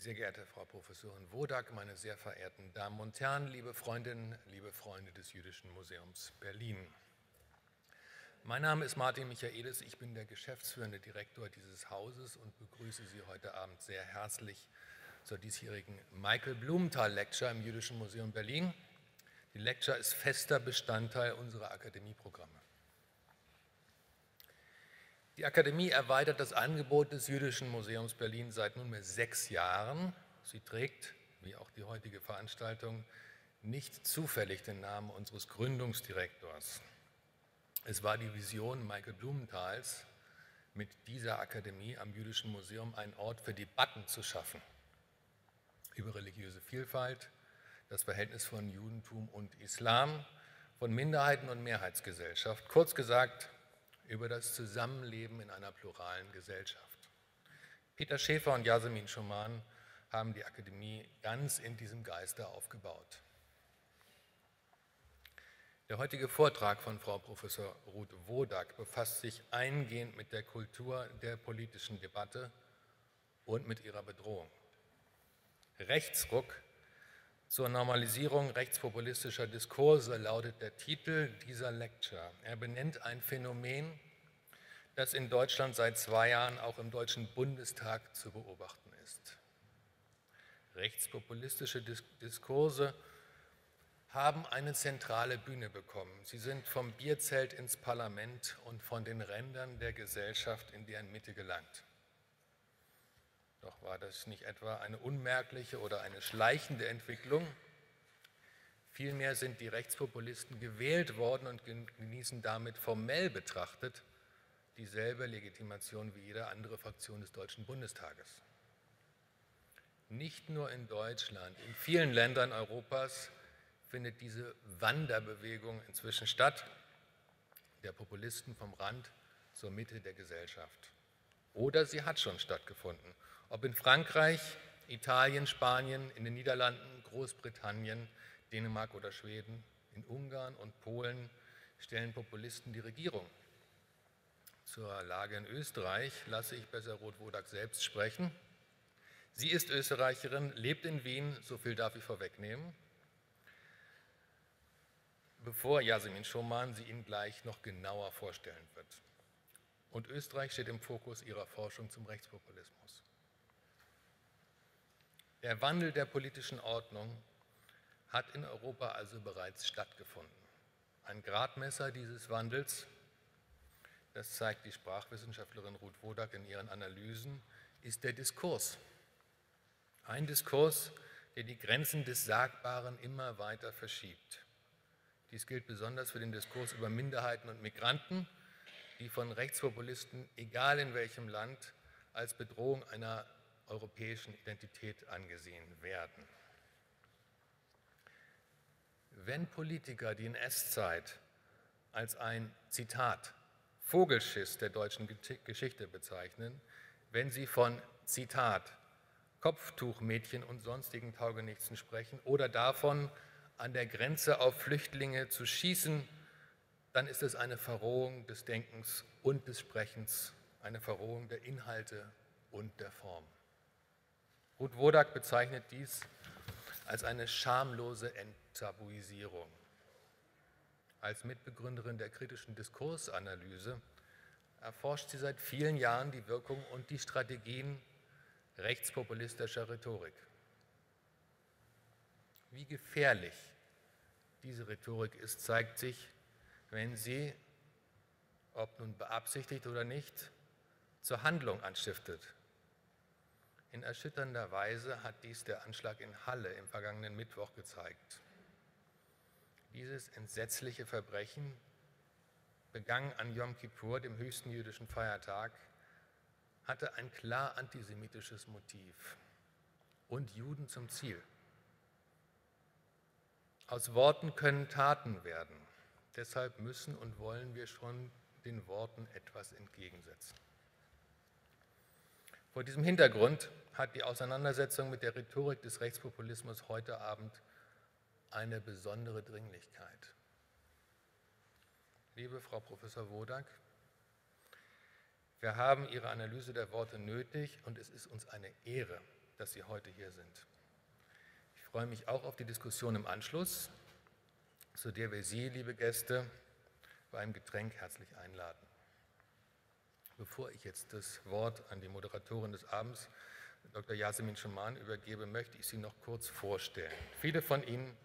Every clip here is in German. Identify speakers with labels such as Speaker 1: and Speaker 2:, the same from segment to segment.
Speaker 1: Sehr geehrte Frau Professorin Wodak, meine sehr verehrten Damen und Herren, liebe Freundinnen, liebe Freunde des Jüdischen Museums Berlin. Mein Name ist Martin Michaelis, ich bin der geschäftsführende Direktor dieses Hauses und begrüße Sie heute Abend sehr herzlich zur diesjährigen Michael Blumenthal Lecture im Jüdischen Museum Berlin. Die Lecture ist fester Bestandteil unserer Akademieprogramme. Die Akademie erweitert das Angebot des Jüdischen Museums Berlin seit nunmehr sechs Jahren. Sie trägt, wie auch die heutige Veranstaltung, nicht zufällig den Namen unseres Gründungsdirektors. Es war die Vision Michael Blumenthals, mit dieser Akademie am Jüdischen Museum einen Ort für Debatten zu schaffen über religiöse Vielfalt, das Verhältnis von Judentum und Islam, von Minderheiten und Mehrheitsgesellschaft. Kurz gesagt, über das Zusammenleben in einer pluralen Gesellschaft. Peter Schäfer und Yasemin Schumann haben die Akademie ganz in diesem Geiste aufgebaut. Der heutige Vortrag von Frau Professor Ruth Wodak befasst sich eingehend mit der Kultur der politischen Debatte und mit ihrer Bedrohung. Rechtsruck zur Normalisierung rechtspopulistischer Diskurse lautet der Titel dieser Lecture. Er benennt ein Phänomen, das in Deutschland seit zwei Jahren auch im Deutschen Bundestag zu beobachten ist. Rechtspopulistische Diskurse haben eine zentrale Bühne bekommen. Sie sind vom Bierzelt ins Parlament und von den Rändern der Gesellschaft in deren Mitte gelangt. Doch war das nicht etwa eine unmerkliche oder eine schleichende Entwicklung? Vielmehr sind die Rechtspopulisten gewählt worden und genießen damit formell betrachtet dieselbe Legitimation wie jede andere Fraktion des Deutschen Bundestages. Nicht nur in Deutschland, in vielen Ländern Europas findet diese Wanderbewegung inzwischen statt, der Populisten vom Rand zur Mitte der Gesellschaft. Oder sie hat schon stattgefunden ob in Frankreich, Italien, Spanien, in den Niederlanden, Großbritannien, Dänemark oder Schweden, in Ungarn und Polen stellen Populisten die Regierung. Zur Lage in Österreich lasse ich besser Ruth Wodak selbst sprechen. Sie ist Österreicherin, lebt in Wien, so viel darf ich vorwegnehmen, bevor Jasmin Schumann sie Ihnen gleich noch genauer vorstellen wird. Und Österreich steht im Fokus ihrer Forschung zum Rechtspopulismus. Der Wandel der politischen Ordnung hat in Europa also bereits stattgefunden. Ein Gradmesser dieses Wandels, das zeigt die Sprachwissenschaftlerin Ruth Wodak in ihren Analysen, ist der Diskurs. Ein Diskurs, der die Grenzen des Sagbaren immer weiter verschiebt. Dies gilt besonders für den Diskurs über Minderheiten und Migranten, die von Rechtspopulisten, egal in welchem Land, als Bedrohung einer europäischen Identität angesehen werden. Wenn Politiker die NS-Zeit als ein Zitat Vogelschiss der deutschen Geschichte bezeichnen, wenn sie von Zitat Kopftuchmädchen und sonstigen Taugenichtsen sprechen oder davon, an der Grenze auf Flüchtlinge zu schießen, dann ist es eine Verrohung des Denkens und des Sprechens, eine Verrohung der Inhalte und der Form. Ruth Wodak bezeichnet dies als eine schamlose Enttabuisierung. Als Mitbegründerin der kritischen Diskursanalyse erforscht sie seit vielen Jahren die Wirkung und die Strategien rechtspopulistischer Rhetorik. Wie gefährlich diese Rhetorik ist, zeigt sich, wenn sie, ob nun beabsichtigt oder nicht, zur Handlung anstiftet in erschütternder Weise hat dies der Anschlag in Halle im vergangenen Mittwoch gezeigt. Dieses entsetzliche Verbrechen begangen an Yom Kippur, dem höchsten jüdischen Feiertag, hatte ein klar antisemitisches Motiv und Juden zum Ziel. Aus Worten können Taten werden. Deshalb müssen und wollen wir schon den Worten etwas entgegensetzen. Vor diesem Hintergrund hat die Auseinandersetzung mit der Rhetorik des Rechtspopulismus heute Abend eine besondere Dringlichkeit. Liebe Frau Professor Wodak, wir haben Ihre Analyse der Worte nötig und es ist uns eine Ehre, dass Sie heute hier sind. Ich freue mich auch auf die Diskussion im Anschluss, zu der wir Sie, liebe Gäste, bei einem Getränk herzlich einladen. Bevor ich jetzt das Wort an die Moderatorin des Abends, Dr. Yasemin Schumann, übergebe, möchte ich Sie noch kurz vorstellen. Viele von Ihnen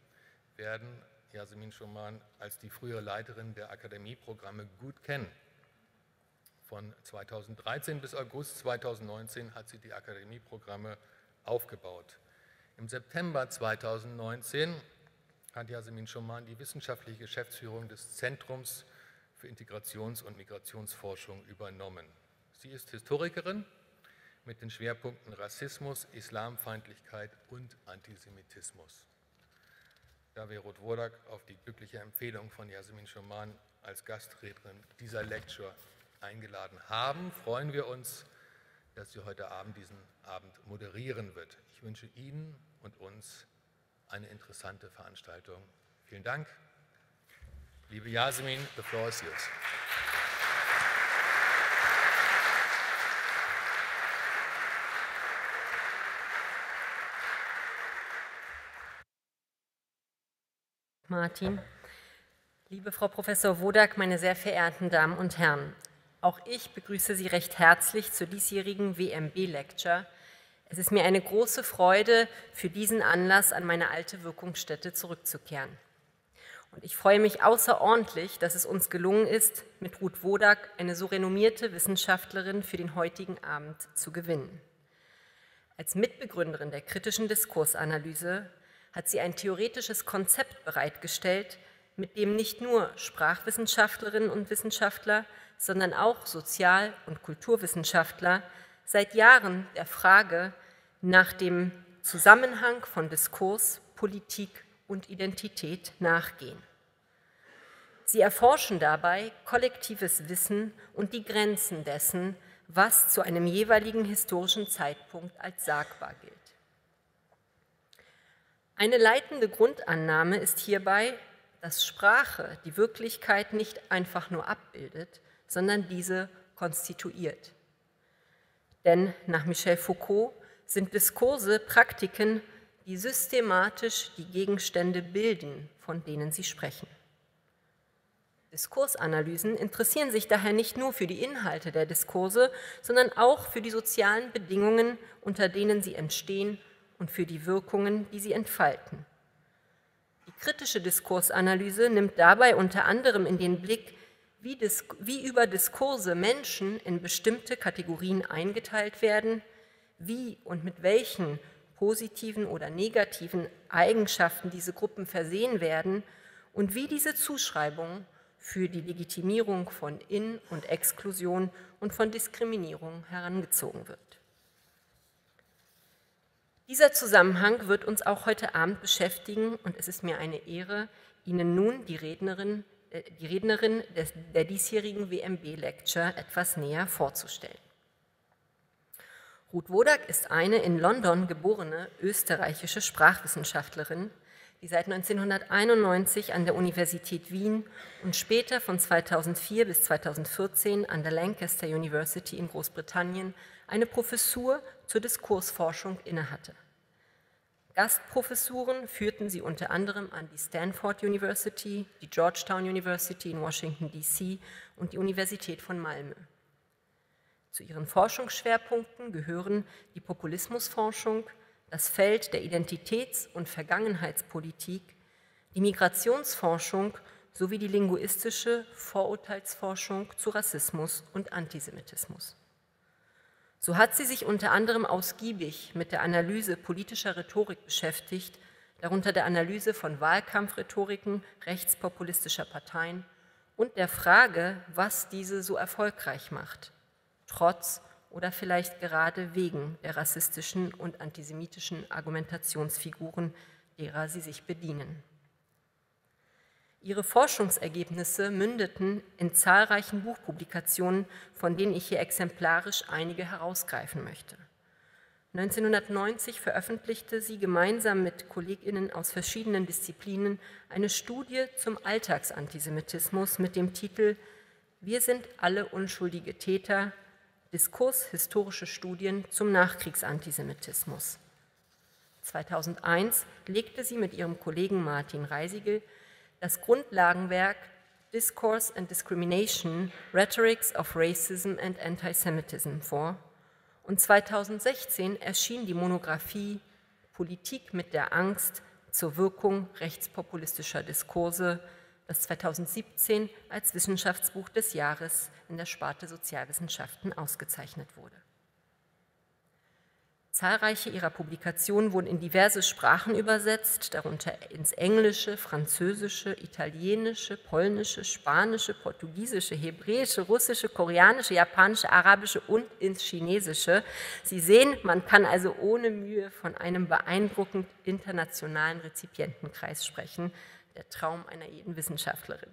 Speaker 1: werden Yasemin Schumann als die frühere Leiterin der Akademieprogramme gut kennen. Von 2013 bis August 2019 hat sie die Akademieprogramme aufgebaut. Im September 2019 hat Yasemin Schumann die wissenschaftliche Geschäftsführung des Zentrums für Integrations- und Migrationsforschung übernommen. Sie ist Historikerin mit den Schwerpunkten Rassismus, Islamfeindlichkeit und Antisemitismus. Da wir Ruth Wodak auf die glückliche Empfehlung von Yasemin Schumann als Gastrednerin dieser Lecture eingeladen haben, freuen wir uns, dass sie heute Abend diesen Abend moderieren wird. Ich wünsche Ihnen und uns eine interessante Veranstaltung. Vielen Dank. Liebe Yasemin, the floor is yours.
Speaker 2: Martin. Liebe Frau Professor Wodak, meine sehr verehrten Damen und Herren, auch ich begrüße Sie recht herzlich zur diesjährigen WMB-Lecture. Es ist mir eine große Freude, für diesen Anlass an meine alte Wirkungsstätte zurückzukehren. Und ich freue mich außerordentlich, dass es uns gelungen ist, mit Ruth Wodak eine so renommierte Wissenschaftlerin für den heutigen Abend zu gewinnen. Als Mitbegründerin der kritischen Diskursanalyse hat sie ein theoretisches Konzept bereitgestellt, mit dem nicht nur Sprachwissenschaftlerinnen und Wissenschaftler, sondern auch Sozial- und Kulturwissenschaftler seit Jahren der Frage nach dem Zusammenhang von Diskurs, Politik und Identität nachgehen. Sie erforschen dabei kollektives Wissen und die Grenzen dessen, was zu einem jeweiligen historischen Zeitpunkt als sagbar gilt. Eine leitende Grundannahme ist hierbei, dass Sprache die Wirklichkeit nicht einfach nur abbildet, sondern diese konstituiert. Denn nach Michel Foucault sind Diskurse Praktiken, die systematisch die Gegenstände bilden, von denen sie sprechen. Diskursanalysen interessieren sich daher nicht nur für die Inhalte der Diskurse, sondern auch für die sozialen Bedingungen, unter denen sie entstehen und für die Wirkungen, die sie entfalten. Die kritische Diskursanalyse nimmt dabei unter anderem in den Blick, wie, wie über Diskurse Menschen in bestimmte Kategorien eingeteilt werden, wie und mit welchen positiven oder negativen Eigenschaften diese Gruppen versehen werden und wie diese Zuschreibung für die Legitimierung von In- und Exklusion und von Diskriminierung herangezogen wird. Dieser Zusammenhang wird uns auch heute Abend beschäftigen und es ist mir eine Ehre, Ihnen nun die Rednerin, äh, die Rednerin des, der diesjährigen WMB-Lecture etwas näher vorzustellen. Ruth Wodak ist eine in London geborene österreichische Sprachwissenschaftlerin, die seit 1991 an der Universität Wien und später von 2004 bis 2014 an der Lancaster University in Großbritannien eine Professur zur Diskursforschung innehatte. Gastprofessuren führten sie unter anderem an die Stanford University, die Georgetown University in Washington, D.C. und die Universität von Malmö. Zu ihren Forschungsschwerpunkten gehören die Populismusforschung, das Feld der Identitäts- und Vergangenheitspolitik, die Migrationsforschung sowie die linguistische Vorurteilsforschung zu Rassismus und Antisemitismus. So hat sie sich unter anderem ausgiebig mit der Analyse politischer Rhetorik beschäftigt, darunter der Analyse von Wahlkampfrhetoriken rechtspopulistischer Parteien und der Frage, was diese so erfolgreich macht, trotz oder vielleicht gerade wegen der rassistischen und antisemitischen Argumentationsfiguren, derer sie sich bedienen. Ihre Forschungsergebnisse mündeten in zahlreichen Buchpublikationen, von denen ich hier exemplarisch einige herausgreifen möchte. 1990 veröffentlichte sie gemeinsam mit Kolleginnen aus verschiedenen Disziplinen eine Studie zum Alltagsantisemitismus mit dem Titel Wir sind alle unschuldige Täter, Diskurs historische Studien zum Nachkriegsantisemitismus. 2001 legte sie mit ihrem Kollegen Martin Reisigel das Grundlagenwerk Discourse and Discrimination, Rhetorics of Racism and Antisemitism vor. Und 2016 erschien die Monographie Politik mit der Angst zur Wirkung rechtspopulistischer Diskurse, das 2017 als Wissenschaftsbuch des Jahres in der Sparte Sozialwissenschaften ausgezeichnet wurde. Zahlreiche ihrer Publikationen wurden in diverse Sprachen übersetzt, darunter ins Englische, Französische, Italienische, Polnische, Spanische, Portugiesische, Hebräische, Russische, Koreanische, Japanische, Arabische und ins Chinesische. Sie sehen, man kann also ohne Mühe von einem beeindruckend internationalen Rezipientenkreis sprechen, der Traum einer jeden Wissenschaftlerin.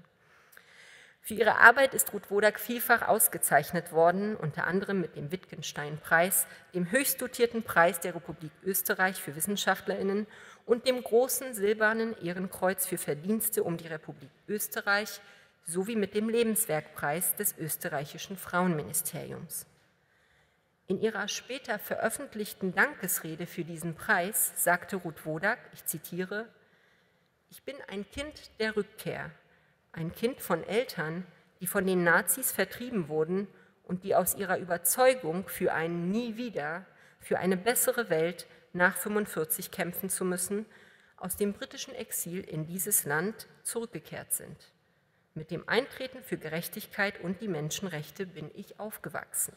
Speaker 2: Für ihre Arbeit ist Ruth Wodak vielfach ausgezeichnet worden, unter anderem mit dem Wittgenstein-Preis, dem höchst dotierten Preis der Republik Österreich für WissenschaftlerInnen und dem großen silbernen Ehrenkreuz für Verdienste um die Republik Österreich sowie mit dem Lebenswerkpreis des österreichischen Frauenministeriums. In ihrer später veröffentlichten Dankesrede für diesen Preis sagte Ruth Wodak, ich zitiere, ich bin ein Kind der Rückkehr, ein Kind von Eltern, die von den Nazis vertrieben wurden und die aus ihrer Überzeugung für ein Nie wieder, für eine bessere Welt nach 45 kämpfen zu müssen, aus dem britischen Exil in dieses Land zurückgekehrt sind. Mit dem Eintreten für Gerechtigkeit und die Menschenrechte bin ich aufgewachsen.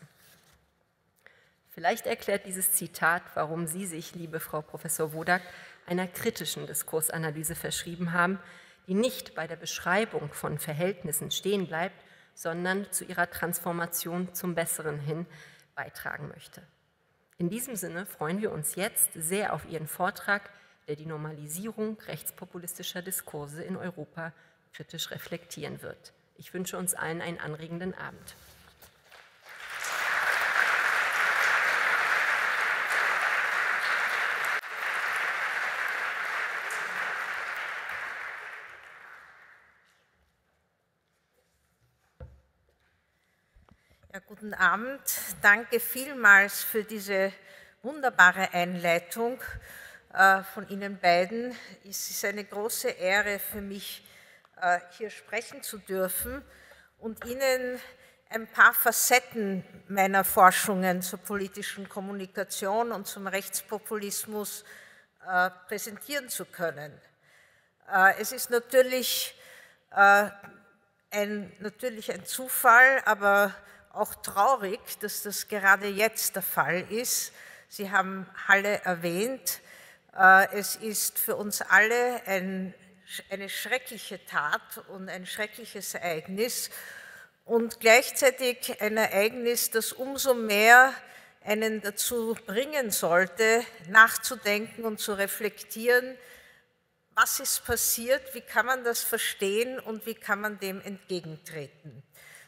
Speaker 2: Vielleicht erklärt dieses Zitat, warum Sie sich, liebe Frau Professor Wodak, einer kritischen Diskursanalyse verschrieben haben, die nicht bei der Beschreibung von Verhältnissen stehen bleibt, sondern zu ihrer Transformation zum Besseren hin beitragen möchte. In diesem Sinne freuen wir uns jetzt sehr auf Ihren Vortrag, der die Normalisierung rechtspopulistischer Diskurse in Europa kritisch reflektieren wird. Ich wünsche uns allen einen anregenden Abend.
Speaker 3: Guten Abend. Danke vielmals für diese wunderbare Einleitung äh, von Ihnen beiden. Es ist eine große Ehre für mich, äh, hier sprechen zu dürfen und Ihnen ein paar Facetten meiner Forschungen zur politischen Kommunikation und zum Rechtspopulismus äh, präsentieren zu können. Es ist natürlich ein, natürlich ein Zufall, aber auch traurig, dass das gerade jetzt der Fall ist. Sie haben Halle erwähnt. Äh, es ist für uns alle ein, eine schreckliche Tat und ein schreckliches Ereignis und gleichzeitig ein Ereignis, das umso mehr einen dazu bringen sollte, nachzudenken und zu reflektieren, was ist passiert, wie kann man das verstehen und wie kann man dem entgegentreten.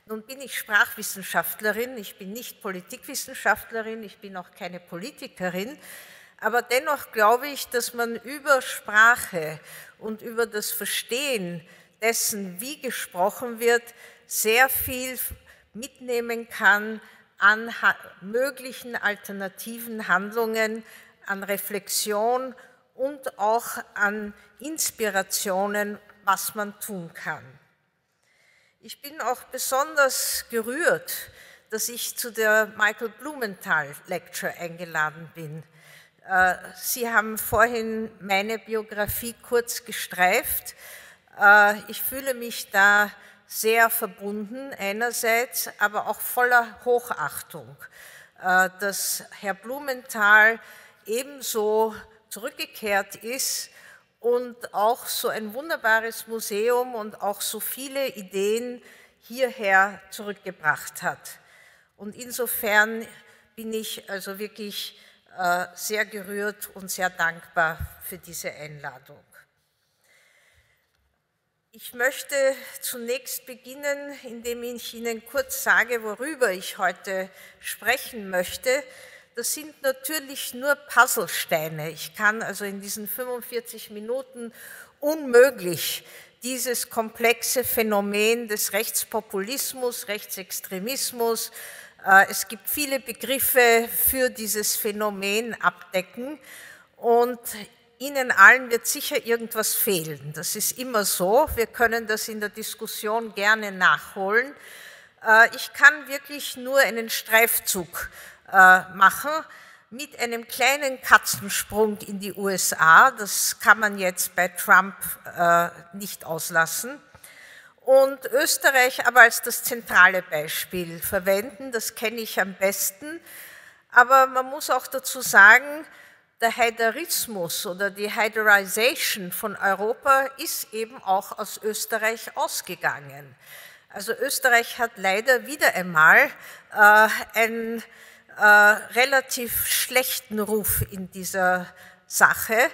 Speaker 3: Nun bin ich Sprachwissenschaftlerin, ich bin nicht Politikwissenschaftlerin, ich bin auch keine Politikerin, aber dennoch glaube ich, dass man über Sprache und über das Verstehen dessen, wie gesprochen wird, sehr viel mitnehmen kann an möglichen alternativen Handlungen, an Reflexion und auch an Inspirationen, was man tun kann. Ich bin auch besonders gerührt, dass ich zu der Michael Blumenthal Lecture eingeladen bin. Äh, Sie haben vorhin meine Biografie kurz gestreift. Äh, ich fühle mich da sehr verbunden einerseits, aber auch voller Hochachtung, äh, dass Herr Blumenthal ebenso zurückgekehrt ist und auch so ein wunderbares Museum und auch so viele Ideen hierher zurückgebracht hat. Und insofern bin ich also wirklich äh, sehr gerührt und sehr dankbar für diese Einladung. Ich möchte zunächst beginnen, indem ich Ihnen kurz sage, worüber ich heute sprechen möchte das sind natürlich nur Puzzlesteine. Ich kann also in diesen 45 Minuten unmöglich dieses komplexe Phänomen des Rechtspopulismus, Rechtsextremismus, äh, es gibt viele Begriffe für dieses Phänomen abdecken. und Ihnen allen wird sicher irgendwas fehlen. Das ist immer so. Wir können das in der Diskussion gerne nachholen. Äh, ich kann wirklich nur einen Streifzug äh, machen mit einem kleinen Katzensprung in die USA. Das kann man jetzt bei Trump äh, nicht auslassen. Und Österreich aber als das zentrale Beispiel verwenden. Das kenne ich am besten. Aber man muss auch dazu sagen, der Haiderismus oder die Haiderization von Europa ist eben auch aus Österreich ausgegangen. Also Österreich hat leider wieder einmal äh, einen äh, relativ schlechten Ruf in dieser Sache.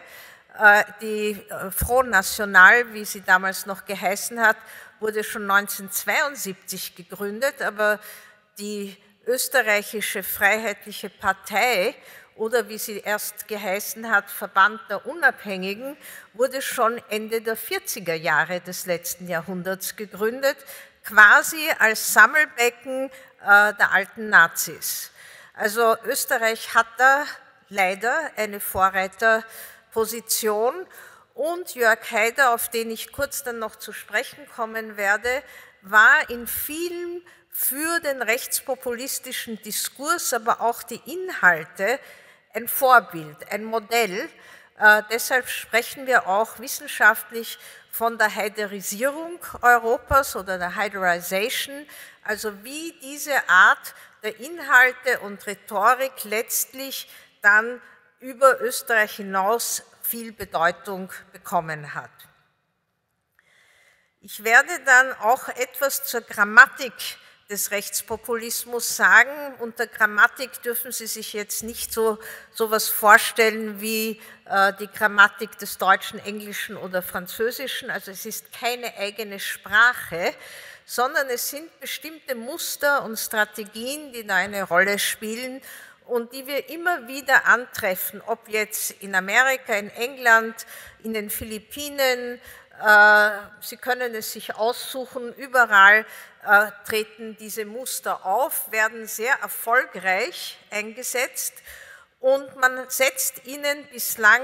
Speaker 3: Äh, die äh, Front National, wie sie damals noch geheißen hat, wurde schon 1972 gegründet, aber die österreichische Freiheitliche Partei oder wie sie erst geheißen hat, Verband der Unabhängigen, wurde schon Ende der 40er Jahre des letzten Jahrhunderts gegründet, quasi als Sammelbecken äh, der alten Nazis. Also Österreich hat da leider eine Vorreiterposition und Jörg Haider, auf den ich kurz dann noch zu sprechen kommen werde, war in vielen für den rechtspopulistischen Diskurs, aber auch die Inhalte ein Vorbild, ein Modell. Äh, deshalb sprechen wir auch wissenschaftlich von der Haiderisierung Europas oder der Haiderization, also wie diese Art der Inhalte und Rhetorik letztlich dann über Österreich hinaus viel Bedeutung bekommen hat. Ich werde dann auch etwas zur Grammatik des Rechtspopulismus sagen. Unter Grammatik dürfen Sie sich jetzt nicht so etwas vorstellen wie äh, die Grammatik des Deutschen, Englischen oder Französischen. Also es ist keine eigene Sprache, sondern es sind bestimmte Muster und Strategien, die da eine Rolle spielen und die wir immer wieder antreffen, ob jetzt in Amerika, in England, in den Philippinen, äh, Sie können es sich aussuchen, überall äh, treten diese Muster auf, werden sehr erfolgreich eingesetzt und man setzt ihnen bislang,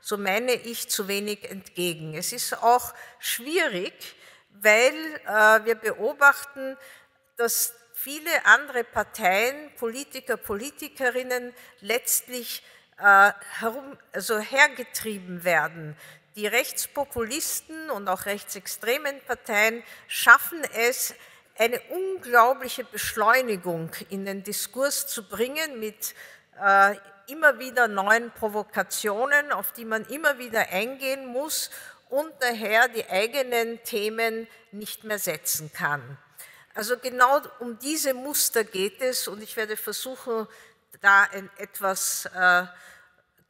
Speaker 3: so meine ich, zu wenig entgegen. Es ist auch schwierig, weil äh, wir beobachten, dass viele andere Parteien, Politiker, Politikerinnen letztlich herum, also hergetrieben werden. Die Rechtspopulisten und auch rechtsextremen Parteien schaffen es, eine unglaubliche Beschleunigung in den Diskurs zu bringen mit äh, immer wieder neuen Provokationen, auf die man immer wieder eingehen muss und daher die eigenen Themen nicht mehr setzen kann. Also genau um diese Muster geht es und ich werde versuchen, da etwas äh,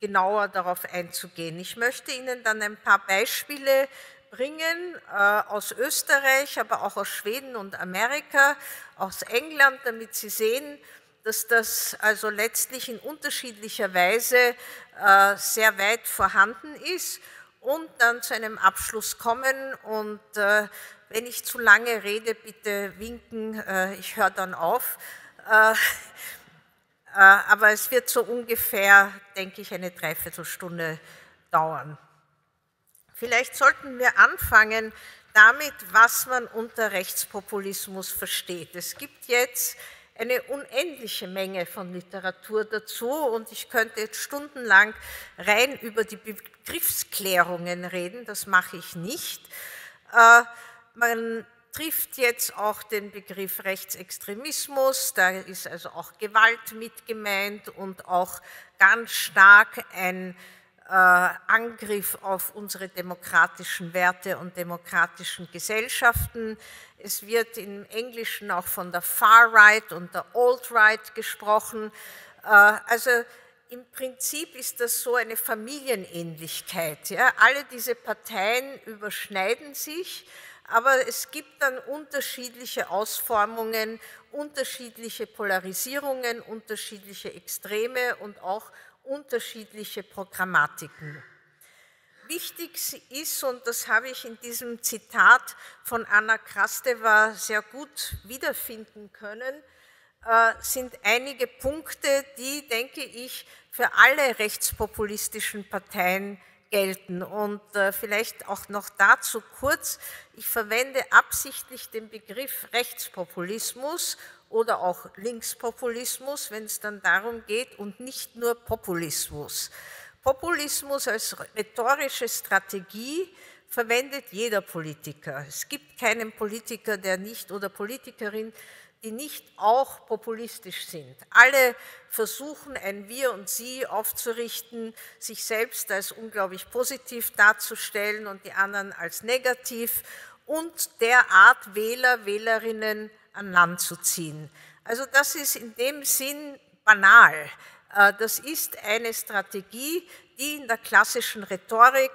Speaker 3: genauer darauf einzugehen. Ich möchte Ihnen dann ein paar Beispiele bringen äh, aus Österreich, aber auch aus Schweden und Amerika, aus England, damit Sie sehen, dass das also letztlich in unterschiedlicher Weise äh, sehr weit vorhanden ist und dann zu einem Abschluss kommen. Und äh, wenn ich zu lange rede, bitte winken, äh, ich höre dann auf. Äh, äh, aber es wird so ungefähr, denke ich, eine Dreiviertelstunde dauern. Vielleicht sollten wir anfangen damit, was man unter Rechtspopulismus versteht. Es gibt jetzt eine unendliche Menge von Literatur dazu. Und ich könnte jetzt stundenlang rein über die Begriffsklärungen reden, das mache ich nicht. Äh, man trifft jetzt auch den Begriff Rechtsextremismus, da ist also auch Gewalt mit gemeint und auch ganz stark ein Angriff auf unsere demokratischen Werte und demokratischen Gesellschaften. Es wird im Englischen auch von der Far Right und der Alt Right gesprochen. Äh, also im Prinzip ist das so eine Familienähnlichkeit. Ja? Alle diese Parteien überschneiden sich aber es gibt dann unterschiedliche Ausformungen, unterschiedliche Polarisierungen, unterschiedliche Extreme und auch unterschiedliche Programmatiken. Wichtig ist, und das habe ich in diesem Zitat von Anna Krasteva sehr gut wiederfinden können, äh, sind einige Punkte, die, denke ich, für alle rechtspopulistischen Parteien gelten. Und äh, vielleicht auch noch dazu kurz, ich verwende absichtlich den Begriff Rechtspopulismus oder auch Linkspopulismus, wenn es dann darum geht, und nicht nur Populismus. Populismus als rhetorische Strategie verwendet jeder Politiker. Es gibt keinen Politiker, der nicht oder Politikerin, die nicht auch populistisch sind. Alle versuchen, ein Wir und Sie aufzurichten, sich selbst als unglaublich positiv darzustellen und die anderen als negativ und derart Wähler, Wählerinnen an Land zu ziehen. Also das ist in dem Sinn banal. Äh, das ist eine Strategie, die in der klassischen Rhetorik,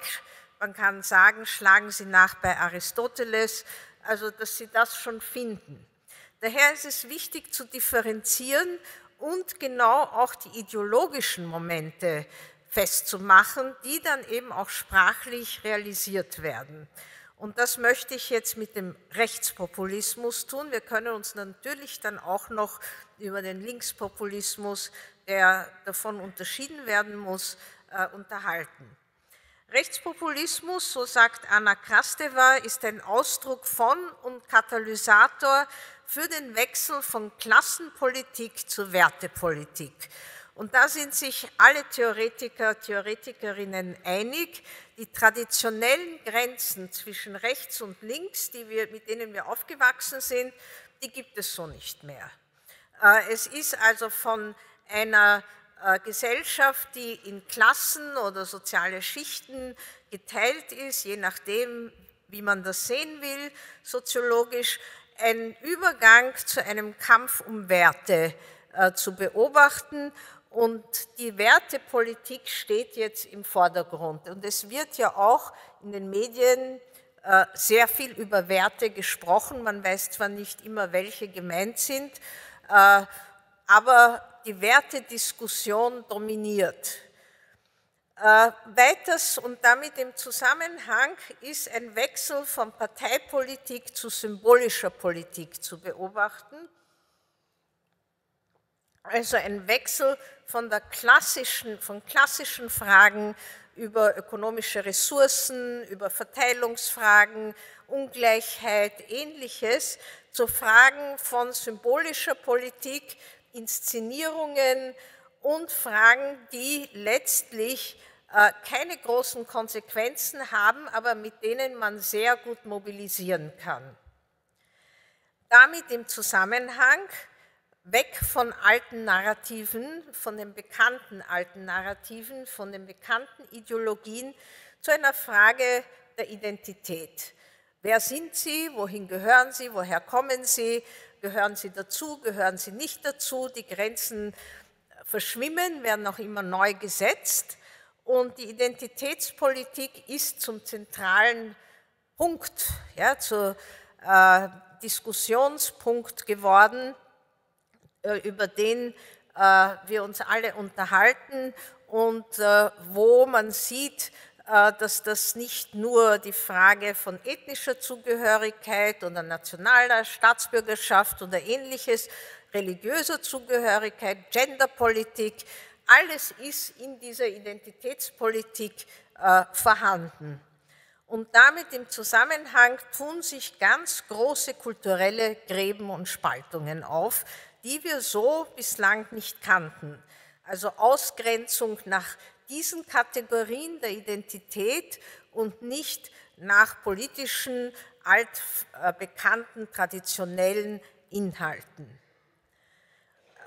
Speaker 3: man kann sagen, schlagen Sie nach bei Aristoteles, also dass Sie das schon finden. Daher ist es wichtig zu differenzieren und genau auch die ideologischen Momente festzumachen, die dann eben auch sprachlich realisiert werden. Und das möchte ich jetzt mit dem Rechtspopulismus tun. Wir können uns natürlich dann auch noch über den Linkspopulismus, der davon unterschieden werden muss, äh, unterhalten. Rechtspopulismus, so sagt Anna Krasteva, ist ein Ausdruck von und Katalysator für den Wechsel von Klassenpolitik zu Wertepolitik. Und da sind sich alle Theoretiker, Theoretikerinnen einig, die traditionellen Grenzen zwischen rechts und links, die wir, mit denen wir aufgewachsen sind, die gibt es so nicht mehr. Äh, es ist also von einer äh, Gesellschaft, die in Klassen oder soziale Schichten geteilt ist, je nachdem, wie man das sehen will, soziologisch, ein Übergang zu einem Kampf um Werte äh, zu beobachten. Und die Wertepolitik steht jetzt im Vordergrund. Und es wird ja auch in den Medien äh, sehr viel über Werte gesprochen. Man weiß zwar nicht immer, welche gemeint sind, äh, aber die Wertediskussion dominiert. Äh, weiters und damit im Zusammenhang ist ein Wechsel von Parteipolitik zu symbolischer Politik zu beobachten. Also ein Wechsel von, der klassischen, von klassischen Fragen über ökonomische Ressourcen, über Verteilungsfragen, Ungleichheit, ähnliches, zu Fragen von symbolischer Politik, Inszenierungen, und Fragen, die letztlich äh, keine großen Konsequenzen haben, aber mit denen man sehr gut mobilisieren kann. Damit im Zusammenhang weg von alten Narrativen, von den bekannten alten Narrativen, von den bekannten Ideologien zu einer Frage der Identität. Wer sind Sie? Wohin gehören Sie? Woher kommen Sie? Gehören Sie dazu? Gehören Sie nicht dazu? Die Grenzen verschwimmen, werden noch immer neu gesetzt und die Identitätspolitik ist zum zentralen Punkt, ja, zu äh, Diskussionspunkt geworden, über den äh, wir uns alle unterhalten und äh, wo man sieht, äh, dass das nicht nur die Frage von ethnischer Zugehörigkeit oder nationaler Staatsbürgerschaft oder ähnliches, religiöser Zugehörigkeit, Genderpolitik, alles ist in dieser Identitätspolitik äh, vorhanden. Und damit im Zusammenhang tun sich ganz große kulturelle Gräben und Spaltungen auf, die wir so bislang nicht kannten. Also Ausgrenzung nach diesen Kategorien der Identität und nicht nach politischen, altbekannten, traditionellen Inhalten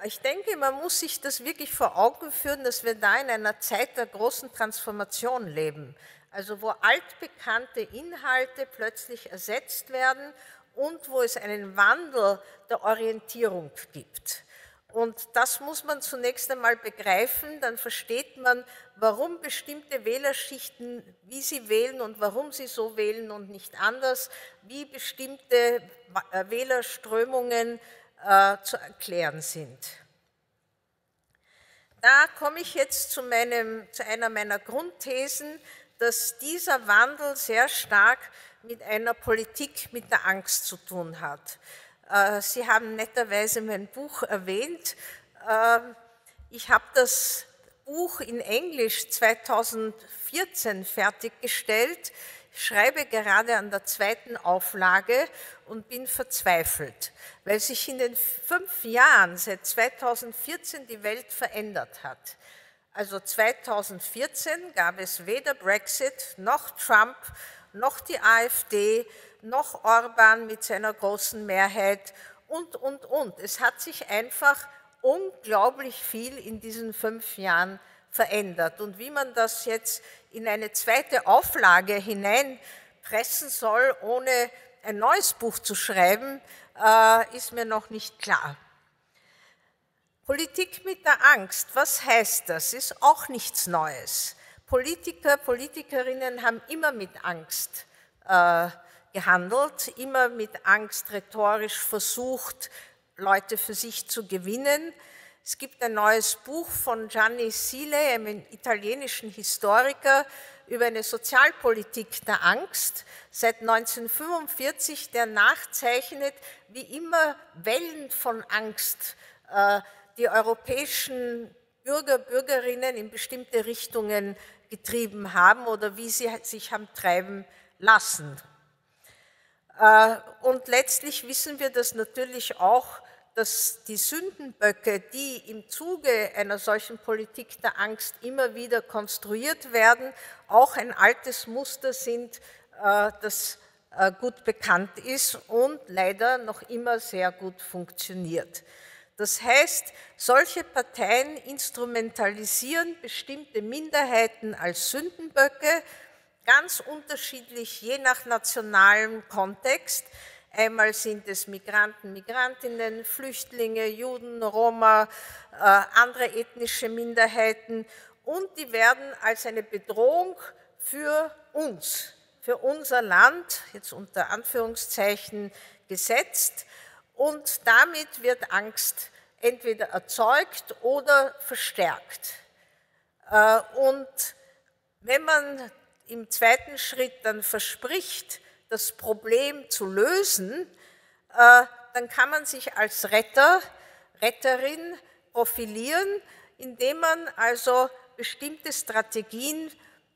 Speaker 3: ich denke, man muss sich das wirklich vor Augen führen, dass wir da in einer Zeit der großen Transformation leben. Also wo altbekannte Inhalte plötzlich ersetzt werden und wo es einen Wandel der Orientierung gibt. Und das muss man zunächst einmal begreifen, dann versteht man, warum bestimmte Wählerschichten, wie sie wählen und warum sie so wählen und nicht anders, wie bestimmte Wählerströmungen äh, zu erklären sind. Da komme ich jetzt zu, meinem, zu einer meiner Grundthesen, dass dieser Wandel sehr stark mit einer Politik mit der Angst zu tun hat. Äh, Sie haben netterweise mein Buch erwähnt. Ähm, ich habe das Buch in Englisch 2014 fertiggestellt. Schreibe gerade an der zweiten Auflage und bin verzweifelt, weil sich in den fünf Jahren seit 2014 die Welt verändert hat. Also 2014 gab es weder Brexit noch Trump noch die AfD noch Orban mit seiner großen Mehrheit und, und, und. Es hat sich einfach unglaublich viel in diesen fünf Jahren verändert. Und wie man das jetzt in eine zweite Auflage hineinpressen soll, ohne ein neues Buch zu schreiben, äh, ist mir noch nicht klar. Politik mit der Angst, was heißt das? Ist auch nichts Neues. Politiker, Politikerinnen haben immer mit Angst äh, gehandelt, immer mit Angst rhetorisch versucht, Leute für sich zu gewinnen. Es gibt ein neues Buch von Gianni Sile, einem italienischen Historiker, über eine Sozialpolitik der Angst seit 1945, der nachzeichnet, wie immer Wellen von Angst äh, die europäischen Bürger, Bürgerinnen in bestimmte Richtungen getrieben haben oder wie sie sich haben treiben lassen. Äh, und letztlich wissen wir das natürlich auch, dass die Sündenböcke, die im Zuge einer solchen Politik der Angst immer wieder konstruiert werden, auch ein altes Muster sind, äh, das äh, gut bekannt ist und leider noch immer sehr gut funktioniert. Das heißt, solche Parteien instrumentalisieren bestimmte Minderheiten als Sündenböcke, ganz unterschiedlich je nach nationalem Kontext. Einmal sind es Migranten, Migrantinnen, Flüchtlinge, Juden, Roma, äh, andere ethnische Minderheiten und die werden als eine Bedrohung für uns, für unser Land, jetzt unter Anführungszeichen, gesetzt und damit wird Angst entweder erzeugt oder verstärkt. Äh, und wenn man im zweiten Schritt dann verspricht, das Problem zu lösen, äh, dann kann man sich als Retter, Retterin profilieren, indem man also bestimmte Strategien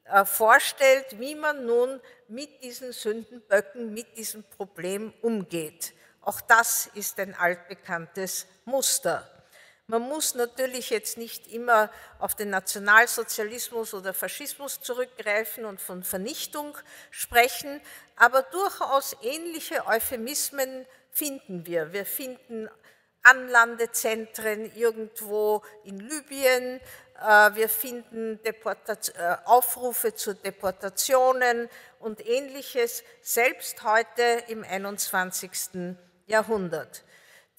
Speaker 3: äh, vorstellt, wie man nun mit diesen Sündenböcken, mit diesem Problem umgeht. Auch das ist ein altbekanntes Muster. Man muss natürlich jetzt nicht immer auf den Nationalsozialismus oder Faschismus zurückgreifen und von Vernichtung sprechen, aber durchaus ähnliche Euphemismen finden wir. Wir finden Anlandezentren irgendwo in Libyen, äh, wir finden äh, Aufrufe zu Deportationen und ähnliches, selbst heute im 21. Jahrhundert.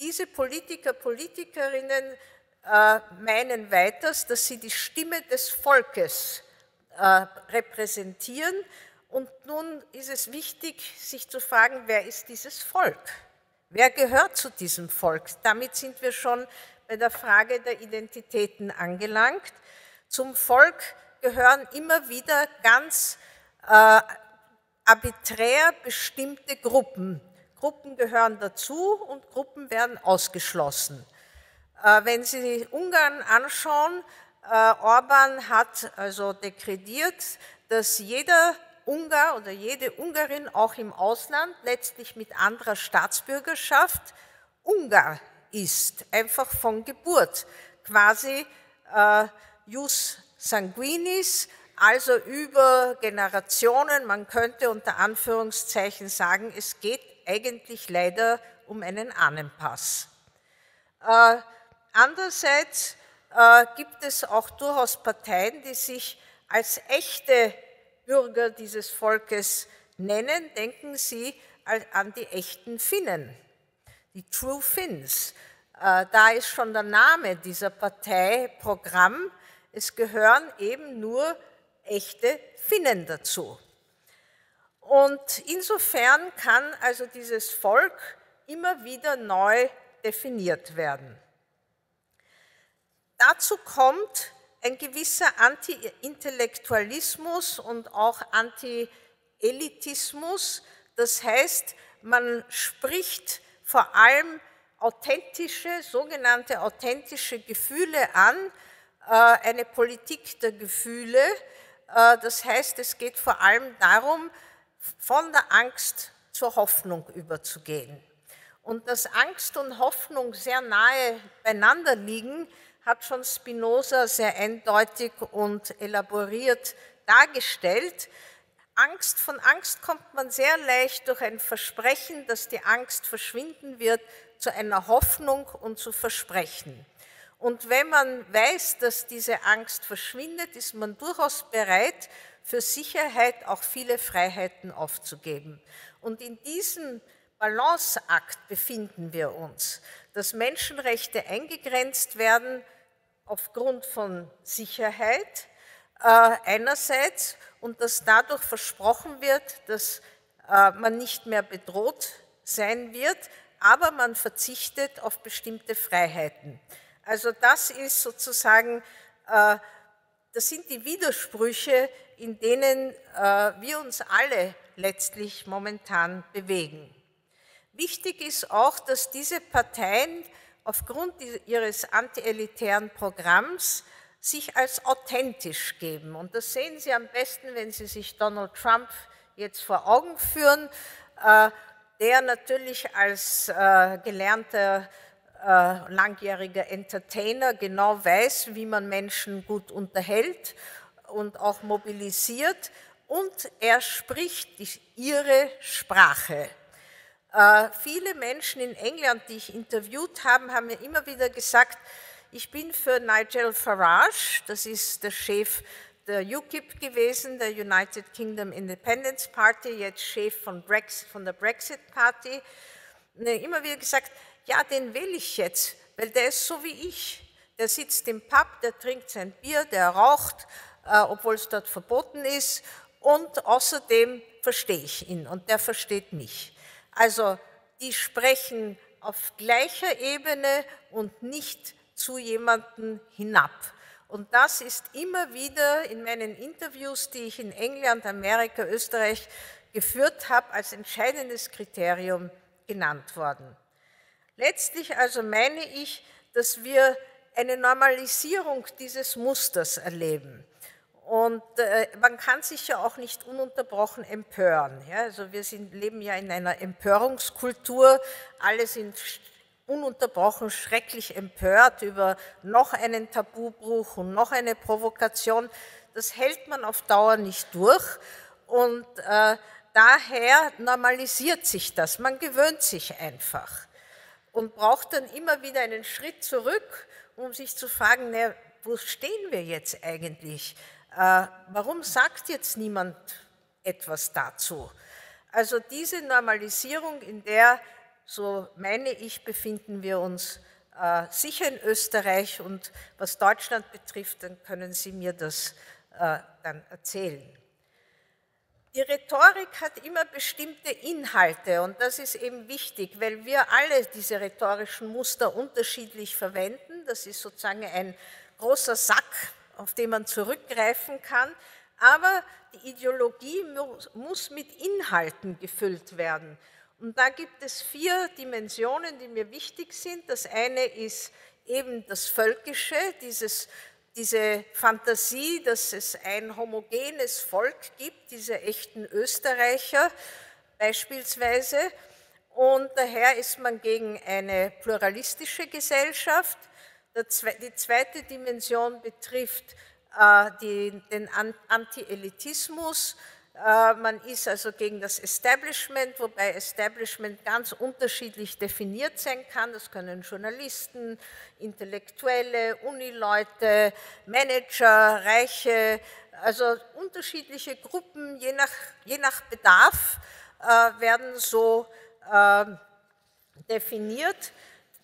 Speaker 3: Diese Politiker, Politikerinnen äh, meinen weiters, dass sie die Stimme des Volkes äh, repräsentieren. Und nun ist es wichtig, sich zu fragen, wer ist dieses Volk? Wer gehört zu diesem Volk? Damit sind wir schon bei der Frage der Identitäten angelangt. Zum Volk gehören immer wieder ganz äh, arbiträr bestimmte Gruppen, Gruppen gehören dazu und Gruppen werden ausgeschlossen. Äh, wenn Sie Ungarn anschauen, äh, Orban hat also dekretiert, dass jeder Ungar oder jede Ungarin auch im Ausland letztlich mit anderer Staatsbürgerschaft Ungar ist, einfach von Geburt, quasi äh, jus sanguinis, also über Generationen, man könnte unter Anführungszeichen sagen, es geht eigentlich leider um einen Ahnenpass. Äh, andererseits äh, gibt es auch durchaus Parteien, die sich als echte Bürger dieses Volkes nennen. Denken Sie an die echten Finnen, die True Finns. Äh, da ist schon der Name dieser Partei Programm. Es gehören eben nur echte Finnen dazu. Und insofern kann also dieses Volk immer wieder neu definiert werden. Dazu kommt ein gewisser Anti-Intellektualismus und auch Anti-Elitismus. Das heißt, man spricht vor allem authentische, sogenannte authentische Gefühle an, äh, eine Politik der Gefühle. Äh, das heißt, es geht vor allem darum, von der Angst zur Hoffnung überzugehen. Und dass Angst und Hoffnung sehr nahe beieinander liegen, hat schon Spinoza sehr eindeutig und elaboriert dargestellt. Angst, von Angst kommt man sehr leicht durch ein Versprechen, dass die Angst verschwinden wird, zu einer Hoffnung und zu Versprechen. Und wenn man weiß, dass diese Angst verschwindet, ist man durchaus bereit, für Sicherheit auch viele Freiheiten aufzugeben. Und in diesem Balanceakt befinden wir uns, dass Menschenrechte eingegrenzt werden aufgrund von Sicherheit äh, einerseits und dass dadurch versprochen wird, dass äh, man nicht mehr bedroht sein wird, aber man verzichtet auf bestimmte Freiheiten. Also das ist sozusagen, äh, das sind die Widersprüche, in denen äh, wir uns alle letztlich momentan bewegen. Wichtig ist auch, dass diese Parteien aufgrund ihres antielitären Programms sich als authentisch geben. Und das sehen Sie am besten, wenn Sie sich Donald Trump jetzt vor Augen führen, äh, der natürlich als äh, gelernter äh, langjähriger Entertainer genau weiß, wie man Menschen gut unterhält und auch mobilisiert. Und er spricht ihre Sprache. Äh, viele Menschen in England, die ich interviewt habe, haben mir immer wieder gesagt, ich bin für Nigel Farage, das ist der Chef der UKIP gewesen, der United Kingdom Independence Party, jetzt Chef von, Brexit, von der Brexit Party, immer wieder gesagt, ja, den will ich jetzt, weil der ist so wie ich. Der sitzt im Pub, der trinkt sein Bier, der raucht, obwohl es dort verboten ist und außerdem verstehe ich ihn und der versteht mich. Also die sprechen auf gleicher Ebene und nicht zu jemandem hinab. Und das ist immer wieder in meinen Interviews, die ich in England, Amerika, Österreich geführt habe, als entscheidendes Kriterium genannt worden. Letztlich also meine ich, dass wir eine Normalisierung dieses Musters erleben. Und äh, man kann sich ja auch nicht ununterbrochen empören. Ja? Also wir sind, leben ja in einer Empörungskultur. Alle sind ununterbrochen schrecklich empört über noch einen Tabubruch und noch eine Provokation. Das hält man auf Dauer nicht durch und äh, daher normalisiert sich das. Man gewöhnt sich einfach und braucht dann immer wieder einen Schritt zurück, um sich zu fragen, na, wo stehen wir jetzt eigentlich? Äh, warum sagt jetzt niemand etwas dazu? Also diese Normalisierung, in der so meine ich, befinden wir uns äh, sicher in Österreich und was Deutschland betrifft, dann können Sie mir das äh, dann erzählen. Die Rhetorik hat immer bestimmte Inhalte und das ist eben wichtig, weil wir alle diese rhetorischen Muster unterschiedlich verwenden. Das ist sozusagen ein großer Sack, auf den man zurückgreifen kann. Aber die Ideologie muss mit Inhalten gefüllt werden. Und da gibt es vier Dimensionen, die mir wichtig sind. Das eine ist eben das Völkische, dieses, diese Fantasie, dass es ein homogenes Volk gibt, diese echten Österreicher beispielsweise. Und daher ist man gegen eine pluralistische Gesellschaft. Die zweite Dimension betrifft äh, den Anti-Elitismus, äh, man ist also gegen das Establishment, wobei Establishment ganz unterschiedlich definiert sein kann. Das können Journalisten, Intellektuelle, Unileute, Manager, Reiche, also unterschiedliche Gruppen, je nach, je nach Bedarf, äh, werden so definiert.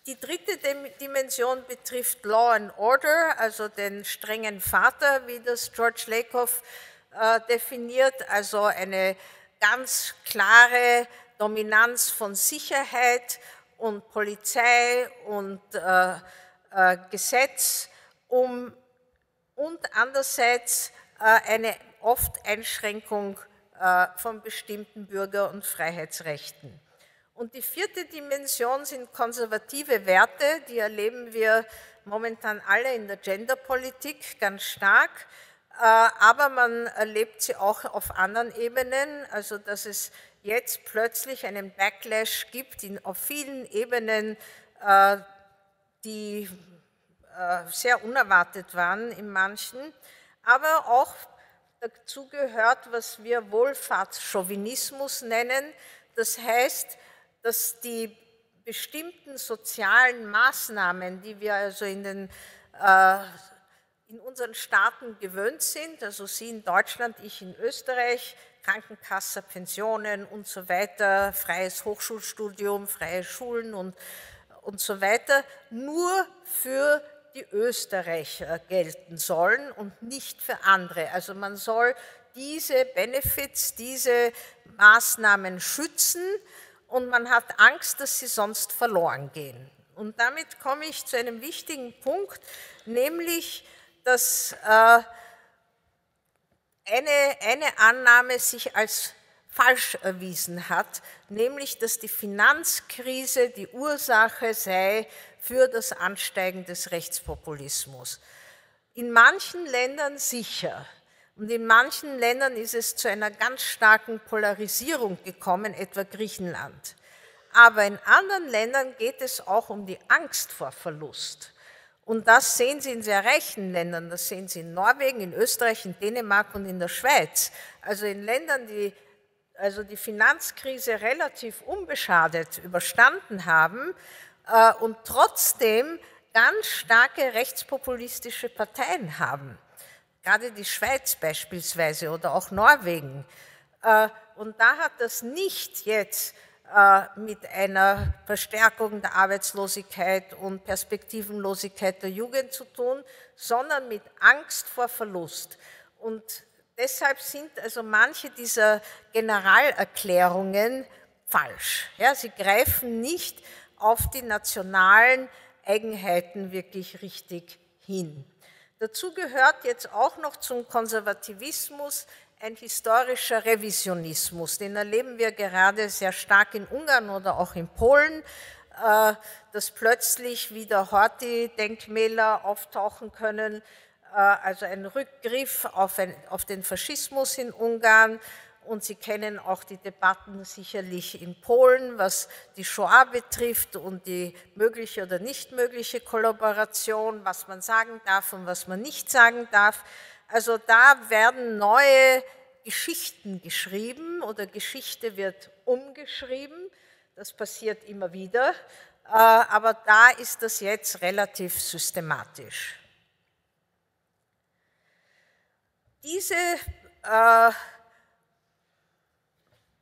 Speaker 3: Die dritte Dimension betrifft Law and Order, also den strengen Vater, wie das George Lakoff äh, definiert, also eine ganz klare Dominanz von Sicherheit und Polizei und äh, äh, Gesetz, um, und andererseits äh, eine oft Einschränkung äh, von bestimmten Bürger- und Freiheitsrechten. Und die vierte Dimension sind konservative Werte, die erleben wir momentan alle in der Genderpolitik ganz stark, äh, aber man erlebt sie auch auf anderen Ebenen, also dass es jetzt plötzlich einen Backlash gibt in, auf vielen Ebenen, äh, die äh, sehr unerwartet waren in manchen, aber auch dazu gehört, was wir Wohlfahrtschauvinismus nennen. Das heißt, dass die bestimmten sozialen Maßnahmen, die wir also in, den, äh, in unseren Staaten gewöhnt sind, also Sie in Deutschland, ich in Österreich, Krankenkasse, Pensionen und so weiter, freies Hochschulstudium, freie Schulen und, und so weiter, nur für die Österreicher gelten sollen und nicht für andere. Also man soll diese Benefits, diese Maßnahmen schützen und man hat Angst, dass sie sonst verloren gehen. Und damit komme ich zu einem wichtigen Punkt, nämlich, dass äh, eine, eine Annahme sich als falsch erwiesen hat, nämlich dass die Finanzkrise die Ursache sei für das Ansteigen des Rechtspopulismus. In manchen Ländern sicher. Und in manchen Ländern ist es zu einer ganz starken Polarisierung gekommen, etwa Griechenland. Aber in anderen Ländern geht es auch um die Angst vor Verlust. Und das sehen Sie in sehr reichen Ländern, das sehen Sie in Norwegen, in Österreich, in Dänemark und in der Schweiz. Also in Ländern, die also die Finanzkrise relativ unbeschadet überstanden haben äh, und trotzdem ganz starke rechtspopulistische Parteien haben. Gerade die Schweiz beispielsweise oder auch Norwegen. Äh, und da hat das nicht jetzt äh, mit einer Verstärkung der Arbeitslosigkeit und Perspektivenlosigkeit der Jugend zu tun, sondern mit Angst vor Verlust. Und deshalb sind also manche dieser Generalerklärungen falsch. Ja, sie greifen nicht auf die nationalen Eigenheiten wirklich richtig hin. Dazu gehört jetzt auch noch zum Konservativismus ein historischer Revisionismus. Den erleben wir gerade sehr stark in Ungarn oder auch in Polen, äh, dass plötzlich wieder Horthy-Denkmäler auftauchen können, äh, also ein Rückgriff auf, auf den Faschismus in Ungarn und Sie kennen auch die Debatten sicherlich in Polen, was die Shoah betrifft und die mögliche oder nicht mögliche Kollaboration, was man sagen darf und was man nicht sagen darf. Also da werden neue Geschichten geschrieben oder Geschichte wird umgeschrieben. Das passiert immer wieder, äh, aber da ist das jetzt relativ systematisch. Diese äh,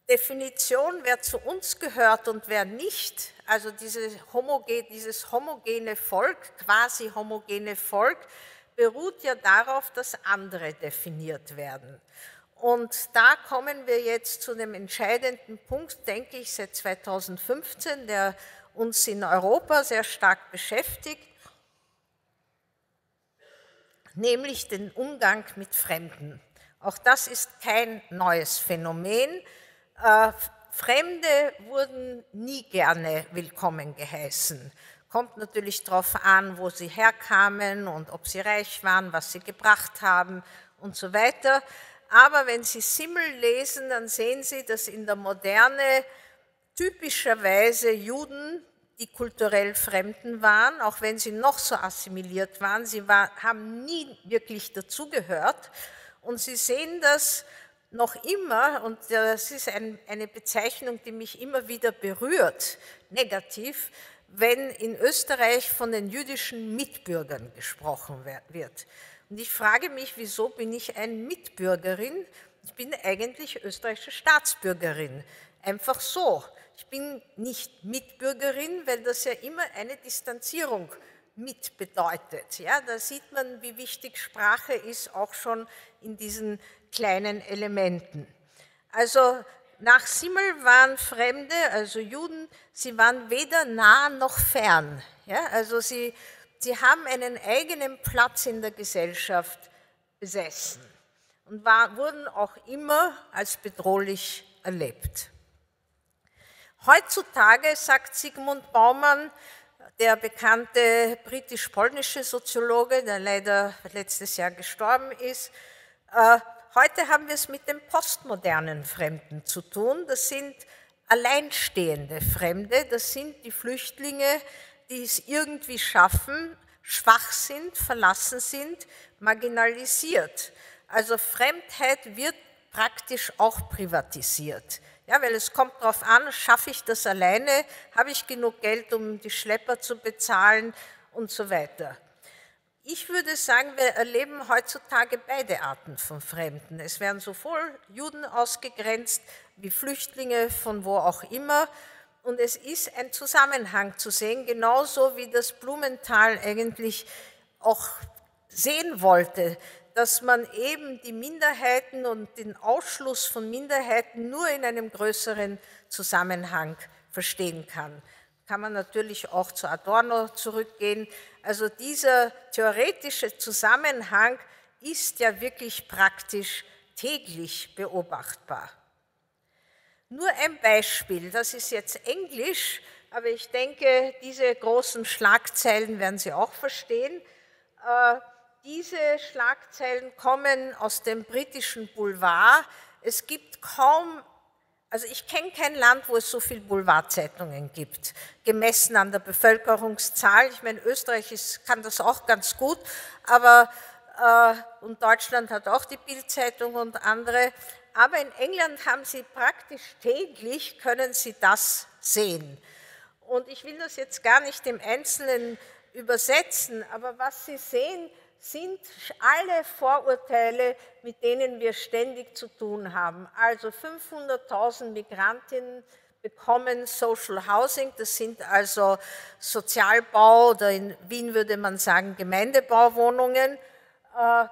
Speaker 3: Definition, wer zu uns gehört und wer nicht, also diese homogen, dieses homogene Volk, quasi homogene Volk, beruht ja darauf, dass andere definiert werden. Und da kommen wir jetzt zu dem entscheidenden Punkt, denke ich, seit 2015, der uns in Europa sehr stark beschäftigt, nämlich den Umgang mit Fremden. Auch das ist kein neues Phänomen. Äh, Fremde wurden nie gerne willkommen geheißen. Kommt natürlich darauf an, wo sie herkamen und ob sie reich waren, was sie gebracht haben und so weiter. Aber wenn Sie Simmel lesen, dann sehen Sie, dass in der Moderne typischerweise Juden die kulturell Fremden waren, auch wenn sie noch so assimiliert waren. Sie war, haben nie wirklich dazugehört. Und Sie sehen das noch immer, und das ist ein, eine Bezeichnung, die mich immer wieder berührt, negativ, wenn in Österreich von den jüdischen Mitbürgern gesprochen wird. Und ich frage mich, wieso bin ich eine Mitbürgerin? Ich bin eigentlich österreichische Staatsbürgerin. Einfach so. Ich bin nicht Mitbürgerin, weil das ja immer eine Distanzierung mit bedeutet. Ja, da sieht man, wie wichtig Sprache ist, auch schon in diesen kleinen Elementen. Also nach Simmel waren Fremde, also Juden, sie waren weder nah noch fern. Ja, also sie, sie haben einen eigenen Platz in der Gesellschaft besessen und war, wurden auch immer als bedrohlich erlebt. Heutzutage, sagt Sigmund Baumann, der bekannte britisch-polnische Soziologe, der leider letztes Jahr gestorben ist, äh, heute haben wir es mit dem postmodernen Fremden zu tun. Das sind alleinstehende Fremde, das sind die Flüchtlinge, die es irgendwie schaffen, schwach sind, verlassen sind, marginalisiert. Also Fremdheit wird praktisch auch privatisiert. Ja, weil es kommt darauf an, schaffe ich das alleine, habe ich genug Geld, um die Schlepper zu bezahlen und so weiter. Ich würde sagen, wir erleben heutzutage beide Arten von Fremden. Es werden sowohl Juden ausgegrenzt wie Flüchtlinge von wo auch immer. Und es ist ein Zusammenhang zu sehen, genauso wie das Blumenthal eigentlich auch sehen wollte, dass man eben die Minderheiten und den Ausschluss von Minderheiten nur in einem größeren Zusammenhang verstehen kann. Kann man natürlich auch zu Adorno zurückgehen. Also dieser theoretische Zusammenhang ist ja wirklich praktisch täglich beobachtbar. Nur ein Beispiel, das ist jetzt Englisch, aber ich denke, diese großen Schlagzeilen werden Sie auch verstehen. Äh, diese Schlagzeilen kommen aus dem britischen Boulevard. Es gibt kaum, also ich kenne kein Land, wo es so viele Boulevardzeitungen gibt, gemessen an der Bevölkerungszahl. Ich meine, Österreich ist, kann das auch ganz gut, aber äh, und Deutschland hat auch die Bildzeitung und andere. Aber in England haben sie praktisch täglich, können sie das sehen. Und ich will das jetzt gar nicht im Einzelnen übersetzen, aber was Sie sehen, sind alle Vorurteile, mit denen wir ständig zu tun haben. Also 500.000 Migrantinnen bekommen Social Housing, das sind also Sozialbau oder in Wien würde man sagen Gemeindebauwohnungen äh,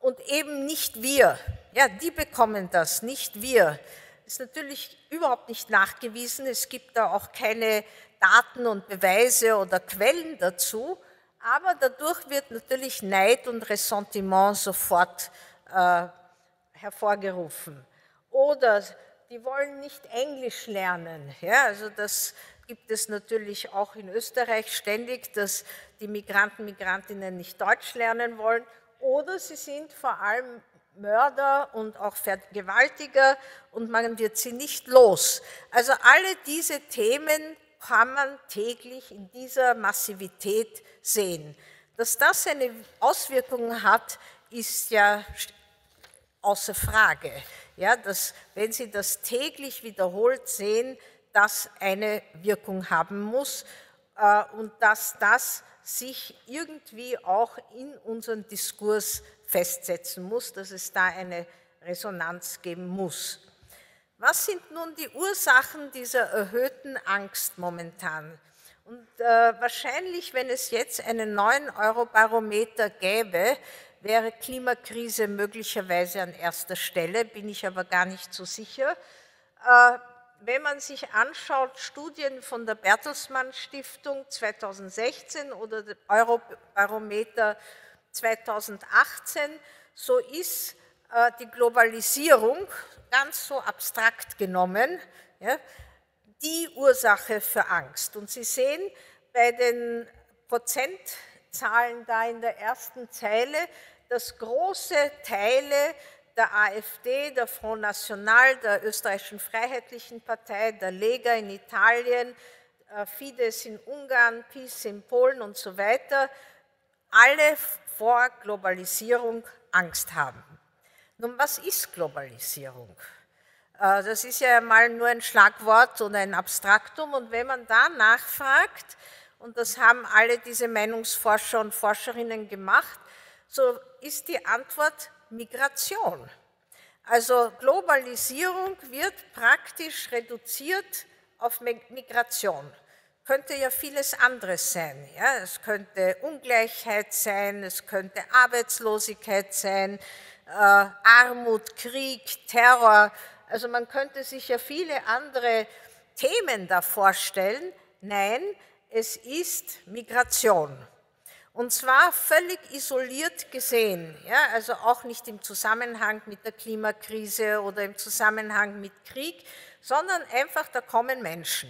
Speaker 3: und eben nicht wir. Ja, die bekommen das, nicht wir. Ist natürlich überhaupt nicht nachgewiesen, es gibt da auch keine Daten und Beweise oder Quellen dazu, aber dadurch wird natürlich Neid und Ressentiment sofort äh, hervorgerufen. Oder die wollen nicht Englisch lernen. Ja, also das gibt es natürlich auch in Österreich ständig, dass die Migranten, Migrantinnen nicht Deutsch lernen wollen. Oder sie sind vor allem Mörder und auch Vergewaltiger und man wird sie nicht los. Also alle diese Themen kann man täglich in dieser Massivität sehen. Dass das eine Auswirkung hat, ist ja außer Frage. Ja, dass, wenn Sie das täglich wiederholt sehen, das eine Wirkung haben muss äh, und dass das sich irgendwie auch in unseren Diskurs festsetzen muss, dass es da eine Resonanz geben muss. Was sind nun die Ursachen dieser erhöhten Angst momentan? Und äh, wahrscheinlich, wenn es jetzt einen neuen Eurobarometer gäbe, wäre Klimakrise möglicherweise an erster Stelle, bin ich aber gar nicht so sicher. Äh, wenn man sich anschaut, Studien von der Bertelsmann Stiftung 2016 oder Eurobarometer 2018, so ist die Globalisierung ganz so abstrakt genommen, ja, die Ursache für Angst. Und Sie sehen bei den Prozentzahlen da in der ersten Zeile, dass große Teile der AfD, der Front National, der österreichischen Freiheitlichen Partei, der Lega in Italien, äh, Fidesz in Ungarn, PiS in Polen und so weiter, alle vor Globalisierung Angst haben. Nun, was ist Globalisierung? Äh, das ist ja mal nur ein Schlagwort und ein Abstraktum. Und wenn man da nachfragt, und das haben alle diese Meinungsforscher und Forscherinnen gemacht, so ist die Antwort Migration. Also Globalisierung wird praktisch reduziert auf Migration. Könnte ja vieles anderes sein. Ja? Es könnte Ungleichheit sein, es könnte Arbeitslosigkeit sein, Armut, Krieg, Terror. Also man könnte sich ja viele andere Themen da vorstellen. Nein, es ist Migration. Und zwar völlig isoliert gesehen, ja, also auch nicht im Zusammenhang mit der Klimakrise oder im Zusammenhang mit Krieg, sondern einfach, da kommen Menschen.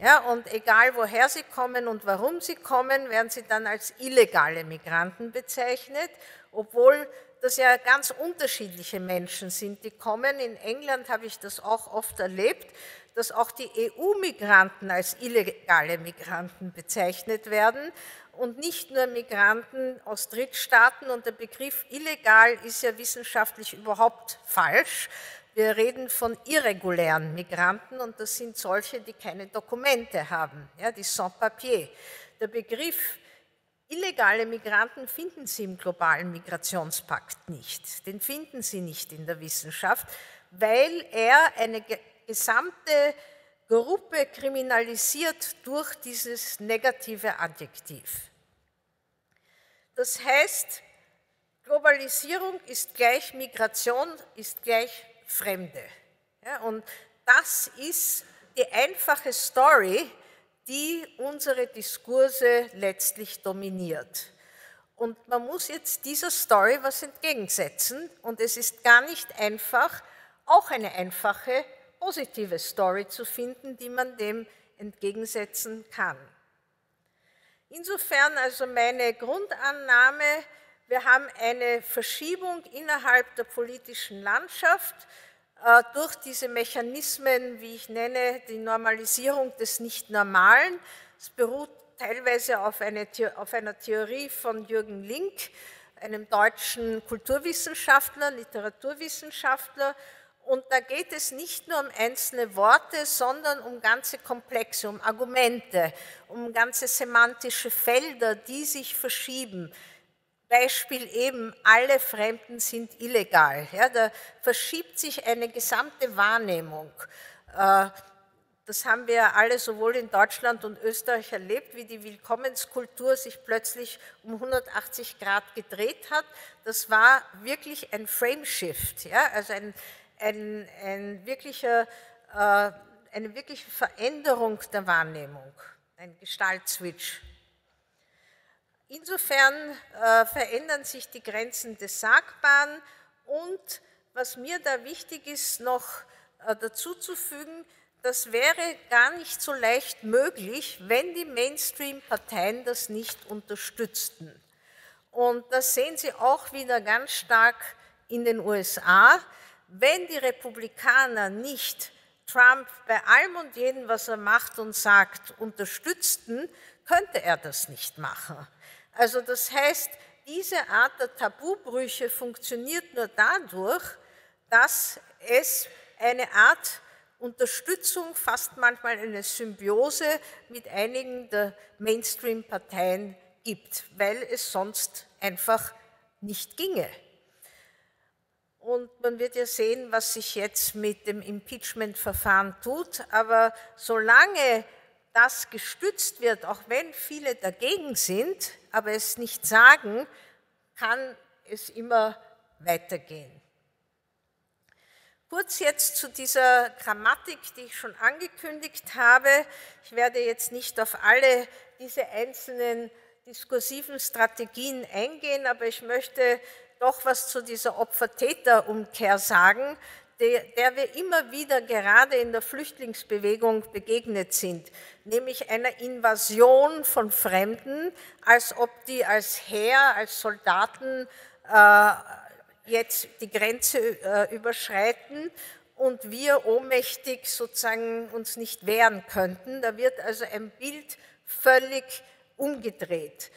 Speaker 3: Ja, und egal woher sie kommen und warum sie kommen, werden sie dann als illegale Migranten bezeichnet, obwohl das ja ganz unterschiedliche Menschen sind, die kommen. In England habe ich das auch oft erlebt, dass auch die EU-Migranten als illegale Migranten bezeichnet werden und nicht nur Migranten aus Drittstaaten. Und der Begriff illegal ist ja wissenschaftlich überhaupt falsch. Wir reden von irregulären Migranten und das sind solche, die keine Dokumente haben, ja, die Sans-Papier. Der Begriff illegale Migranten finden Sie im globalen Migrationspakt nicht. Den finden Sie nicht in der Wissenschaft, weil er eine gesamte Gruppe kriminalisiert durch dieses negative Adjektiv. Das heißt, Globalisierung ist gleich Migration, ist gleich Fremde. Ja, und das ist die einfache Story, die unsere Diskurse letztlich dominiert. Und man muss jetzt dieser Story was entgegensetzen und es ist gar nicht einfach, auch eine einfache positive Story zu finden, die man dem entgegensetzen kann. Insofern also meine Grundannahme, wir haben eine Verschiebung innerhalb der politischen Landschaft durch diese Mechanismen, wie ich nenne, die Normalisierung des Nicht-Normalen. Es beruht teilweise auf, eine, auf einer Theorie von Jürgen Link, einem deutschen Kulturwissenschaftler, Literaturwissenschaftler, und da geht es nicht nur um einzelne Worte, sondern um ganze Komplexe, um Argumente, um ganze semantische Felder, die sich verschieben. Beispiel eben, alle Fremden sind illegal. Ja, da verschiebt sich eine gesamte Wahrnehmung. Äh, das haben wir alle sowohl in Deutschland und Österreich erlebt, wie die Willkommenskultur sich plötzlich um 180 Grad gedreht hat. Das war wirklich ein Frameshift, ja, also ein, ein, ein wirklicher, äh, eine wirkliche Veränderung der Wahrnehmung, ein Gestaltswitch. Insofern äh, verändern sich die Grenzen des Sagbaren und was mir da wichtig ist, noch äh, dazuzufügen, das wäre gar nicht so leicht möglich, wenn die Mainstream-Parteien das nicht unterstützten. Und das sehen Sie auch wieder ganz stark in den USA wenn die Republikaner nicht Trump bei allem und jedem, was er macht und sagt, unterstützten, könnte er das nicht machen. Also das heißt, diese Art der Tabubrüche funktioniert nur dadurch, dass es eine Art Unterstützung, fast manchmal eine Symbiose mit einigen der Mainstream-Parteien gibt, weil es sonst einfach nicht ginge. Und man wird ja sehen, was sich jetzt mit dem Impeachment-Verfahren tut. Aber solange das gestützt wird, auch wenn viele dagegen sind, aber es nicht sagen, kann es immer weitergehen. Kurz jetzt zu dieser Grammatik, die ich schon angekündigt habe. Ich werde jetzt nicht auf alle diese einzelnen diskursiven Strategien eingehen, aber ich möchte doch was zu dieser Opfer-Täter-Umkehr sagen, der, der, wir immer wieder gerade in der Flüchtlingsbewegung begegnet sind, nämlich einer Invasion von Fremden, als ob die als Heer, als Soldaten äh, jetzt die Grenze äh, überschreiten und wir ohnmächtig sozusagen uns nicht wehren könnten. Da wird also ein Bild völlig umgedreht.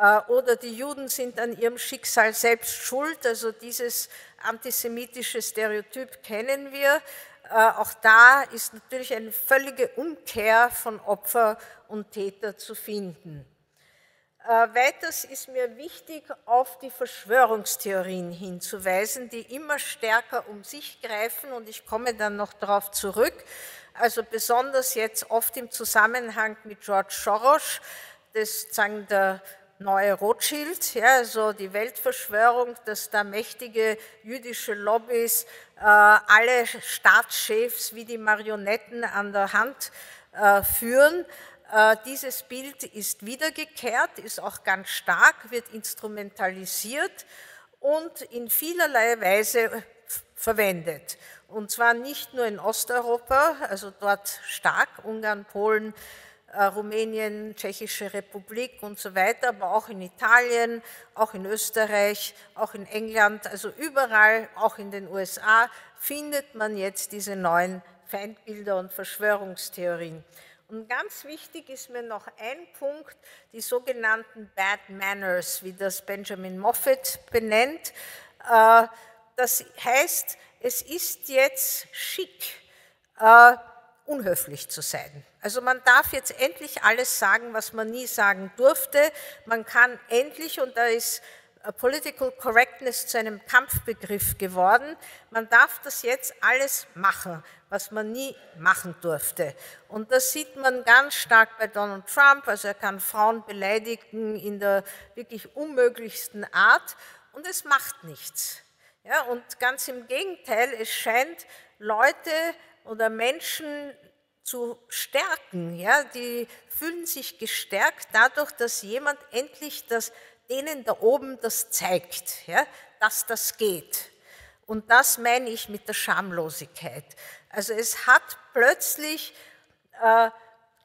Speaker 3: Äh, oder die Juden sind an ihrem Schicksal selbst schuld. Also dieses antisemitische Stereotyp kennen wir. Äh, auch da ist natürlich eine völlige Umkehr von Opfer und Täter zu finden. Äh, weiters ist mir wichtig, auf die Verschwörungstheorien hinzuweisen, die immer stärker um sich greifen und ich komme dann noch darauf zurück. Also besonders jetzt oft im Zusammenhang mit George Soros, das sozusagen der neue Rothschild, ja, also die Weltverschwörung, dass da mächtige jüdische Lobbys äh, alle Staatschefs wie die Marionetten an der Hand äh, führen. Äh, dieses Bild ist wiedergekehrt, ist auch ganz stark, wird instrumentalisiert und in vielerlei Weise verwendet. Und zwar nicht nur in Osteuropa, also dort stark, Ungarn, Polen, äh, Rumänien, Tschechische Republik und so weiter, aber auch in Italien, auch in Österreich, auch in England, also überall, auch in den USA, findet man jetzt diese neuen Feindbilder und Verschwörungstheorien. Und ganz wichtig ist mir noch ein Punkt, die sogenannten Bad Manners, wie das Benjamin Moffat benennt. Äh, das heißt, es ist jetzt schick, äh, unhöflich zu sein. Also man darf jetzt endlich alles sagen, was man nie sagen durfte. Man kann endlich, und da ist äh, Political Correctness zu einem Kampfbegriff geworden, man darf das jetzt alles machen, was man nie machen durfte. Und das sieht man ganz stark bei Donald Trump, also er kann Frauen beleidigen in der wirklich unmöglichsten Art und es macht nichts. Ja, und ganz im Gegenteil, es scheint Leute oder Menschen zu stärken. Ja, die fühlen sich gestärkt dadurch, dass jemand endlich das, denen da oben das zeigt, ja, dass das geht. Und das meine ich mit der Schamlosigkeit. Also es hat plötzlich, äh,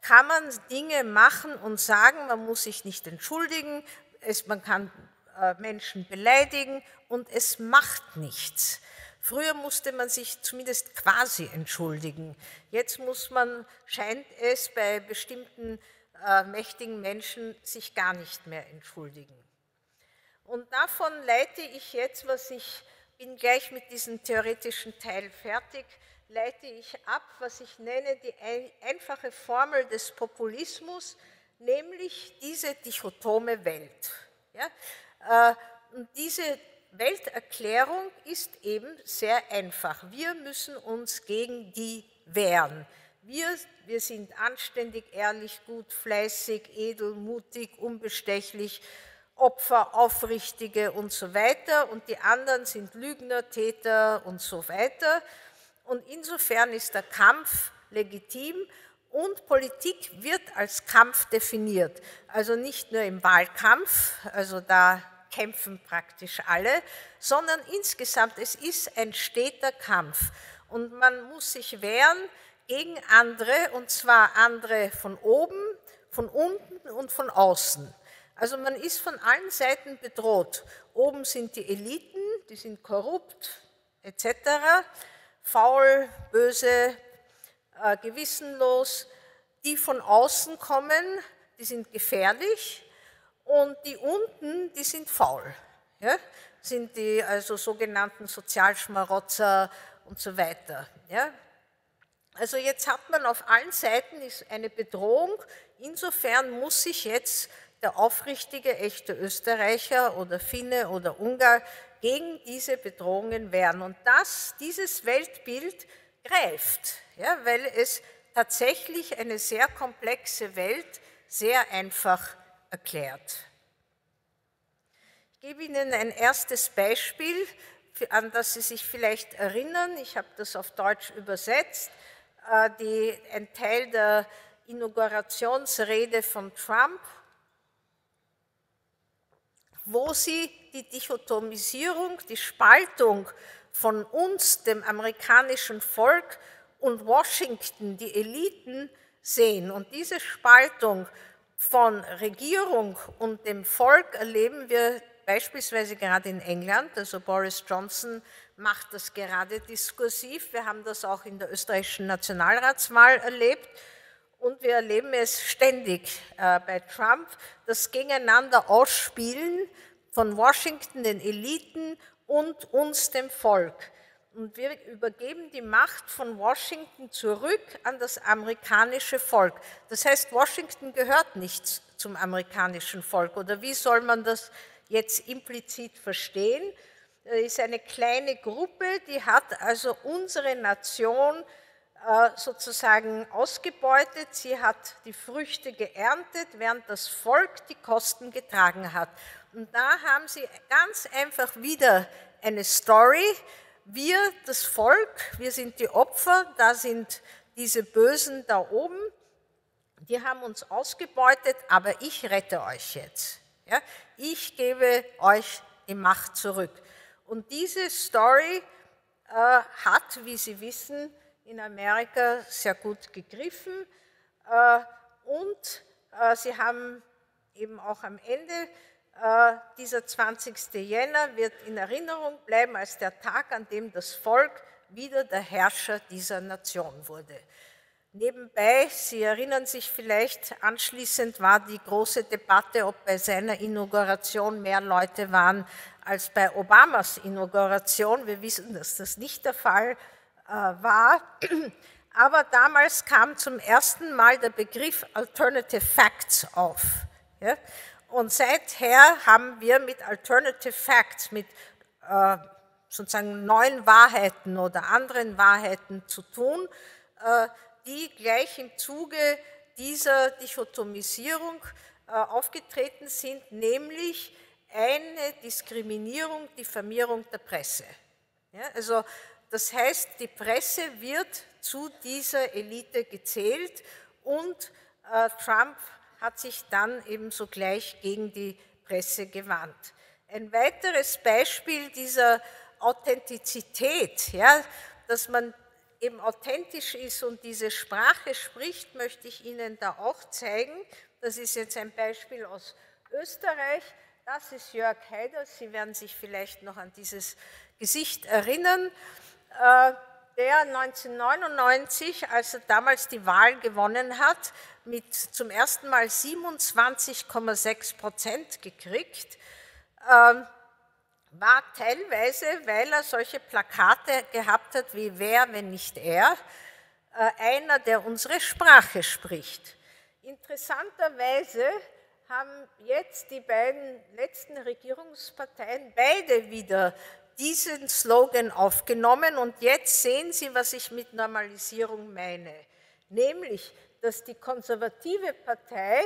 Speaker 3: kann man Dinge machen und sagen, man muss sich nicht entschuldigen, es, man kann äh, Menschen beleidigen und es macht nichts. Früher musste man sich zumindest quasi entschuldigen. Jetzt muss man, scheint es bei bestimmten äh, mächtigen Menschen sich gar nicht mehr entschuldigen. Und davon leite ich jetzt, was ich bin gleich mit diesem theoretischen Teil fertig, leite ich ab, was ich nenne die einfache Formel des Populismus, nämlich diese dichotome Welt. Ja? Äh, und diese Welterklärung ist eben sehr einfach. Wir müssen uns gegen die wehren. Wir, wir sind anständig, ehrlich, gut, fleißig, edel, mutig, unbestechlich, Opfer, Aufrichtige und so weiter. Und die anderen sind Lügner, Täter und so weiter. Und insofern ist der Kampf legitim und Politik wird als Kampf definiert. Also nicht nur im Wahlkampf, also da kämpfen praktisch alle, sondern insgesamt, es ist ein steter Kampf. Und man muss sich wehren gegen andere, und zwar andere von oben, von unten und von außen. Also man ist von allen Seiten bedroht. Oben sind die Eliten, die sind korrupt etc., faul, böse, äh, gewissenlos. Die von außen kommen, die sind gefährlich und die unten, die sind faul. Ja? Sind die also sogenannten Sozialschmarotzer und so weiter. Ja? Also jetzt hat man auf allen Seiten eine Bedrohung. Insofern muss sich jetzt der aufrichtige, echte Österreicher oder Finne oder Ungar gegen diese Bedrohungen wehren. Und das, dieses Weltbild greift, ja, weil es tatsächlich eine sehr komplexe Welt sehr einfach erklärt. Ich gebe Ihnen ein erstes Beispiel, an das Sie sich vielleicht erinnern. Ich habe das auf Deutsch übersetzt. Äh, die, ein Teil der Inaugurationsrede von Trump, wo sie die Dichotomisierung, die Spaltung von uns, dem amerikanischen Volk, und Washington, die Eliten, sehen. Und diese Spaltung von Regierung und dem Volk erleben wir beispielsweise gerade in England. Also Boris Johnson macht das gerade diskursiv. Wir haben das auch in der österreichischen Nationalratswahl erlebt. Und wir erleben es ständig äh, bei Trump, das Gegeneinander ausspielen von Washington, den Eliten und uns, dem Volk. Und wir übergeben die Macht von Washington zurück an das amerikanische Volk. Das heißt, Washington gehört nicht zum amerikanischen Volk. Oder wie soll man das jetzt implizit verstehen? Es ist eine kleine Gruppe, die hat also unsere Nation äh, sozusagen ausgebeutet. Sie hat die Früchte geerntet, während das Volk die Kosten getragen hat. Und da haben Sie ganz einfach wieder eine Story, wir, das Volk, wir sind die Opfer, da sind diese Bösen da oben, die haben uns ausgebeutet, aber ich rette euch jetzt. Ja? Ich gebe euch die Macht zurück. Und diese Story äh, hat, wie Sie wissen, in Amerika sehr gut gegriffen. Äh, und äh, sie haben eben auch am Ende dieser 20. Jänner wird in Erinnerung bleiben als der Tag, an dem das Volk wieder der Herrscher dieser Nation wurde. Nebenbei, Sie erinnern sich vielleicht, anschließend war die große Debatte, ob bei seiner Inauguration mehr Leute waren als bei Obamas Inauguration. Wir wissen, dass das nicht der Fall äh, war. Aber damals kam zum ersten Mal der Begriff Alternative Facts auf. Und seither haben wir mit Alternative Facts, mit äh, sozusagen neuen Wahrheiten oder anderen Wahrheiten zu tun, äh, die gleich im Zuge dieser Dichotomisierung äh, aufgetreten sind, nämlich eine Diskriminierung, Diffamierung der Presse. Ja, also das heißt, die Presse wird zu dieser Elite gezählt und äh, Trump hat sich dann eben sogleich gegen die Presse gewandt. Ein weiteres Beispiel dieser Authentizität, ja, dass man eben authentisch ist und diese Sprache spricht, möchte ich Ihnen da auch zeigen. Das ist jetzt ein Beispiel aus Österreich. Das ist Jörg Haider. Sie werden sich vielleicht noch an dieses Gesicht erinnern. Äh, der 1999, als er damals die Wahl gewonnen hat, mit zum ersten Mal 27,6 Prozent gekriegt. Ähm, war teilweise, weil er solche Plakate gehabt hat wie Wer, wenn nicht er, äh, einer, der unsere Sprache spricht. Interessanterweise haben jetzt die beiden letzten Regierungsparteien beide wieder diesen Slogan aufgenommen und jetzt sehen Sie, was ich mit Normalisierung meine. Nämlich, dass die konservative Partei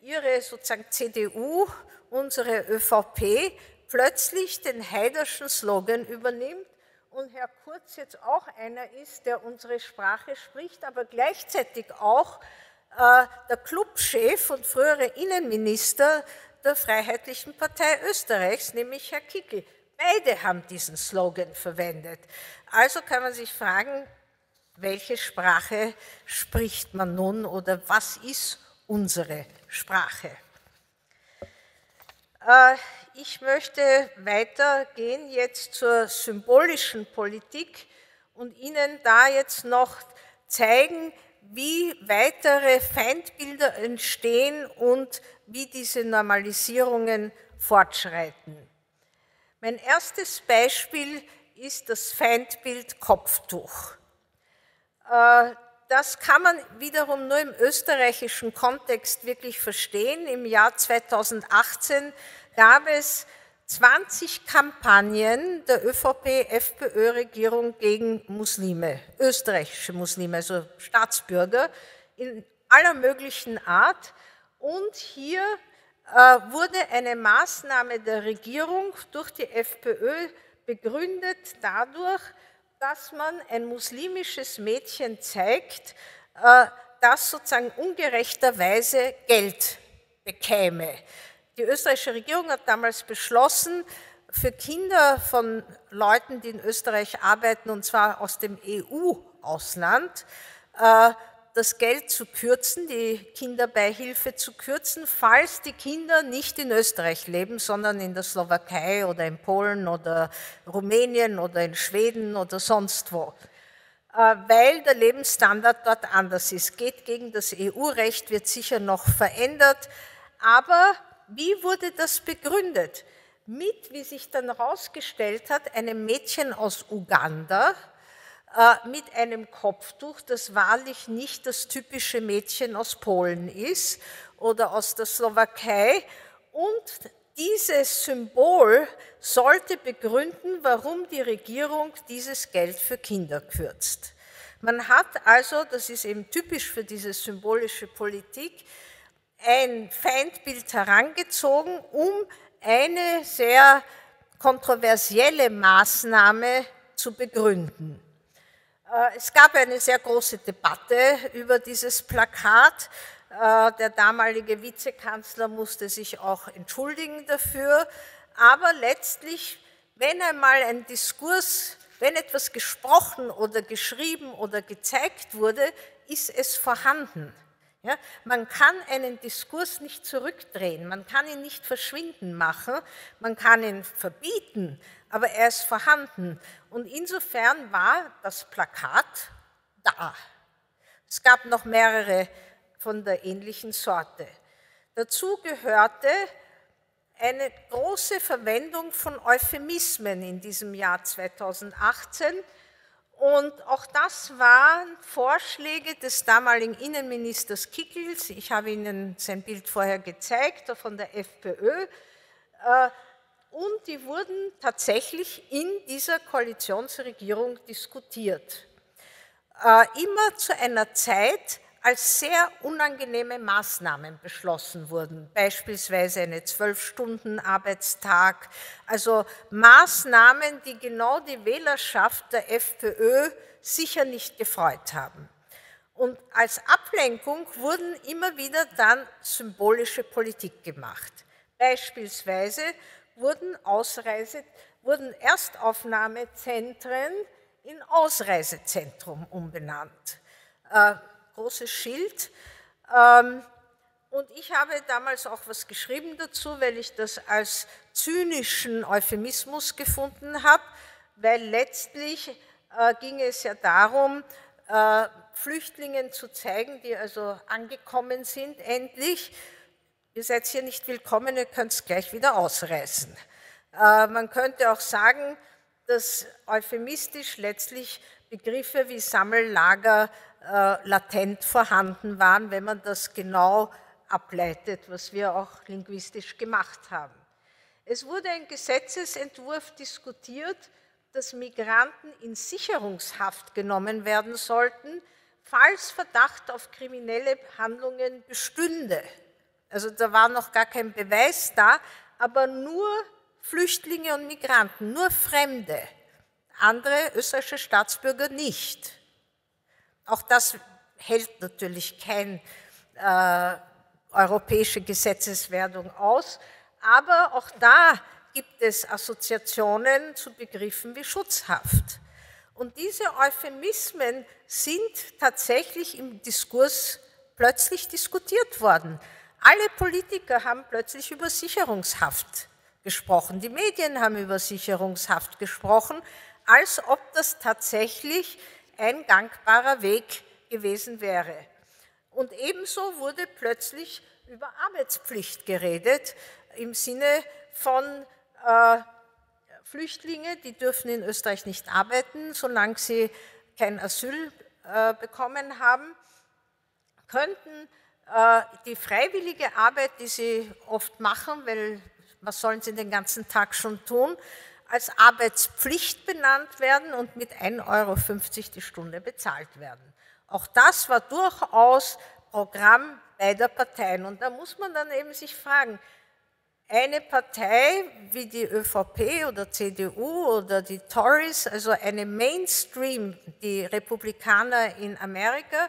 Speaker 3: ihre sozusagen CDU, unsere ÖVP plötzlich den Haiderschen Slogan übernimmt und Herr Kurz jetzt auch einer ist, der unsere Sprache spricht, aber gleichzeitig auch äh, der Clubchef und frühere Innenminister der Freiheitlichen Partei Österreichs, nämlich Herr Kickel. Beide haben diesen Slogan verwendet. Also kann man sich fragen, welche Sprache spricht man nun oder was ist unsere Sprache? Äh, ich möchte weitergehen jetzt zur symbolischen Politik und Ihnen da jetzt noch zeigen, wie weitere Feindbilder entstehen und wie diese Normalisierungen fortschreiten. Mein erstes Beispiel ist das Feindbild Kopftuch. Äh, das kann man wiederum nur im österreichischen Kontext wirklich verstehen. Im Jahr 2018 gab es 20 Kampagnen der ÖVP-FPÖ-Regierung gegen Muslime, österreichische Muslime, also Staatsbürger in aller möglichen Art. Und hier wurde eine Maßnahme der Regierung durch die FPÖ begründet dadurch, dass man ein muslimisches Mädchen zeigt, äh, das sozusagen ungerechterweise Geld bekäme. Die österreichische Regierung hat damals beschlossen, für Kinder von Leuten, die in Österreich arbeiten, und zwar aus dem EU-Ausland, äh, das Geld zu kürzen, die Kinderbeihilfe zu kürzen, falls die Kinder nicht in Österreich leben, sondern in der Slowakei oder in Polen oder Rumänien oder in Schweden oder sonst wo. Äh, weil der Lebensstandard dort anders ist. Geht gegen das EU-Recht, wird sicher noch verändert. Aber wie wurde das begründet? Mit, wie sich dann herausgestellt hat, einem Mädchen aus Uganda, mit einem Kopftuch, das wahrlich nicht das typische Mädchen aus Polen ist oder aus der Slowakei. Und dieses Symbol sollte begründen, warum die Regierung dieses Geld für Kinder kürzt. Man hat also, das ist eben typisch für diese symbolische Politik, ein Feindbild herangezogen, um eine sehr kontroversielle Maßnahme zu begründen. Äh, es gab eine sehr große Debatte über dieses Plakat. Äh, der damalige Vizekanzler musste sich auch entschuldigen dafür. Aber letztlich, wenn einmal ein Diskurs, wenn etwas gesprochen oder geschrieben oder gezeigt wurde, ist es vorhanden. Ja, man kann einen Diskurs nicht zurückdrehen, man kann ihn nicht verschwinden machen, man kann ihn verbieten, aber er ist vorhanden. Und insofern war das Plakat da. Es gab noch mehrere von der ähnlichen Sorte. Dazu gehörte eine große Verwendung von Euphemismen in diesem Jahr 2018. Und auch das waren Vorschläge des damaligen Innenministers Kickels. Ich habe Ihnen sein Bild vorher gezeigt, von der FPÖ. Äh, und die wurden tatsächlich in dieser Koalitionsregierung diskutiert. Äh, immer zu einer Zeit, als sehr unangenehme Maßnahmen beschlossen wurden, beispielsweise eine Zwölf-Stunden-Arbeitstag, also Maßnahmen, die genau die Wählerschaft der FPÖ sicher nicht gefreut haben. Und als Ablenkung wurden immer wieder dann symbolische Politik gemacht. Beispielsweise wurden, Ausreise, wurden Erstaufnahmezentren in Ausreisezentrum umbenannt. Großes Schild. Ähm, und ich habe damals auch was geschrieben dazu, weil ich das als zynischen Euphemismus gefunden habe, weil letztlich äh, ging es ja darum, äh, Flüchtlingen zu zeigen, die also angekommen sind, endlich. Ihr seid hier nicht willkommen, ihr könnt es gleich wieder ausreißen. Äh, man könnte auch sagen, dass euphemistisch letztlich Begriffe wie Sammellager äh, latent vorhanden waren, wenn man das genau ableitet, was wir auch linguistisch gemacht haben. Es wurde ein Gesetzesentwurf diskutiert, dass Migranten in Sicherungshaft genommen werden sollten, falls Verdacht auf kriminelle Handlungen bestünde. Also da war noch gar kein Beweis da, aber nur Flüchtlinge und Migranten, nur Fremde, andere österreichische Staatsbürger nicht. Auch das hält natürlich keine äh, europäische Gesetzeswerdung aus, aber auch da gibt es Assoziationen zu Begriffen wie Schutzhaft. Und diese Euphemismen sind tatsächlich im Diskurs plötzlich diskutiert worden. Alle Politiker haben plötzlich über Sicherungshaft gesprochen. Die Medien haben über Sicherungshaft gesprochen, als ob das tatsächlich ein gangbarer Weg gewesen wäre. Und ebenso wurde plötzlich über Arbeitspflicht geredet, im Sinne von äh, Flüchtlinge, die dürfen in Österreich nicht arbeiten, solange sie kein Asyl äh, bekommen haben, könnten äh, die freiwillige Arbeit, die sie oft machen, weil was sollen sie den ganzen Tag schon tun, als Arbeitspflicht benannt werden und mit 1,50 Euro die Stunde bezahlt werden. Auch das war durchaus Programm beider Parteien. Und da muss man dann eben sich fragen, eine Partei wie die ÖVP oder CDU oder die Tories, also eine Mainstream, die Republikaner in Amerika,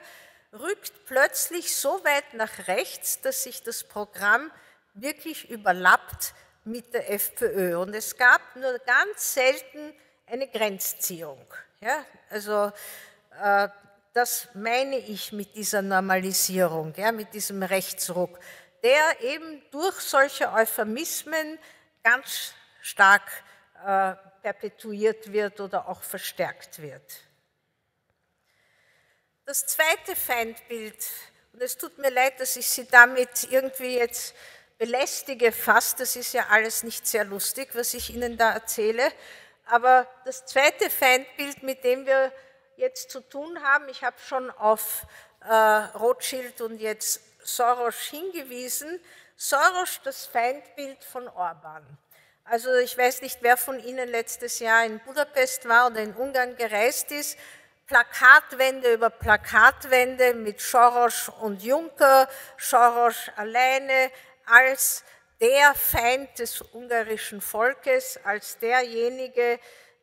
Speaker 3: rückt plötzlich so weit nach rechts, dass sich das Programm wirklich überlappt mit der FPÖ. Und es gab nur ganz selten eine Grenzziehung. Ja? Also äh, das meine ich mit dieser Normalisierung, ja, mit diesem Rechtsruck, der eben durch solche Euphemismen ganz stark äh, perpetuiert wird oder auch verstärkt wird. Das zweite Feindbild, und es tut mir leid, dass ich Sie damit irgendwie jetzt belästige fast, das ist ja alles nicht sehr lustig, was ich Ihnen da erzähle. Aber das zweite Feindbild, mit dem wir jetzt zu tun haben, ich habe schon auf äh, Rothschild und jetzt Soros hingewiesen, Soros das Feindbild von Orban. Also ich weiß nicht, wer von Ihnen letztes Jahr in Budapest war oder in Ungarn gereist ist. Plakatwände über Plakatwände mit Soros und Juncker, Soros alleine, als der Feind des ungarischen Volkes, als derjenige,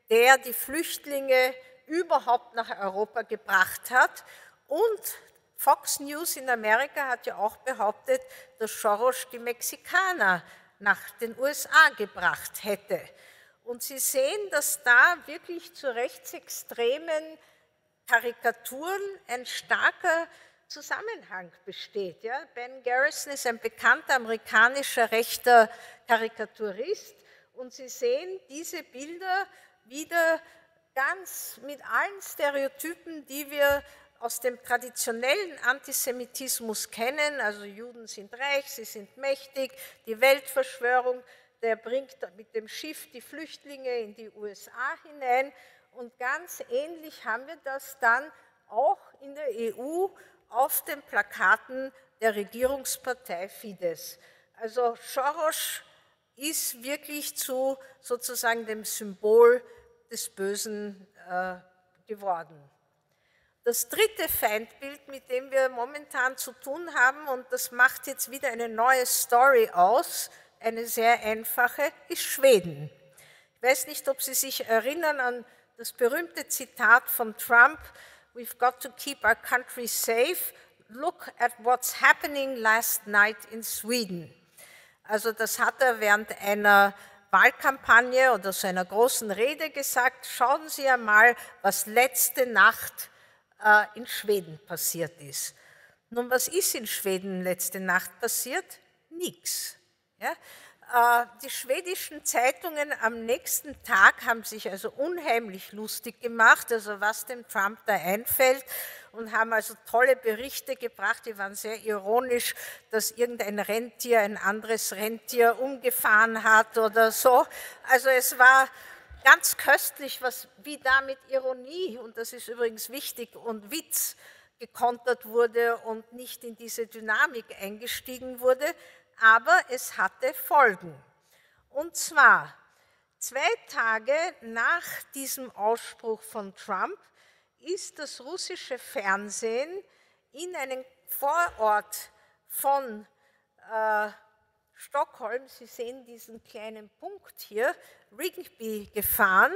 Speaker 3: der die Flüchtlinge überhaupt nach Europa gebracht hat und Fox News in Amerika hat ja auch behauptet, dass Soros die Mexikaner nach den USA gebracht hätte. Und Sie sehen, dass da wirklich zu rechtsextremen Karikaturen ein starker Zusammenhang besteht. Ja? Ben Garrison ist ein bekannter amerikanischer rechter Karikaturist und Sie sehen diese Bilder wieder ganz mit allen Stereotypen, die wir aus dem traditionellen Antisemitismus kennen, also Juden sind reich, sie sind mächtig, die Weltverschwörung, der bringt mit dem Schiff die Flüchtlinge in die USA hinein und ganz ähnlich haben wir das dann auch in der EU auf den Plakaten der Regierungspartei Fidesz. Also Soros ist wirklich zu sozusagen dem Symbol des Bösen äh, geworden. Das dritte Feindbild, mit dem wir momentan zu tun haben, und das macht jetzt wieder eine neue Story aus, eine sehr einfache, ist Schweden. Ich weiß nicht, ob Sie sich erinnern an das berühmte Zitat von Trump, We've got to keep our country safe. Look at what's happening last night in Sweden. Also das hat er während einer Wahlkampagne oder so einer großen Rede gesagt. Schauen Sie einmal, was letzte Nacht äh, in Schweden passiert ist. Nun, was ist in Schweden letzte Nacht passiert? Nichts. Ja? Äh, die schwedischen Zeitungen am nächsten Tag haben sich also unheimlich lustig gemacht, also was dem Trump da einfällt und haben also tolle Berichte gebracht, die waren sehr ironisch, dass irgendein Rentier ein anderes Rentier umgefahren hat oder so. Also es war ganz köstlich, was, wie da mit Ironie, und das ist übrigens wichtig, und Witz gekontert wurde und nicht in diese Dynamik eingestiegen wurde aber es hatte Folgen. Und zwar zwei Tage nach diesem Ausspruch von Trump ist das russische Fernsehen in einen Vorort von äh, Stockholm, Sie sehen diesen kleinen Punkt hier, Rigby gefahren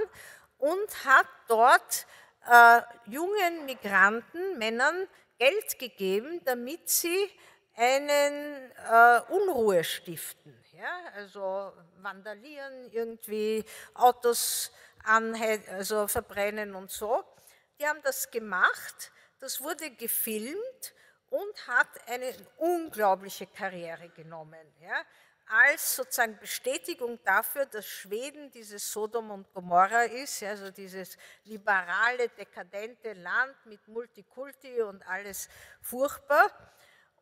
Speaker 3: und hat dort äh, jungen Migranten, Männern Geld gegeben, damit sie einen äh, Unruhe stiften. Ja? Also vandalieren, irgendwie Autos also verbrennen und so. Die haben das gemacht, das wurde gefilmt und hat eine unglaubliche Karriere genommen. Ja? als sozusagen Bestätigung dafür, dass Schweden dieses Sodom und Gomorra ist, also dieses liberale, dekadente Land mit Multikulti und alles furchtbar.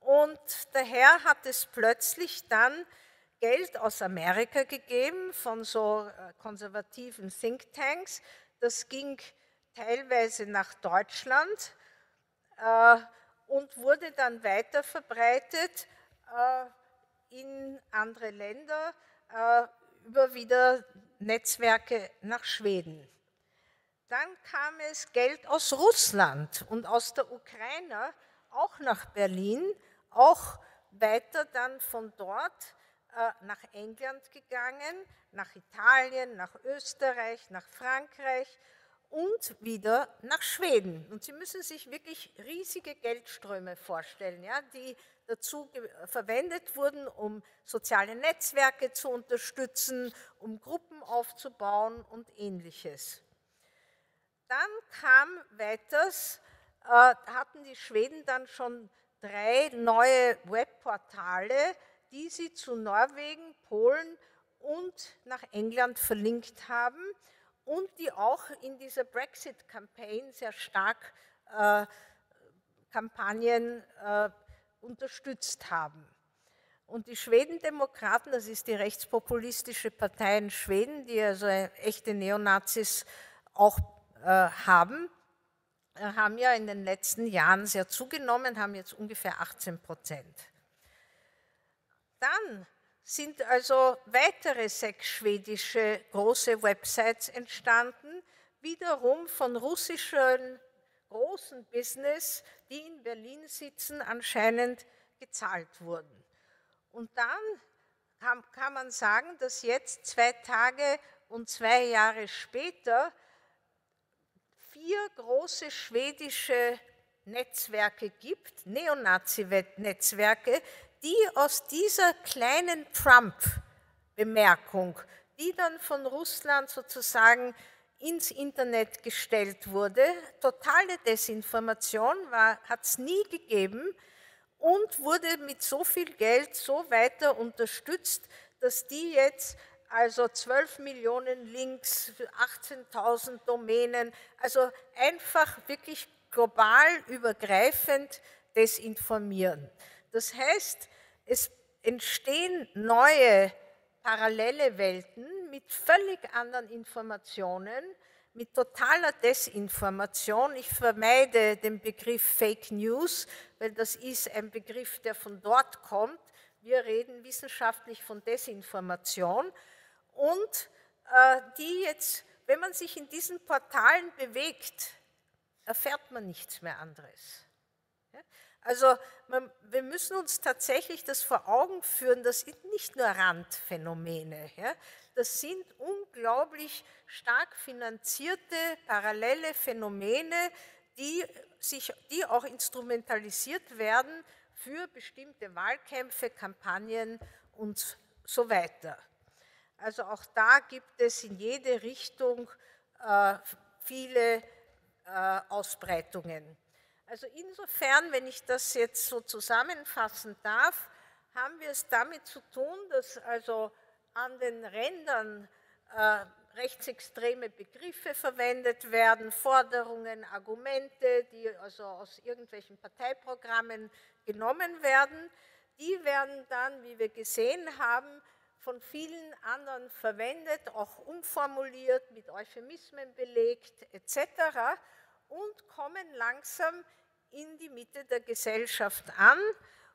Speaker 3: Und daher hat es plötzlich dann Geld aus Amerika gegeben von so äh, konservativen Thinktanks. Das ging teilweise nach Deutschland äh, und wurde dann weiter verbreitet äh, in andere Länder äh, über wieder Netzwerke nach Schweden. Dann kam es Geld aus Russland und aus der Ukraine auch nach Berlin auch weiter dann von dort äh, nach England gegangen, nach Italien, nach Österreich, nach Frankreich und wieder nach Schweden. Und Sie müssen sich wirklich riesige Geldströme vorstellen, ja, die dazu verwendet wurden, um soziale Netzwerke zu unterstützen, um Gruppen aufzubauen und ähnliches. Dann kam weiters, äh, hatten die Schweden dann schon drei neue Webportale, die sie zu Norwegen, Polen und nach England verlinkt haben und die auch in dieser Brexit-Campaign sehr stark äh, Kampagnen äh, unterstützt haben. Und die Schwedendemokraten, das ist die rechtspopulistische Partei in Schweden, die also echte Neonazis auch äh, haben, haben ja in den letzten Jahren sehr zugenommen, haben jetzt ungefähr 18 Prozent. Dann sind also weitere sechs schwedische große Websites entstanden, wiederum von russischen großen Business, die in Berlin sitzen, anscheinend gezahlt wurden. Und dann kann man sagen, dass jetzt zwei Tage und zwei Jahre später vier große schwedische Netzwerke gibt, Neonazi-Netzwerke, die aus dieser kleinen Trump-Bemerkung, die dann von Russland sozusagen ins Internet gestellt wurde, totale Desinformation hat es nie gegeben und wurde mit so viel Geld so weiter unterstützt, dass die jetzt also 12 Millionen Links, 18.000 Domänen, also einfach wirklich global übergreifend desinformieren. Das heißt, es entstehen neue parallele Welten mit völlig anderen Informationen, mit totaler Desinformation. Ich vermeide den Begriff Fake News, weil das ist ein Begriff, der von dort kommt. Wir reden wissenschaftlich von Desinformation und äh, die jetzt, wenn man sich in diesen Portalen bewegt, erfährt man nichts mehr anderes. Also wir müssen uns tatsächlich das vor Augen führen, das sind nicht nur Randphänomene, das sind unglaublich stark finanzierte parallele Phänomene, die, sich, die auch instrumentalisiert werden für bestimmte Wahlkämpfe, Kampagnen und so weiter. Also auch da gibt es in jede Richtung äh, viele äh, Ausbreitungen. Also insofern, wenn ich das jetzt so zusammenfassen darf, haben wir es damit zu tun, dass also an den Rändern äh, rechtsextreme Begriffe verwendet werden, Forderungen, Argumente, die also aus irgendwelchen Parteiprogrammen genommen werden. Die werden dann, wie wir gesehen haben, von vielen anderen verwendet, auch umformuliert, mit Euphemismen belegt etc. und kommen langsam in die Mitte der Gesellschaft an,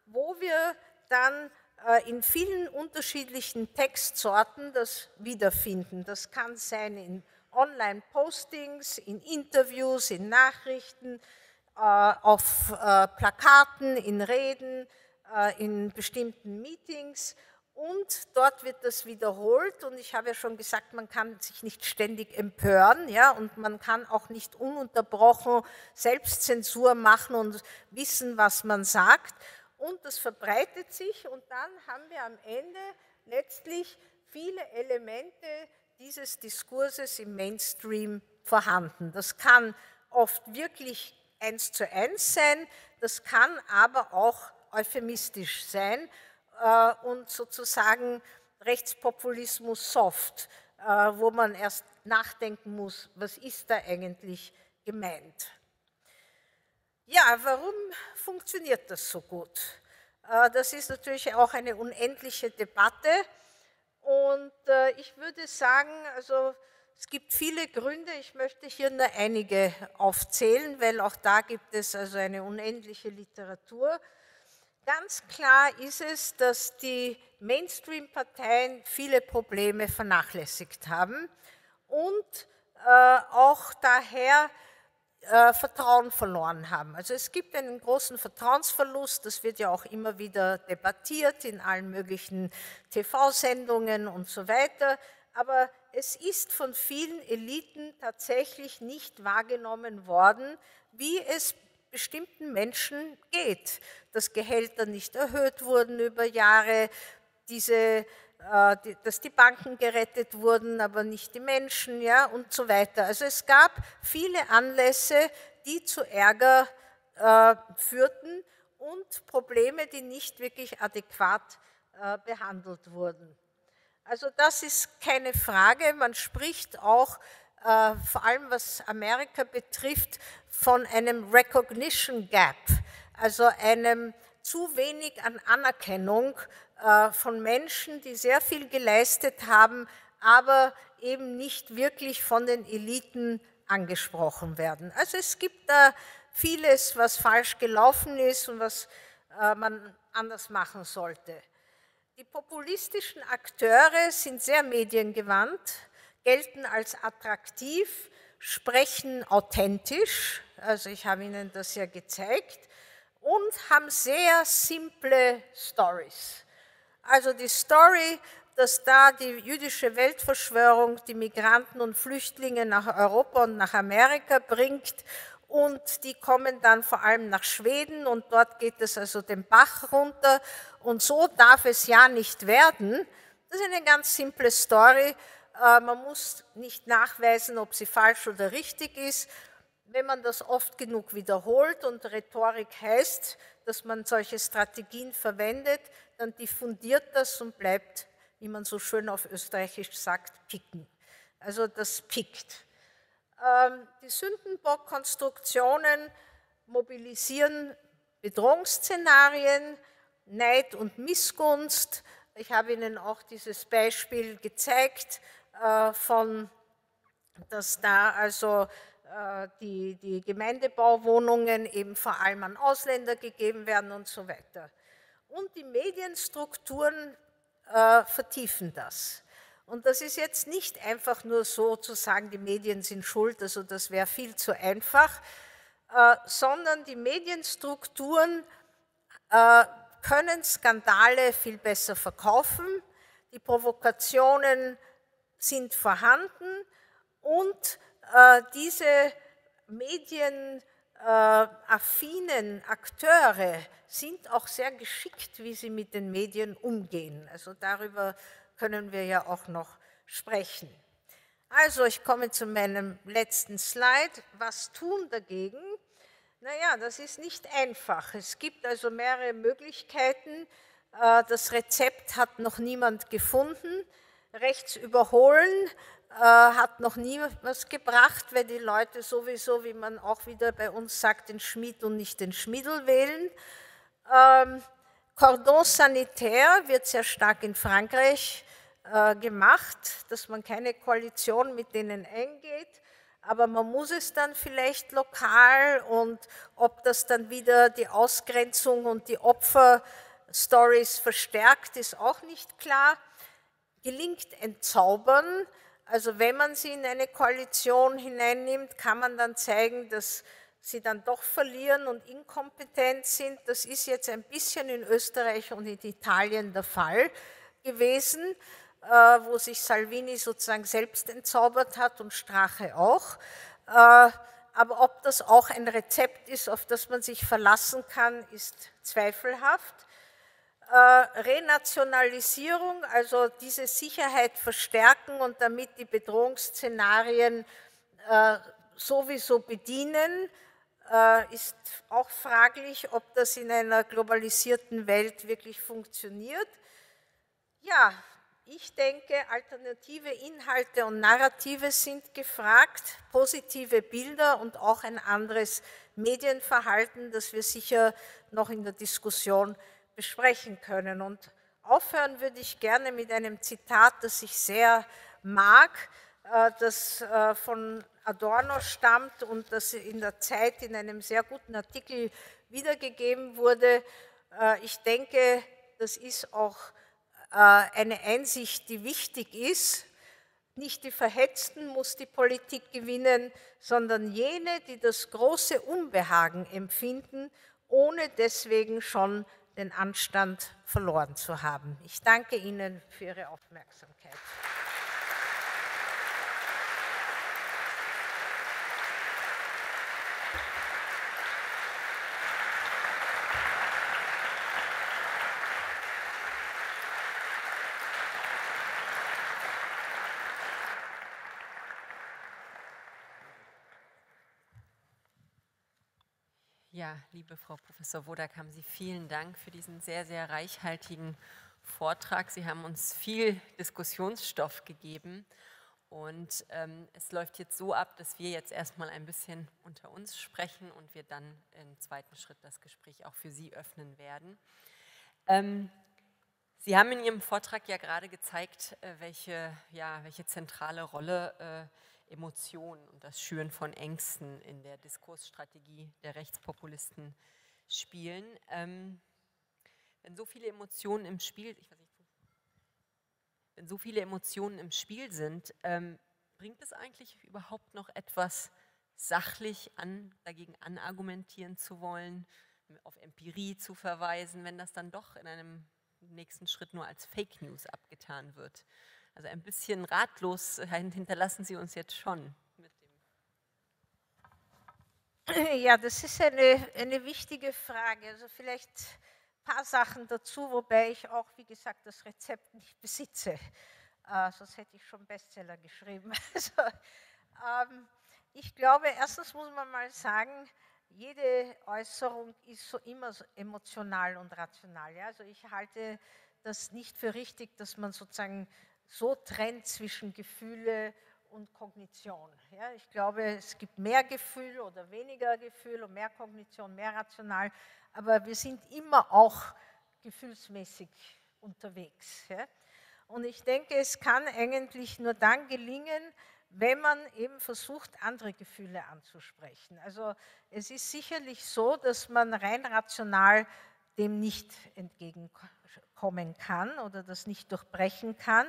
Speaker 3: wo wir dann äh, in vielen unterschiedlichen Textsorten das wiederfinden. Das kann sein in Online-Postings, in Interviews, in Nachrichten, äh, auf äh, Plakaten, in Reden, in bestimmten Meetings und dort wird das wiederholt. Und ich habe ja schon gesagt, man kann sich nicht ständig empören ja, und man kann auch nicht ununterbrochen Selbstzensur machen und wissen, was man sagt. Und das verbreitet sich. Und dann haben wir am Ende letztlich viele Elemente dieses Diskurses im Mainstream vorhanden. Das kann oft wirklich eins zu eins sein, das kann aber auch euphemistisch sein und sozusagen Rechtspopulismus soft, äh, wo man erst nachdenken muss, was ist da eigentlich gemeint. Ja, warum funktioniert das so gut? Äh, das ist natürlich auch eine unendliche Debatte und ich würde sagen, also es gibt viele Gründe, ich möchte hier nur einige aufzählen, weil auch da gibt es also eine unendliche Literatur. Ganz klar ist es, dass die Mainstream-Parteien viele Probleme vernachlässigt haben und äh, auch daher äh, Vertrauen verloren haben. Also es gibt einen großen Vertrauensverlust, das wird ja auch immer wieder debattiert in allen möglichen TV-Sendungen und so weiter, aber es ist von vielen Eliten tatsächlich nicht wahrgenommen worden, wie es bestimmten Menschen geht, dass Gehälter nicht erhöht wurden über Jahre, diese, äh, dass die Banken gerettet wurden, aber nicht die Menschen ja, und so weiter. Also es gab viele Anlässe, die zu Ärger äh, führten und Probleme, die nicht wirklich adäquat äh, behandelt wurden. Also das ist keine Frage. Man spricht auch äh, vor allem was Amerika betrifft, von einem Recognition Gap, also einem zu wenig an Anerkennung äh, von Menschen, die sehr viel geleistet haben, aber eben nicht wirklich von den Eliten angesprochen werden. Also es gibt da vieles, was falsch gelaufen ist und was äh, man anders machen sollte. Die populistischen Akteure sind sehr mediengewandt gelten als attraktiv, sprechen authentisch, also ich habe Ihnen das ja gezeigt, und haben sehr simple Stories. Also die Story, dass da die jüdische Weltverschwörung die Migranten und Flüchtlinge nach Europa und nach Amerika bringt und die kommen dann vor allem nach Schweden und dort geht es also den Bach runter und so darf es ja nicht werden. Das ist eine ganz simple Story. Äh, man muss nicht nachweisen, ob sie falsch oder richtig ist. Wenn man das oft genug wiederholt und Rhetorik heißt, dass man solche Strategien verwendet, dann diffundiert das und bleibt, wie man so schön auf Österreichisch sagt, picken. Also das pickt. Ähm, die Sündenbock-Konstruktionen mobilisieren Bedrohungsszenarien, Neid und Missgunst. Ich habe Ihnen auch dieses Beispiel gezeigt, äh, von, dass da also äh, die, die Gemeindebauwohnungen eben vor allem an Ausländer gegeben werden und so weiter. Und die Medienstrukturen äh, vertiefen das. Und das ist jetzt nicht einfach nur so zu sagen, die Medien sind schuld, also das wäre viel zu einfach, äh, sondern die Medienstrukturen können Skandale viel besser verkaufen, die Provokationen sind vorhanden und äh, diese medienaffinen Akteure sind auch sehr geschickt, wie sie mit den Medien umgehen. Also darüber können wir ja auch noch sprechen. Also, ich komme zu meinem letzten Slide. Was tun dagegen? Naja, das ist nicht einfach. Es gibt also mehrere Möglichkeiten. Äh, das Rezept hat noch niemand gefunden. Rechts überholen äh, hat noch nie was gebracht, weil die Leute sowieso, wie man auch wieder bei uns sagt, den Schmied und nicht den Schmiedel wählen. Ähm, Cordon sanitaire wird sehr stark in Frankreich äh, gemacht, dass man keine Koalition mit denen eingeht, aber man muss es dann vielleicht lokal und ob das dann wieder die Ausgrenzung und die Opferstories verstärkt, ist auch nicht klar. Gelingt entzaubern, also wenn man sie in eine Koalition hineinnimmt, kann man dann zeigen, dass sie dann doch verlieren und inkompetent sind. Das ist jetzt ein bisschen in Österreich und in Italien der Fall gewesen. Äh, wo sich Salvini sozusagen selbst entzaubert hat und Strache auch. Äh, aber ob das auch ein Rezept ist, auf das man sich verlassen kann, ist zweifelhaft. Äh, Renationalisierung, also diese Sicherheit verstärken und damit die Bedrohungsszenarien sowieso bedienen, ist auch fraglich, ob das in einer globalisierten Welt wirklich funktioniert. Ja, ich denke, alternative Inhalte und Narrative sind gefragt, positive Bilder und auch ein anderes Medienverhalten, das wir sicher noch in der Diskussion besprechen können. Und aufhören würde ich gerne mit einem Zitat, das ich sehr mag, äh, das äh, von Adorno stammt und das in der Zeit in einem sehr guten Artikel wiedergegeben wurde. Äh, ich denke, das ist auch eine Einsicht, die wichtig ist. Nicht die Verhetzten muss die Politik gewinnen, sondern jene, die das große Unbehagen empfinden, ohne deswegen schon den Anstand verloren zu haben. Ich danke Ihnen für Ihre Aufmerksamkeit.
Speaker 2: Ja, liebe Frau Professor Wodak, haben Sie vielen Dank für diesen sehr, sehr reichhaltigen Vortrag. Sie haben uns viel Diskussionsstoff gegeben und ähm, es läuft jetzt so ab, dass wir jetzt erstmal ein bisschen unter uns sprechen und wir dann im zweiten Schritt das Gespräch auch für Sie öffnen werden. Ähm, Sie haben in Ihrem Vortrag ja gerade gezeigt, äh, welche, ja, welche zentrale Rolle äh, Emotionen und das Schüren von Ängsten in der Diskursstrategie der Rechtspopulisten spielen. Ähm, wenn so viele Emotionen im Spiel, ich weiß nicht, wenn so viele Emotionen im Spiel sind, ähm, bringt es eigentlich überhaupt noch etwas sachlich an, dagegen anargumentieren zu wollen, auf Empirie zu verweisen, wenn das dann doch in einem nächsten Schritt nur als Fake News abgetan wird? Also ein bisschen ratlos hinterlassen Sie uns jetzt schon.
Speaker 3: Ja, das ist eine, eine wichtige Frage. Also vielleicht ein paar Sachen dazu, wobei ich auch, wie gesagt, das Rezept nicht besitze. Äh, sonst hätte ich schon Bestseller geschrieben. Also, ähm, ich glaube, erstens muss man mal sagen, jede Äußerung ist so immer so emotional und rational. Ja? Also ich halte das nicht für richtig, dass man sozusagen so trennt zwischen Gefühle und Kognition. Ja? Ich glaube, es gibt mehr Gefühl oder weniger Gefühl und mehr Kognition, mehr rational, aber wir sind immer auch gefühlsmäßig unterwegs. Ja? Und ich denke, es kann eigentlich nur dann gelingen, wenn man eben versucht, andere Gefühle anzusprechen. Also es ist sicherlich so, dass man rein rational dem nicht entgegenkommen kann oder das nicht durchbrechen kann.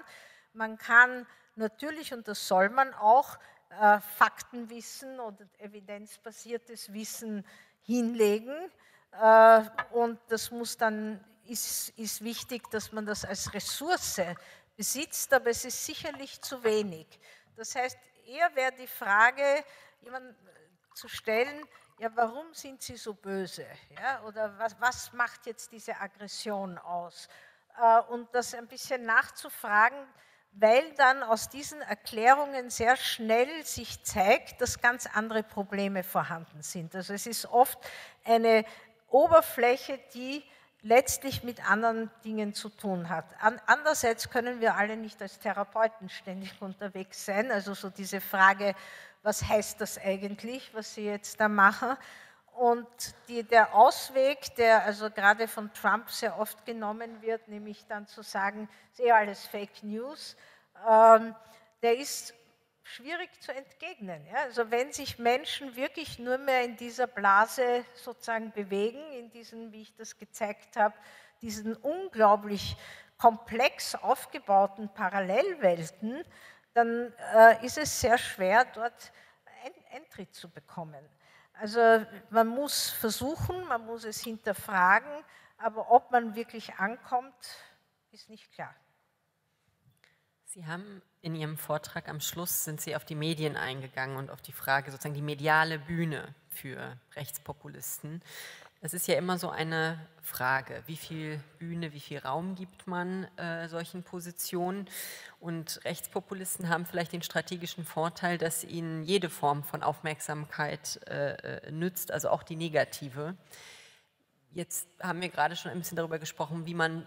Speaker 3: Man kann natürlich, und das soll man auch, äh, Faktenwissen oder evidenzbasiertes Wissen hinlegen. Äh, und das muss dann, ist, ist wichtig, dass man das als Ressource besitzt, aber es ist sicherlich zu wenig. Das heißt, eher wäre die Frage, jemand zu stellen, ja, warum sind Sie so böse? Ja, oder was, was macht jetzt diese Aggression aus? Äh, und das ein bisschen nachzufragen, weil dann aus diesen Erklärungen sehr schnell sich zeigt, dass ganz andere Probleme vorhanden sind. Also es ist oft eine Oberfläche, die letztlich mit anderen Dingen zu tun hat. Andererseits können wir alle nicht als Therapeuten ständig unterwegs sein. Also so diese Frage, was heißt das eigentlich, was Sie jetzt da machen? Und die, der Ausweg, der also gerade von Trump sehr oft genommen wird, nämlich dann zu sagen, ist eh alles Fake News, ähm, der ist schwierig zu entgegnen. Ja? Also wenn sich Menschen wirklich nur mehr in dieser Blase sozusagen bewegen, in diesen, wie ich das gezeigt habe, diesen unglaublich komplex aufgebauten Parallelwelten, dann äh, ist es sehr schwer, dort Eintritt zu bekommen. Also man muss versuchen, man muss es hinterfragen, aber ob man wirklich ankommt, ist nicht klar.
Speaker 2: Sie haben in Ihrem Vortrag am Schluss sind Sie auf die Medien eingegangen und auf die Frage sozusagen die mediale Bühne für Rechtspopulisten. Es ist ja immer so eine Frage, wie viel Bühne, wie viel Raum gibt man äh, solchen Positionen? Und Rechtspopulisten haben vielleicht den strategischen Vorteil, dass ihnen jede Form von Aufmerksamkeit äh, äh nützt, also auch die negative. Jetzt haben wir gerade schon ein bisschen darüber gesprochen, wie man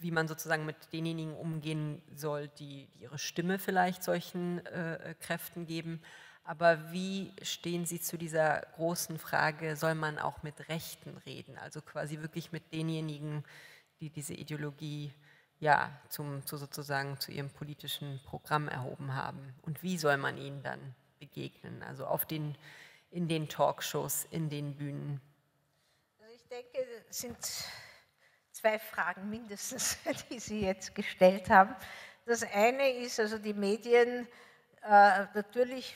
Speaker 2: wie man sozusagen mit denjenigen umgehen soll, die, ihre Stimme vielleicht solchen äh, Kräften geben. Aber wie stehen Sie zu dieser großen Frage, soll man auch mit Rechten reden? Also quasi wirklich mit denjenigen, die diese Ideologie ja, zum, zu sozusagen zu ihrem politischen Programm erhoben haben. Und wie soll man ihnen dann begegnen? Also auf den, in den Talkshows, in den Bühnen.
Speaker 3: Also ich denke, es sind zwei Fragen mindestens, die Sie jetzt gestellt haben. Das eine ist, also die Medien, äh, natürlich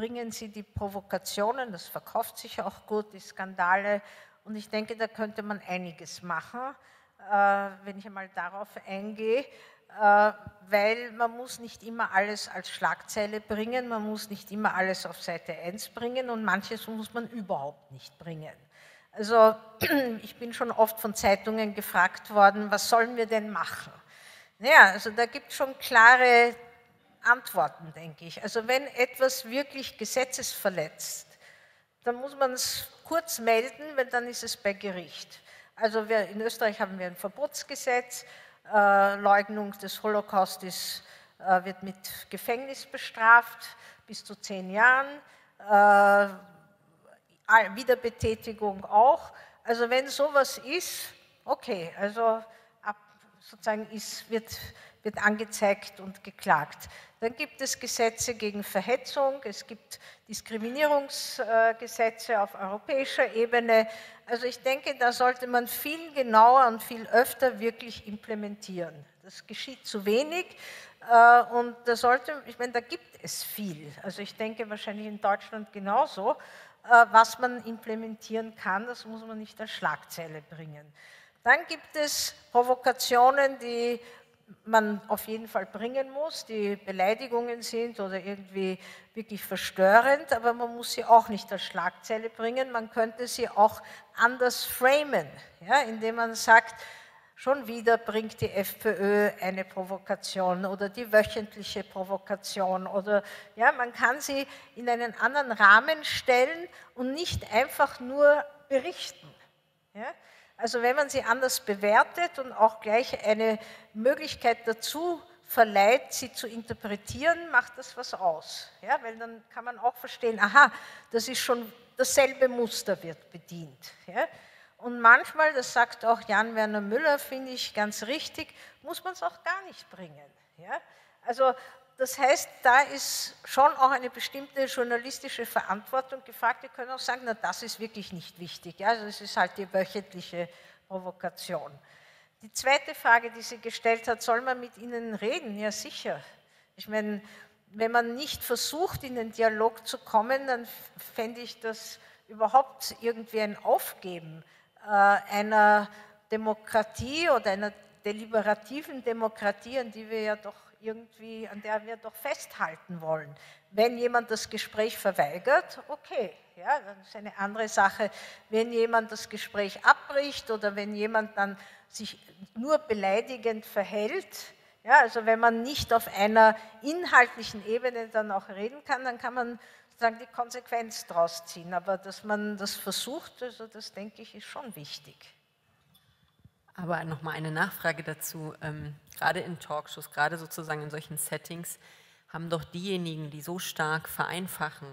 Speaker 3: bringen sie die Provokationen, das verkauft sich auch gut, die Skandale, und ich denke, da könnte man einiges machen, äh, wenn ich einmal darauf eingehe, äh, weil man muss nicht immer alles als Schlagzeile bringen, man muss nicht immer alles auf Seite 1 bringen und manches muss man überhaupt nicht bringen. Also ich bin schon oft von Zeitungen gefragt worden, was sollen wir denn machen? Naja, also da gibt es schon klare Antworten, denke ich. Also wenn etwas wirklich gesetzesverletzt, dann muss man es kurz melden, weil dann ist es bei Gericht. Also wir, in Österreich haben wir ein Verbotsgesetz, äh, Leugnung des Holocaust ist, äh, wird mit Gefängnis bestraft, bis zu zehn Jahren. Äh, Wiederbetätigung auch. Also wenn sowas ist, okay, also sozusagen ist, wird, wird angezeigt und geklagt. Dann gibt es Gesetze gegen Verhetzung, es gibt Diskriminierungsgesetze auf europäischer Ebene. Also ich denke, da sollte man viel genauer und viel öfter wirklich implementieren. Das geschieht zu wenig äh, und da sollte, ich meine, da gibt es viel. Also ich denke wahrscheinlich in Deutschland genauso. Äh, was man implementieren kann. Das muss man nicht als Schlagzeile bringen. Dann gibt es Provokationen, die man auf jeden Fall bringen muss, die Beleidigungen sind oder irgendwie wirklich verstörend, aber man muss sie auch nicht als Schlagzeile bringen, man könnte sie auch anders framen, ja, indem man sagt, schon wieder bringt die FPÖ eine Provokation oder die wöchentliche Provokation oder ja, man kann sie in einen anderen Rahmen stellen und nicht einfach nur berichten. Ja? Also wenn man sie anders bewertet und auch gleich eine Möglichkeit dazu verleiht, sie zu interpretieren, macht das was aus. Ja, weil dann kann man auch verstehen, aha, das ist schon dasselbe Muster wird bedient. Ja. Und manchmal, das sagt auch Jan Werner Müller, finde ich ganz richtig, muss man es auch gar nicht bringen. Ja. Also das heißt, da ist schon auch eine bestimmte journalistische Verantwortung gefragt. Wir können auch sagen, na, das ist wirklich nicht wichtig. Ja? Also es ist halt die wöchentliche Provokation. Die zweite Frage, die sie gestellt hat, soll man mit ihnen reden? Ja, sicher. Ich meine, wenn man nicht versucht, in den Dialog zu kommen, dann fände ich das überhaupt irgendwie ein Aufgeben äh, einer Demokratie oder einer deliberativen Demokratie, an die wir ja doch irgendwie, an der wir doch festhalten wollen. Wenn jemand das Gespräch verweigert, okay, ja, das ist eine andere Sache. Wenn jemand das Gespräch abbricht oder wenn jemand dann sich nur beleidigend verhält, ja, also wenn man nicht auf einer inhaltlichen Ebene dann auch reden kann, dann kann man sagen, die Konsequenz daraus ziehen. Aber dass man das versucht, also das denke ich, ist schon wichtig.
Speaker 2: Aber nochmal eine Nachfrage dazu. Ähm, gerade in Talkshows, gerade sozusagen in solchen Settings, haben doch diejenigen, die so stark vereinfachen,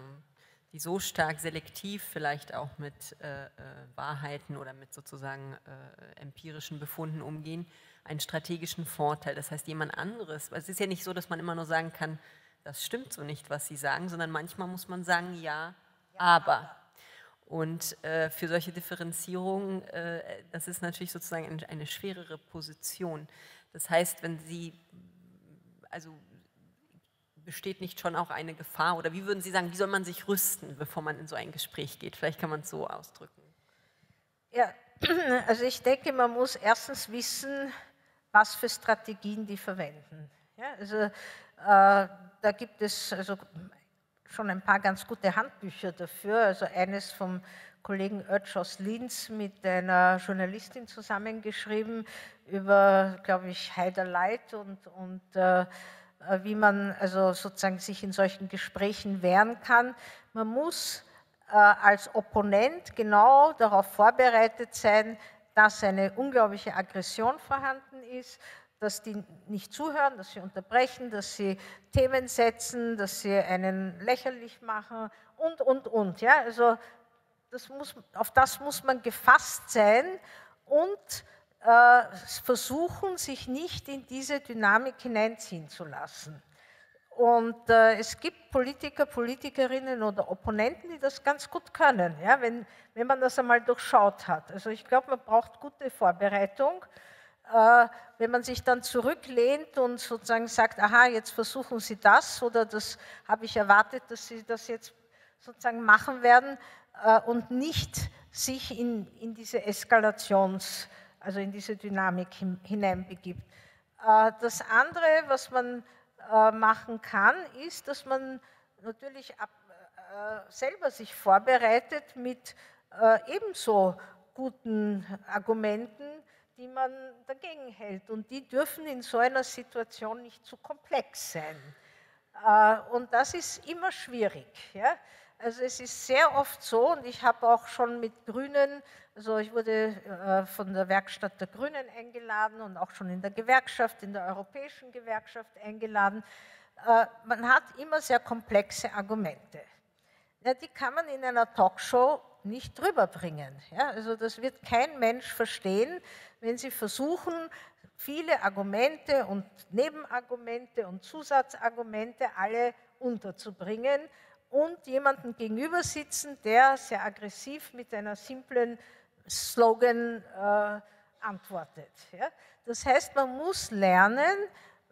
Speaker 2: die so stark selektiv vielleicht auch mit äh, äh, Wahrheiten oder mit sozusagen äh, empirischen Befunden umgehen, einen strategischen Vorteil. Das heißt, jemand anderes, es ist ja nicht so, dass man immer nur sagen kann, das stimmt so nicht, was Sie sagen, sondern manchmal muss man sagen, ja, aber. Und äh, für solche Differenzierungen, äh, das ist natürlich sozusagen eine, eine, schwerere Position. Das heißt, wenn Sie, also besteht nicht schon auch eine Gefahr oder wie würden Sie sagen, wie soll man sich rüsten, bevor man in so ein Gespräch geht? Vielleicht kann man es so ausdrücken.
Speaker 3: Ja, also ich denke, man muss erstens wissen, was für Strategien die verwenden. Ja, also äh, da gibt es also schon ein paar ganz gute Handbücher dafür. Also eines vom Kollegen Oetsch aus Linz mit einer Journalistin zusammengeschrieben über, glaube ich, Heider Leid und, und äh, wie man also sozusagen sich in solchen Gesprächen wehren kann. Man muss äh, als Opponent genau darauf vorbereitet sein, dass eine unglaubliche Aggression vorhanden ist, dass die nicht zuhören, dass sie unterbrechen, dass sie Themen setzen, dass sie einen lächerlich machen und, und, und. Ja? Also das muss, auf das muss man gefasst sein und äh, versuchen, sich nicht in diese Dynamik hineinziehen zu lassen. Und äh, es gibt Politiker, Politikerinnen oder Opponenten, die das ganz gut können, ja, wenn, wenn man das einmal durchschaut hat. Also ich glaube, man braucht gute Vorbereitung wenn man sich dann zurücklehnt und sozusagen sagt, aha, jetzt versuchen Sie das oder das habe ich erwartet, dass Sie das jetzt sozusagen machen werden äh, und nicht sich in, in diese Eskalations, also in diese Dynamik hineinbegibt. Äh, das andere, was man machen kann, ist, dass man natürlich selber sich vorbereitet mit ebenso guten Argumenten, die man dagegen hält. Und die dürfen in so einer Situation nicht zu komplex sein. Äh, und das ist immer schwierig. Ja? Also es ist sehr oft so, und ich habe auch schon mit Grünen, also ich wurde äh, von der Werkstatt der Grünen eingeladen und auch schon in der Gewerkschaft, in der Europäischen Gewerkschaft eingeladen. Äh, man hat immer sehr komplexe Argumente. Ja, die kann man in einer Talkshow nicht drüber bringen. Ja, also das wird kein Mensch verstehen, wenn Sie versuchen, viele Argumente und Nebenargumente und Zusatzargumente alle unterzubringen und jemanden gegenüber sitzen, der sehr aggressiv mit einer simplen Slogan äh, antwortet. Ja? Das heißt, man muss lernen,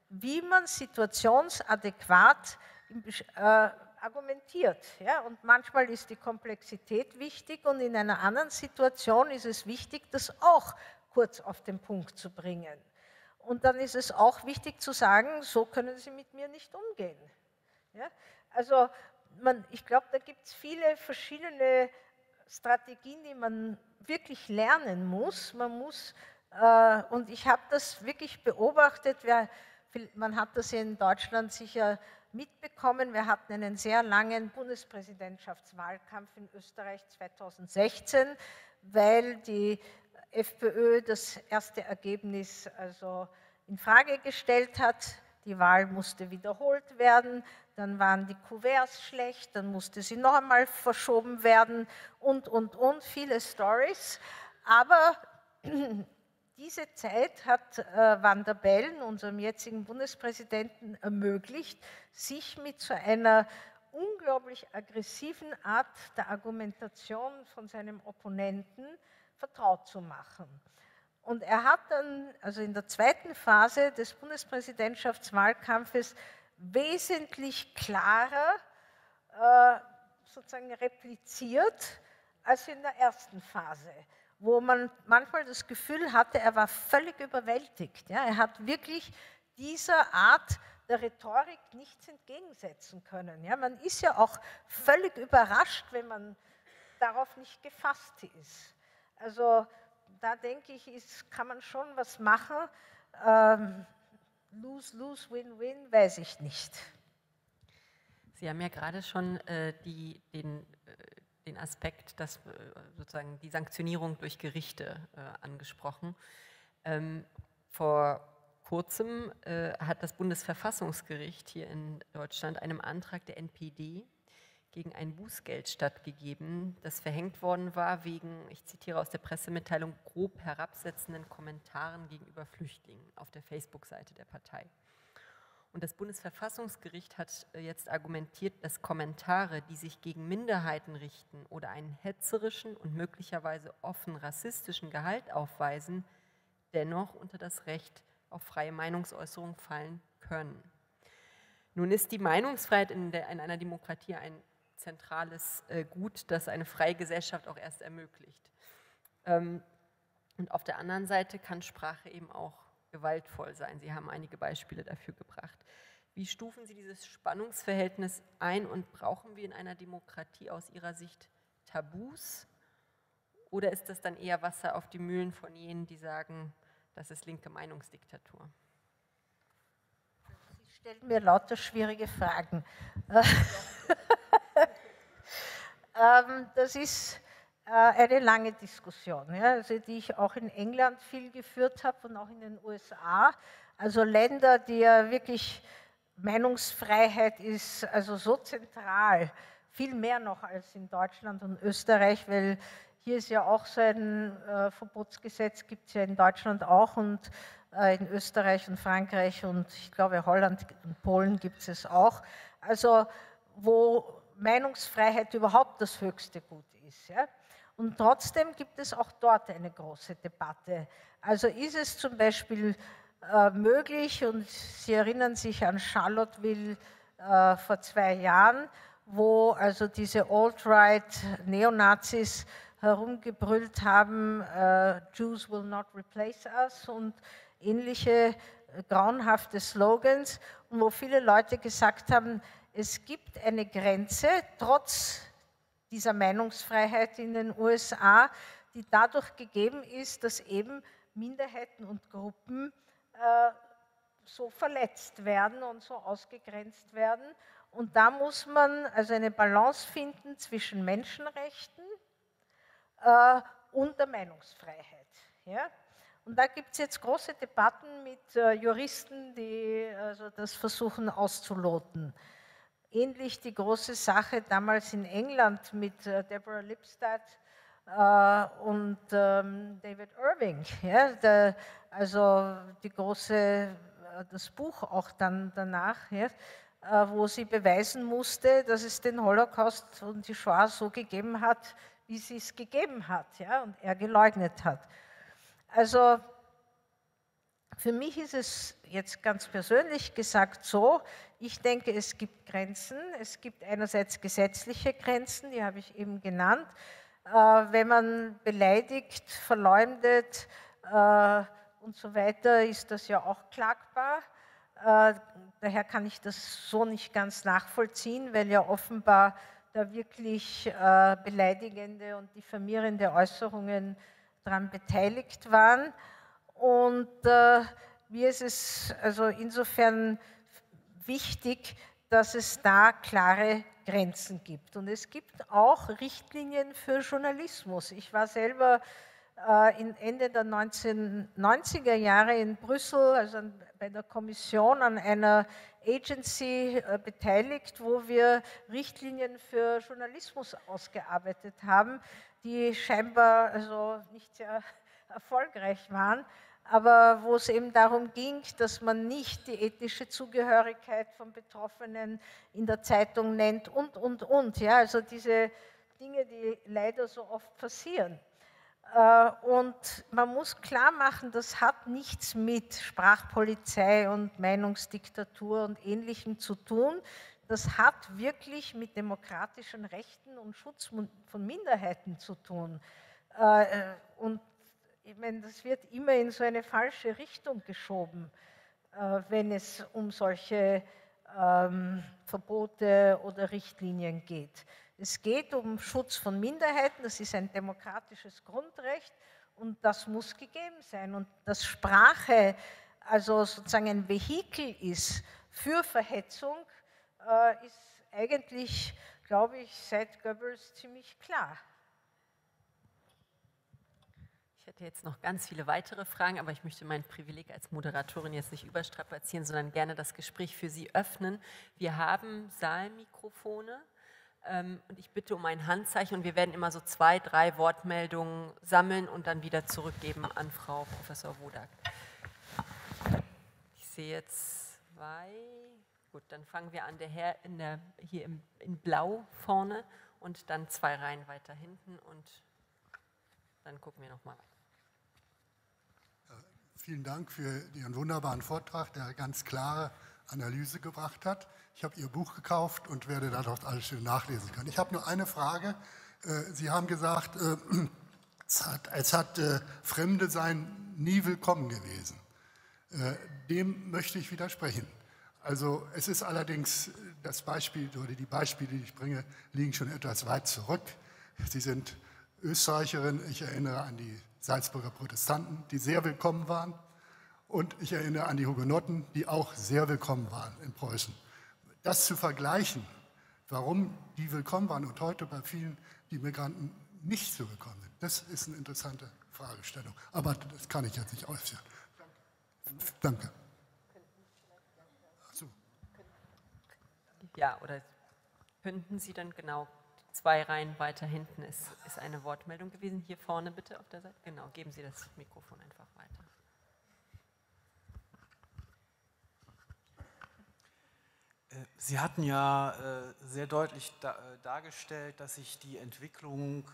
Speaker 3: wie man situationsadäquat äh, argumentiert. Ja? Und manchmal ist die Komplexität wichtig und in einer anderen Situation ist es wichtig, das auch kurz auf den Punkt zu bringen. Und dann ist es auch wichtig zu sagen, so können Sie mit mir nicht umgehen. Ja? Also man, ich glaube, da gibt es viele verschiedene Strategien, die man wirklich lernen muss. Man muss, äh, und ich habe das wirklich beobachtet, wer, man hat das in Deutschland sicher mitbekommen, wir hatten einen sehr langen Bundespräsidentschaftswahlkampf in Österreich 2016, weil die FPÖ das erste Ergebnis also in Frage gestellt hat. Die Wahl musste wiederholt werden, dann waren die Kuverts schlecht, dann musste sie noch einmal verschoben werden und, und, und, viele Stories. Aber diese Zeit hat äh, Van der Bellen, unserem jetzigen Bundespräsidenten, ermöglicht, sich mit so einer unglaublich aggressiven Art der Argumentation von seinem Opponenten vertraut zu machen. Und er hat dann, also in der zweiten Phase des Bundespräsidentschaftswahlkampfes, wesentlich klarer äh, sozusagen repliziert als in der ersten Phase, wo man manchmal das Gefühl hatte, er war völlig überwältigt. Ja? Er hat wirklich dieser Art der Rhetorik nichts entgegensetzen können. Ja? Man ist ja auch völlig überrascht, wenn man darauf nicht gefasst ist. Also da denke ich, ist, kann man schon was machen. Ähm, lose, lose, win, win, weiß ich nicht.
Speaker 2: Sie haben ja gerade schon äh, die, den, äh, den Aspekt, dass äh, sozusagen die Sanktionierung durch Gerichte äh, angesprochen. Ähm, vor kurzem äh, hat das Bundesverfassungsgericht hier in Deutschland einem Antrag der NPD gegen ein Bußgeld stattgegeben, das verhängt worden war wegen, ich zitiere aus der Pressemitteilung, grob herabsetzenden Kommentaren gegenüber Flüchtlingen auf der Facebook-Seite der Partei. Und das Bundesverfassungsgericht hat äh, jetzt argumentiert, dass Kommentare, die sich gegen Minderheiten richten oder einen hetzerischen und möglicherweise offen rassistischen Gehalt aufweisen, dennoch unter das Recht auf freie Meinungsäußerung fallen können. Nun ist die Meinungsfreiheit in, der, in einer Demokratie ein zentrales äh, Gut, das eine freie Gesellschaft auch erst ermöglicht. Ähm, und auf der anderen Seite kann Sprache eben auch gewaltvoll sein. Sie haben einige Beispiele dafür gebracht. Wie stufen Sie dieses Spannungsverhältnis ein und brauchen wir in einer Demokratie aus Ihrer Sicht Tabus? Oder ist das dann eher Wasser auf die Mühlen von jenen, die sagen, das ist linke Meinungsdiktatur?
Speaker 3: Sie stellen mir lauter schwierige Fragen. Ähm, das ist eine lange Diskussion, also die ich auch in England viel geführt habe und auch in den USA. Also Länder, die ja wirklich Meinungsfreiheit ist, also so zentral, viel mehr noch als in Deutschland und Österreich, weil hier ist ja auch so ein äh, Verbotsgesetz, gibt es ja in Deutschland auch und äh, in Österreich und Frankreich und ich glaube Holland und Polen gibt es auch. Also wo Meinungsfreiheit überhaupt das höchste Gut ist. Ja? Und trotzdem gibt es auch dort eine große Debatte. Also ist es zum Beispiel äh, möglich, und Sie erinnern sich an Charlottesville äh, vor zwei Jahren, wo also diese Alt-Right-Neonazis herumgebrüllt haben, äh, Jews will not replace us und ähnliche äh, grauenhafte Slogans, und wo viele Leute gesagt haben, es gibt eine Grenze, trotz dieser Meinungsfreiheit in den USA, die dadurch gegeben ist, dass eben Minderheiten und Gruppen äh, so verletzt werden und so ausgegrenzt werden. Und da muss man also eine Balance finden zwischen Menschenrechten äh, und der Meinungsfreiheit. Ja? Und da gibt es jetzt große Debatten mit äh, Juristen, die also das versuchen auszuloten ähnlich die große Sache damals in England mit äh, Deborah Lipstadt äh, und ähm, David Irving. Also die große, äh, das Buch auch dann danach, wo sie beweisen musste, dass es den Holocaust und die Shoah so gegeben hat, wie sie es gegeben hat und er geleugnet hat. Also für mich ist es jetzt ganz persönlich gesagt so, ich denke, es gibt Grenzen. Es gibt einerseits gesetzliche Grenzen, die habe ich eben genannt. Äh, wenn man beleidigt, verleumdet äh, und so weiter ist das ja auch klagbar. Äh, daher kann ich das so nicht ganz nachvollziehen, weil ja offenbar da wirklich äh, beleidigende und diffamierende Äußerungen daran beteiligt waren. Und äh, mir ist es also insofern wichtig, dass es da klare Grenzen gibt. Und es gibt auch Richtlinien für Journalismus. Ich war selber äh, in Ende der 1990er Jahre in Brüssel, also bei der Kommission an einer Agency äh, beteiligt, wo wir Richtlinien für Journalismus ausgearbeitet haben, die scheinbar also nicht sehr erfolgreich waren, aber wo es eben darum ging, dass man nicht die ethische Zugehörigkeit von Betroffenen in der Zeitung nennt und, und, und. Ja, also diese Dinge, die leider so oft passieren. Äh, und man muss klar machen, das hat nichts mit Sprachpolizei und Meinungsdiktatur und Ähnlichem zu tun. Das hat wirklich mit demokratischen Rechten und Schutz von Minderheiten zu tun. Äh, und ich meine, das wird immer in so eine falsche Richtung geschoben, äh, wenn es um solche ähm, Verbote oder Richtlinien geht. Es geht um Schutz von Minderheiten, das ist ein demokratisches Grundrecht und das muss gegeben sein. Und dass Sprache also sozusagen ein Vehikel ist für Verhetzung, äh, ist eigentlich, glaube ich, seit Goebbels ziemlich klar.
Speaker 2: Ich hätte jetzt noch ganz viele weitere Fragen, aber ich möchte mein Privileg als Moderatorin jetzt nicht überstrapazieren, sondern gerne das Gespräch für Sie öffnen. Wir haben Saalmikrofone ähm, und ich bitte um ein Handzeichen und wir werden immer so zwei, drei Wortmeldungen sammeln und dann wieder zurückgeben an Frau Professor Wodak. Ich sehe jetzt zwei. Gut, dann fangen wir an, der Herr in der, hier im, in Blau vorne und dann zwei Reihen weiter hinten und dann gucken wir nochmal weiter.
Speaker 4: Vielen Dank für Ihren wunderbaren Vortrag, der ganz klare Analyse gebracht hat. Ich habe Ihr Buch gekauft und werde da dort alles schön nachlesen können. Ich habe nur eine Frage. Äh, Sie haben gesagt, äh, es hat, es hat äh, Fremde sein nie willkommen gewesen. Dem möchte ich widersprechen. Also es ist allerdings das Beispiel oder die Beispiele, die ich bringe, liegen schon etwas weit zurück. Sie sind Österreicherin. Ich erinnere an die Salzburger Protestanten, die sehr willkommen waren. Und ich erinnere an die Hugenotten, die auch sehr willkommen waren in Preußen. Das zu vergleichen, warum die willkommen waren und heute bei vielen die Migranten nicht so willkommen sind, das ist eine interessante Fragestellung. Aber das kann ich jetzt nicht ausführen. Danke.
Speaker 2: Ja, oder könnten Sie dann genau zwei Reihen weiter hinten ist, ist eine Wortmeldung gewesen. Hier vorne bitte auf der Seite. Genau, geben Sie das Mikrofon einfach weiter.
Speaker 5: Äh, Sie hatten ja äh, sehr deutlich äh, dargestellt, dass sich die Entwicklung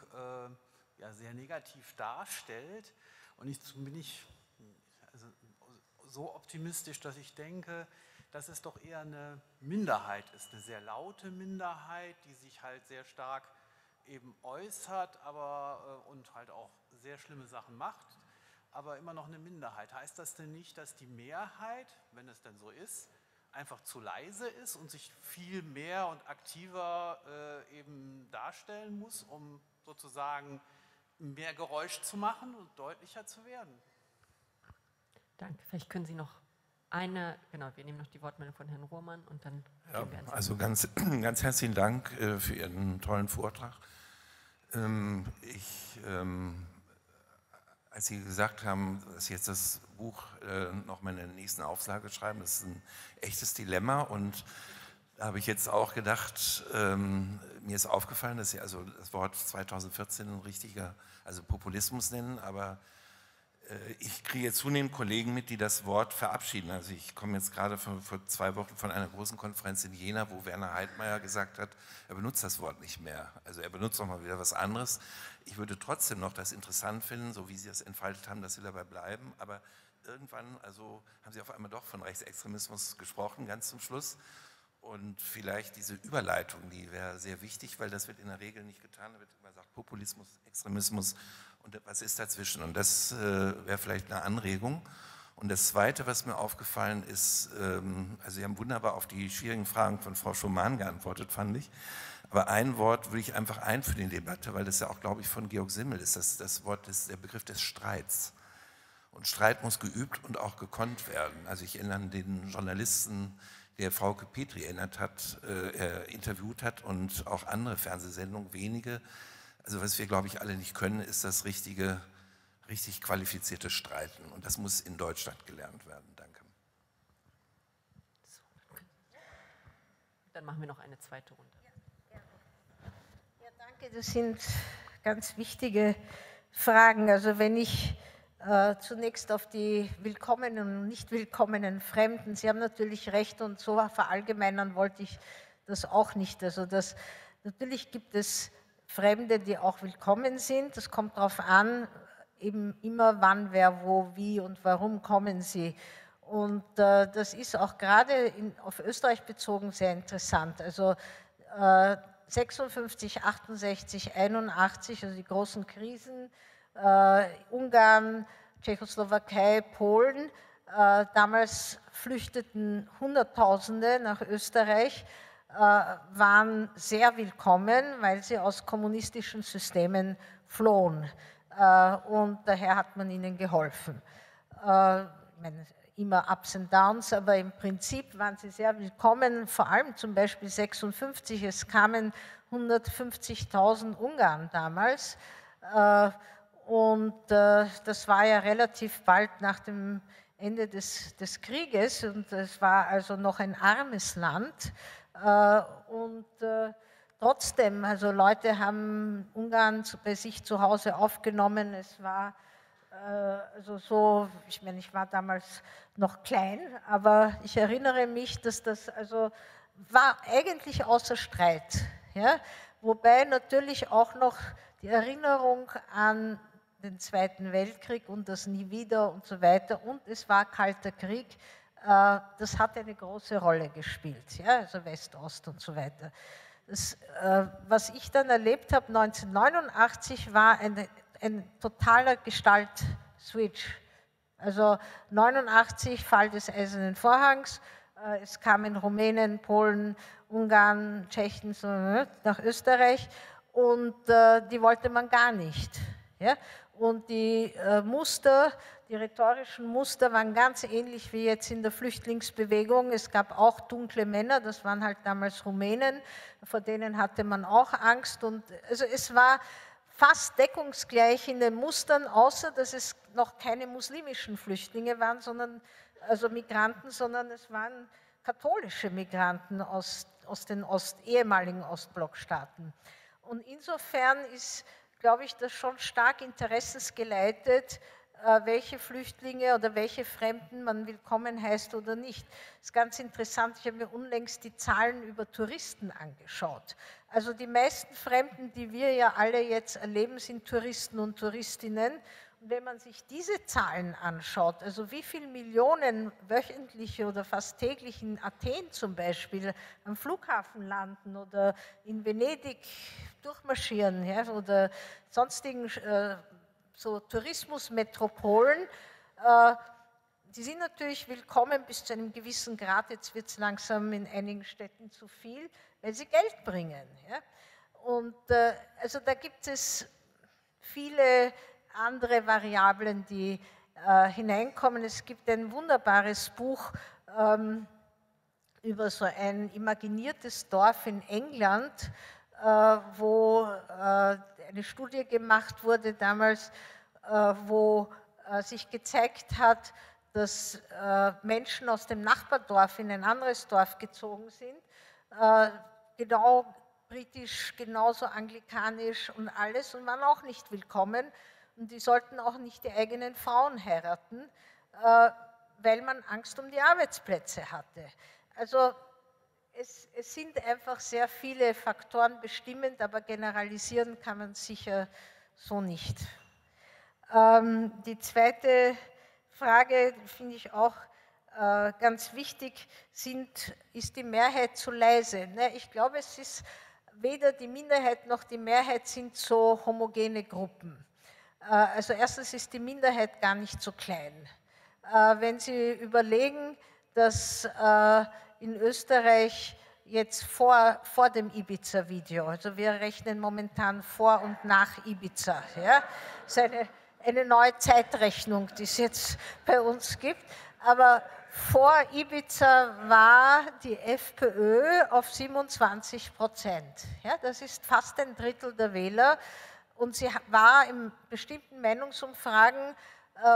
Speaker 5: sehr negativ darstellt. Und jetzt bin ich also so optimistisch, dass ich denke, dass es doch eher eine Minderheit ist, eine sehr laute Minderheit, die sich halt sehr stark eben äußert, aber äh, und halt auch sehr schlimme Sachen macht, aber immer noch eine Minderheit. Heißt das denn nicht, dass die Mehrheit, wenn es denn so ist, einfach zu leise ist und sich viel mehr und aktiver äh, eben darstellen muss, um sozusagen mehr Geräusch zu machen und deutlicher zu werden?
Speaker 2: Danke. Vielleicht können Sie noch eine, genau, wir nehmen noch die Wortmeldung von Herrn Ruhrmann und dann
Speaker 6: ja, gehen wir ans Also ganz, ganz herzlichen Dank äh, für Ihren tollen Vortrag. Ähm, ich, ähm, als Sie gesagt haben, dass Sie jetzt das Buch äh, noch mal in der nächsten Auflage schreiben, das ist ein echtes Dilemma und da habe ich jetzt auch gedacht, ähm, mir ist aufgefallen, dass Sie also das Wort 2014 ein richtiger, also Populismus nennen, aber ich kriege zunehmend Kollegen mit, die das Wort verabschieden. Also ich komme jetzt gerade von, vor zwei Wochen von einer großen Konferenz in Jena, wo Werner Heidmeier gesagt hat, er benutzt das Wort nicht mehr. Also er benutzt noch mal wieder was anderes. Ich würde trotzdem noch das interessant finden, so wie Sie das entfaltet haben, dass Sie dabei bleiben. Aber irgendwann, also haben Sie auf einmal doch von Rechtsextremismus gesprochen, ganz zum Schluss. und vielleicht diese Überleitung, die wäre sehr wichtig, weil das wird in der Regel nicht getan. Da wird immer gesagt, Populismus, Extremismus und was ist dazwischen. Und das äh, wäre vielleicht eine Anregung. Und das Zweite, was mir aufgefallen ist, ähm, also Sie haben wunderbar auf die schwierigen Fragen von Frau Schumann geantwortet, fand ich. Aber ein Wort will ich einfach einführen in die Debatte, weil das ja auch, glaube ich, von Georg Simmel ist, das, das Wort, ist der Begriff des Streits. Und Streit muss geübt und auch gekonnt werden. Also ich erinnere an den Journalisten, der Frauke Petri erinnert hat, äh, interviewt hat und auch andere Fernsehsendungen, wenige. Also was wir, glaube ich, alle nicht können, ist das richtige, richtig qualifizierte Streiten. Und das muss in Deutschland gelernt werden. Danke.
Speaker 2: Dann machen wir noch eine zweite Runde.
Speaker 3: Ja, danke. Das sind ganz wichtige Fragen. Also wenn ich äh, zunächst auf die willkommenen und nicht willkommenen Fremden. Sie haben natürlich recht und so verallgemeinern wollte ich das auch nicht. Also das, natürlich gibt es Fremde, die auch willkommen sind. Das kommt darauf an, eben immer wann, wer, wo, wie und warum kommen sie. Und äh, das ist auch gerade auf Österreich bezogen sehr interessant. Also äh, 56, 68, 81, also die großen Krisen, äh, Ungarn, Tschechoslowakei, Polen. Äh, damals flüchteten Hunderttausende nach Österreich, waren sehr willkommen, weil sie aus kommunistischen Systemen flohen. Äh, und daher hat man ihnen geholfen. Äh, immer Ups und Downs, aber im Prinzip waren sie sehr willkommen, vor allem zum Beispiel 56, es kamen 150.000 Ungarn damals äh, und äh, das war ja relativ bald nach dem Ende des, des Krieges und es war also noch ein armes Land. Äh, und äh, trotzdem, also Leute haben Ungarn bei sich zu Hause aufgenommen. Es war äh, also so, ich meine, ich war damals noch klein, aber ich erinnere mich, dass das also war eigentlich außer Streit. Ja? Wobei natürlich auch noch die Erinnerung an den Zweiten Weltkrieg und das Nie wieder und so weiter. Und es war Kalter Krieg. Äh, das hat eine große Rolle gespielt, ja, also West-Ost und so weiter. Das, äh, was ich dann erlebt habe 1989 war ein, ein totaler Gestalt-Switch. Also 89 Fall des Eisernen Vorhangs. Äh, es kamen Rumänen, Polen, Ungarn, Tschechen nach Österreich und die wollte man gar nicht. Ja? Und die Muster, die rhetorischen Muster waren ganz ähnlich wie jetzt in der Flüchtlingsbewegung. Es gab auch dunkle Männer, das waren halt damals Rumänen, vor denen hatte man auch Angst. Und also es war fast deckungsgleich in den Mustern, außer dass es noch keine muslimischen Flüchtlinge waren, sondern also Migranten, sondern es waren katholische Migranten aus, aus den Ost, ehemaligen Ostblockstaaten. Und insofern ist glaube ich, das schon stark interessensgeleitet, welche Flüchtlinge oder welche Fremden man willkommen heißt oder nicht. Das ist ganz interessant, ich habe mir unlängst die Zahlen über Touristen angeschaut. Also die meisten Fremden, die wir ja alle jetzt erleben, sind Touristen und Touristinnen. Und wenn man sich diese Zahlen anschaut, also wie viele Millionen wöchentliche oder fast täglich in Athen zum Beispiel am Flughafen landen oder in Venedig durchmarschieren ja, oder sonstigen äh, so Tourismusmetropolen, äh, die sind natürlich willkommen bis zu einem gewissen Grad. Jetzt wird es langsam in einigen Städten zu viel, weil sie Geld bringen. Ja. Und äh, also da gibt es viele andere Variablen, die äh, hineinkommen. Es gibt ein wunderbares Buch ähm, über so ein imaginiertes Dorf in England, äh, wo äh, eine Studie gemacht wurde damals, äh, wo sich gezeigt hat, dass Menschen aus dem Nachbardorf in ein anderes Dorf gezogen sind, genau britisch, genauso anglikanisch und alles und waren auch nicht willkommen. Und die sollten auch nicht die eigenen Frauen heiraten, weil man Angst um die Arbeitsplätze hatte. Also es, es, sind einfach sehr viele Faktoren bestimmend, aber generalisieren kann man sicher so nicht. Ähm, die zweite Frage finde ich auch äh, ganz wichtig sind, ist die Mehrheit zu leise. Ne? Ich glaube, es ist weder die Minderheit noch die Mehrheit sind so homogene Gruppen. Äh, also erstens ist die Minderheit gar nicht so klein. Äh, wenn Sie überlegen, dass in Österreich jetzt vor, vor dem Ibiza-Video, also wir rechnen momentan vor und nach Ibiza, ja, das ist eine, eine neue Zeitrechnung, die es jetzt bei uns gibt, aber vor Ibiza war die FPÖ auf 27 Prozent. Ja, das ist fast ein Drittel der Wähler. Und sie war in bestimmten Meinungsumfragen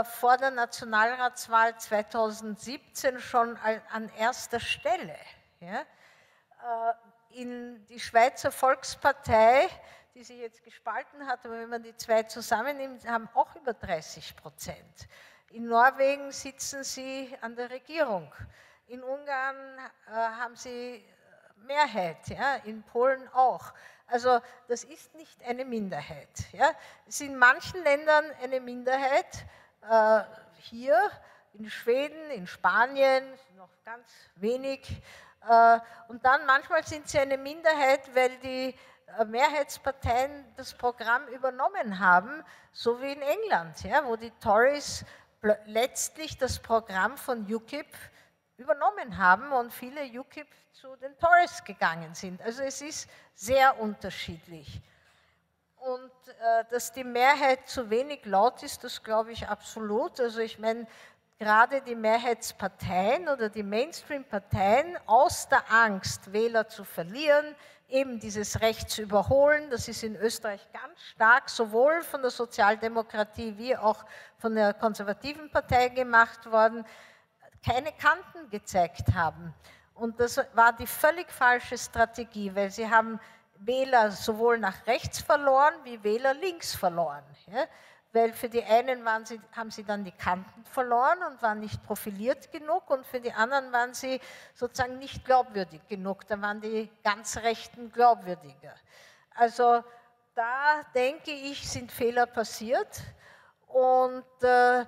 Speaker 3: vor der Nationalratswahl 2017 schon an erster Stelle. Ja. Äh, in die Schweizer Volkspartei, die sich jetzt gespalten hat, aber wenn man die zwei zusammennimmt, haben auch über 30 Prozent. In Norwegen sitzen sie an der Regierung. In Ungarn äh, haben sie Mehrheit, ja, in Polen auch. Also das ist nicht eine Minderheit. Ja. Es ist in manchen Ländern eine Minderheit, äh, hier in Schweden, in Spanien, noch ganz wenig. Äh, und dann manchmal sind sie eine Minderheit, weil die äh, Mehrheitsparteien das Programm übernommen haben, so wie in England, ja, wo die Tories letztlich das Programm von UKIP übernommen haben und viele UKIP zu den Tories gegangen sind. Also es ist sehr unterschiedlich. Und äh, dass die Mehrheit zu wenig laut ist, das glaube ich absolut. Also ich meine, gerade die Mehrheitsparteien oder die Mainstream-Parteien aus der Angst, Wähler zu verlieren, eben dieses Recht zu überholen. Das ist in Österreich ganz stark sowohl von der Sozialdemokratie wie auch von der konservativen Partei gemacht worden, keine Kanten gezeigt haben. Und das war die völlig falsche Strategie, weil sie haben Wähler sowohl nach rechts verloren wie Wähler links verloren. Ja? weil für die einen sie, haben sie dann die Kanten verloren und waren nicht profiliert genug und für die anderen waren sie sozusagen nicht glaubwürdig genug. Da waren die ganz Rechten glaubwürdiger. Also da denke ich, sind Fehler passiert und äh,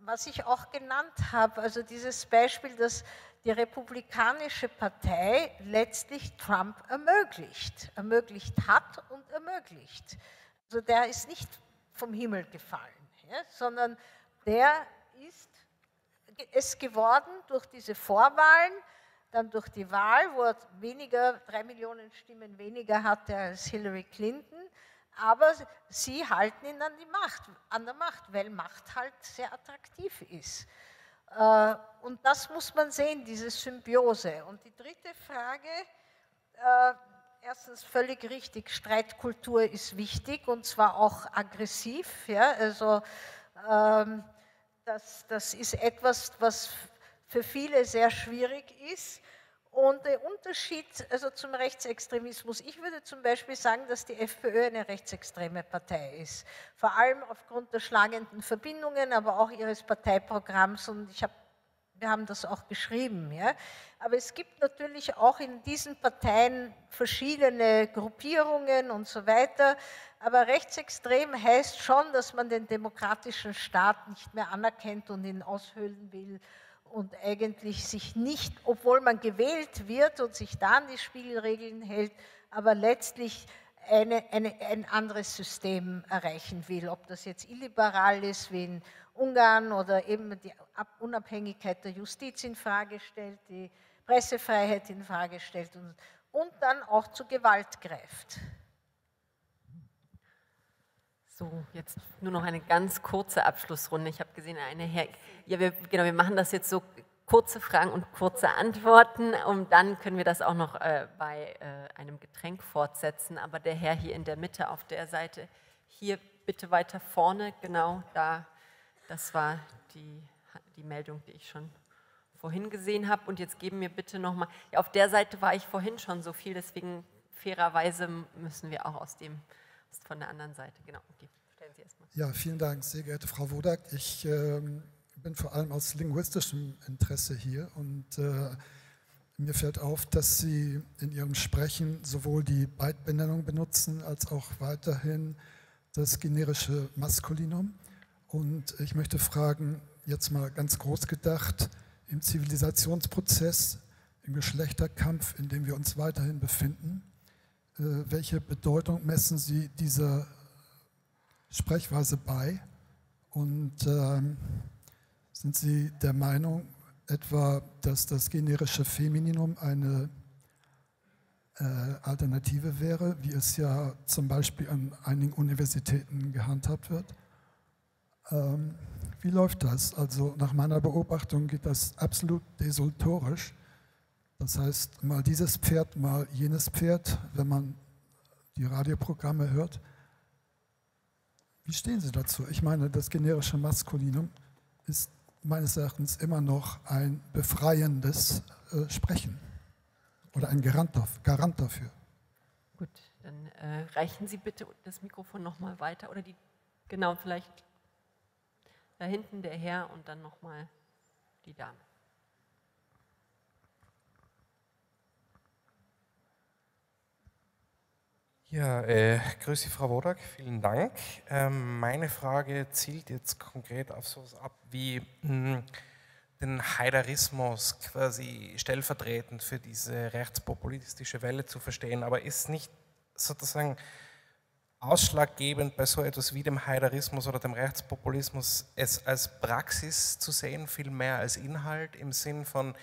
Speaker 3: was ich auch genannt habe, also dieses Beispiel, dass die Republikanische Partei letztlich Trump ermöglicht, ermöglicht hat und ermöglicht. Also der ist nicht vom Himmel gefallen, ja, sondern der ist es geworden durch diese Vorwahlen, dann durch die Wahl, wo er weniger, drei Millionen Stimmen weniger hatte als Hillary Clinton, aber sie halten ihn an, die Macht, an der Macht, weil Macht halt sehr attraktiv ist. Äh, und das muss man sehen, diese Symbiose. Und die dritte Frage, äh, erstens völlig richtig, Streitkultur ist wichtig und zwar auch aggressiv. Ja? Also ähm, das, das ist etwas, was für viele sehr schwierig ist. Und der Unterschied also zum Rechtsextremismus, ich würde zum Beispiel sagen, dass die FPÖ eine rechtsextreme Partei ist. Vor allem aufgrund der schlagenden Verbindungen, aber auch ihres Parteiprogramms. Und ich habe wir haben das auch geschrieben. Ja? Aber es gibt natürlich auch in diesen Parteien verschiedene Gruppierungen und so weiter. Aber rechtsextrem heißt schon, dass man den demokratischen Staat nicht mehr anerkennt und ihn aushöhlen will und eigentlich sich nicht, obwohl man gewählt wird und sich da an die Spielregeln hält, aber letztlich eine, eine, ein anderes System erreichen will. Ob das jetzt illiberal ist wie in Ungarn oder eben die Unabhängigkeit der Justiz in Frage stellt, die Pressefreiheit in Frage stellt und, und dann auch zu Gewalt greift.
Speaker 2: So, jetzt nur noch eine ganz kurze Abschlussrunde. Ich habe gesehen, eine Herr, ja, wir, genau, wir machen das jetzt so kurze Fragen und kurze Antworten und dann können wir das auch noch äh, bei äh, einem Getränk fortsetzen. Aber der Herr hier in der Mitte auf der Seite, hier bitte weiter vorne, genau da das war die, die Meldung, die ich schon vorhin gesehen habe. Und jetzt geben mir bitte nochmal, ja, auf der Seite war ich vorhin schon so viel, deswegen fairerweise müssen wir auch aus dem, von der anderen Seite. Genau, okay.
Speaker 7: stellen Sie erstmal. Ja, vielen Dank, sehr geehrte Frau Wodak. Ich äh, bin vor allem aus linguistischem Interesse hier und äh, mir fällt auf, dass Sie in Ihrem Sprechen sowohl die Beitbenennung benutzen als auch weiterhin das generische Maskulinum. Und ich möchte fragen, jetzt mal ganz groß gedacht, im Zivilisationsprozess, im Geschlechterkampf, in dem wir uns weiterhin befinden? Äh, welche Bedeutung messen Sie dieser Sprechweise bei? Und ähm, sind Sie der Meinung etwa, dass das generische Femininum eine äh, Alternative wäre, wie es ja zum Beispiel an einigen Universitäten gehandhabt wird? Ähm, wie läuft das? Also nach meiner Beobachtung geht das absolut desultorisch. Das heißt, mal dieses Pferd, mal jenes Pferd, wenn man die Radioprogramme hört. Wie stehen Sie dazu? Ich meine, das generische Maskulinum ist meines Erachtens immer noch ein befreiendes äh, Sprechen oder ein Garant, Garant dafür.
Speaker 2: Gut, dann äh, reichen Sie bitte das Mikrofon nochmal weiter oder die, genau, vielleicht da hinten der Herr und dann nochmal die Dame.
Speaker 8: Ja, äh, grüße Frau Wodak, vielen Dank. Ähm, meine Frage zielt jetzt konkret auf sowas ab wie hm, den Haiderismus quasi stellvertretend für diese rechtspopulistische Welle zu verstehen, aber ist nicht sozusagen ausschlaggebend bei so etwas wie dem Haiderismus oder dem Rechtspopulismus, es als Praxis zu sehen, viel mehr als Inhalt im Sinn von,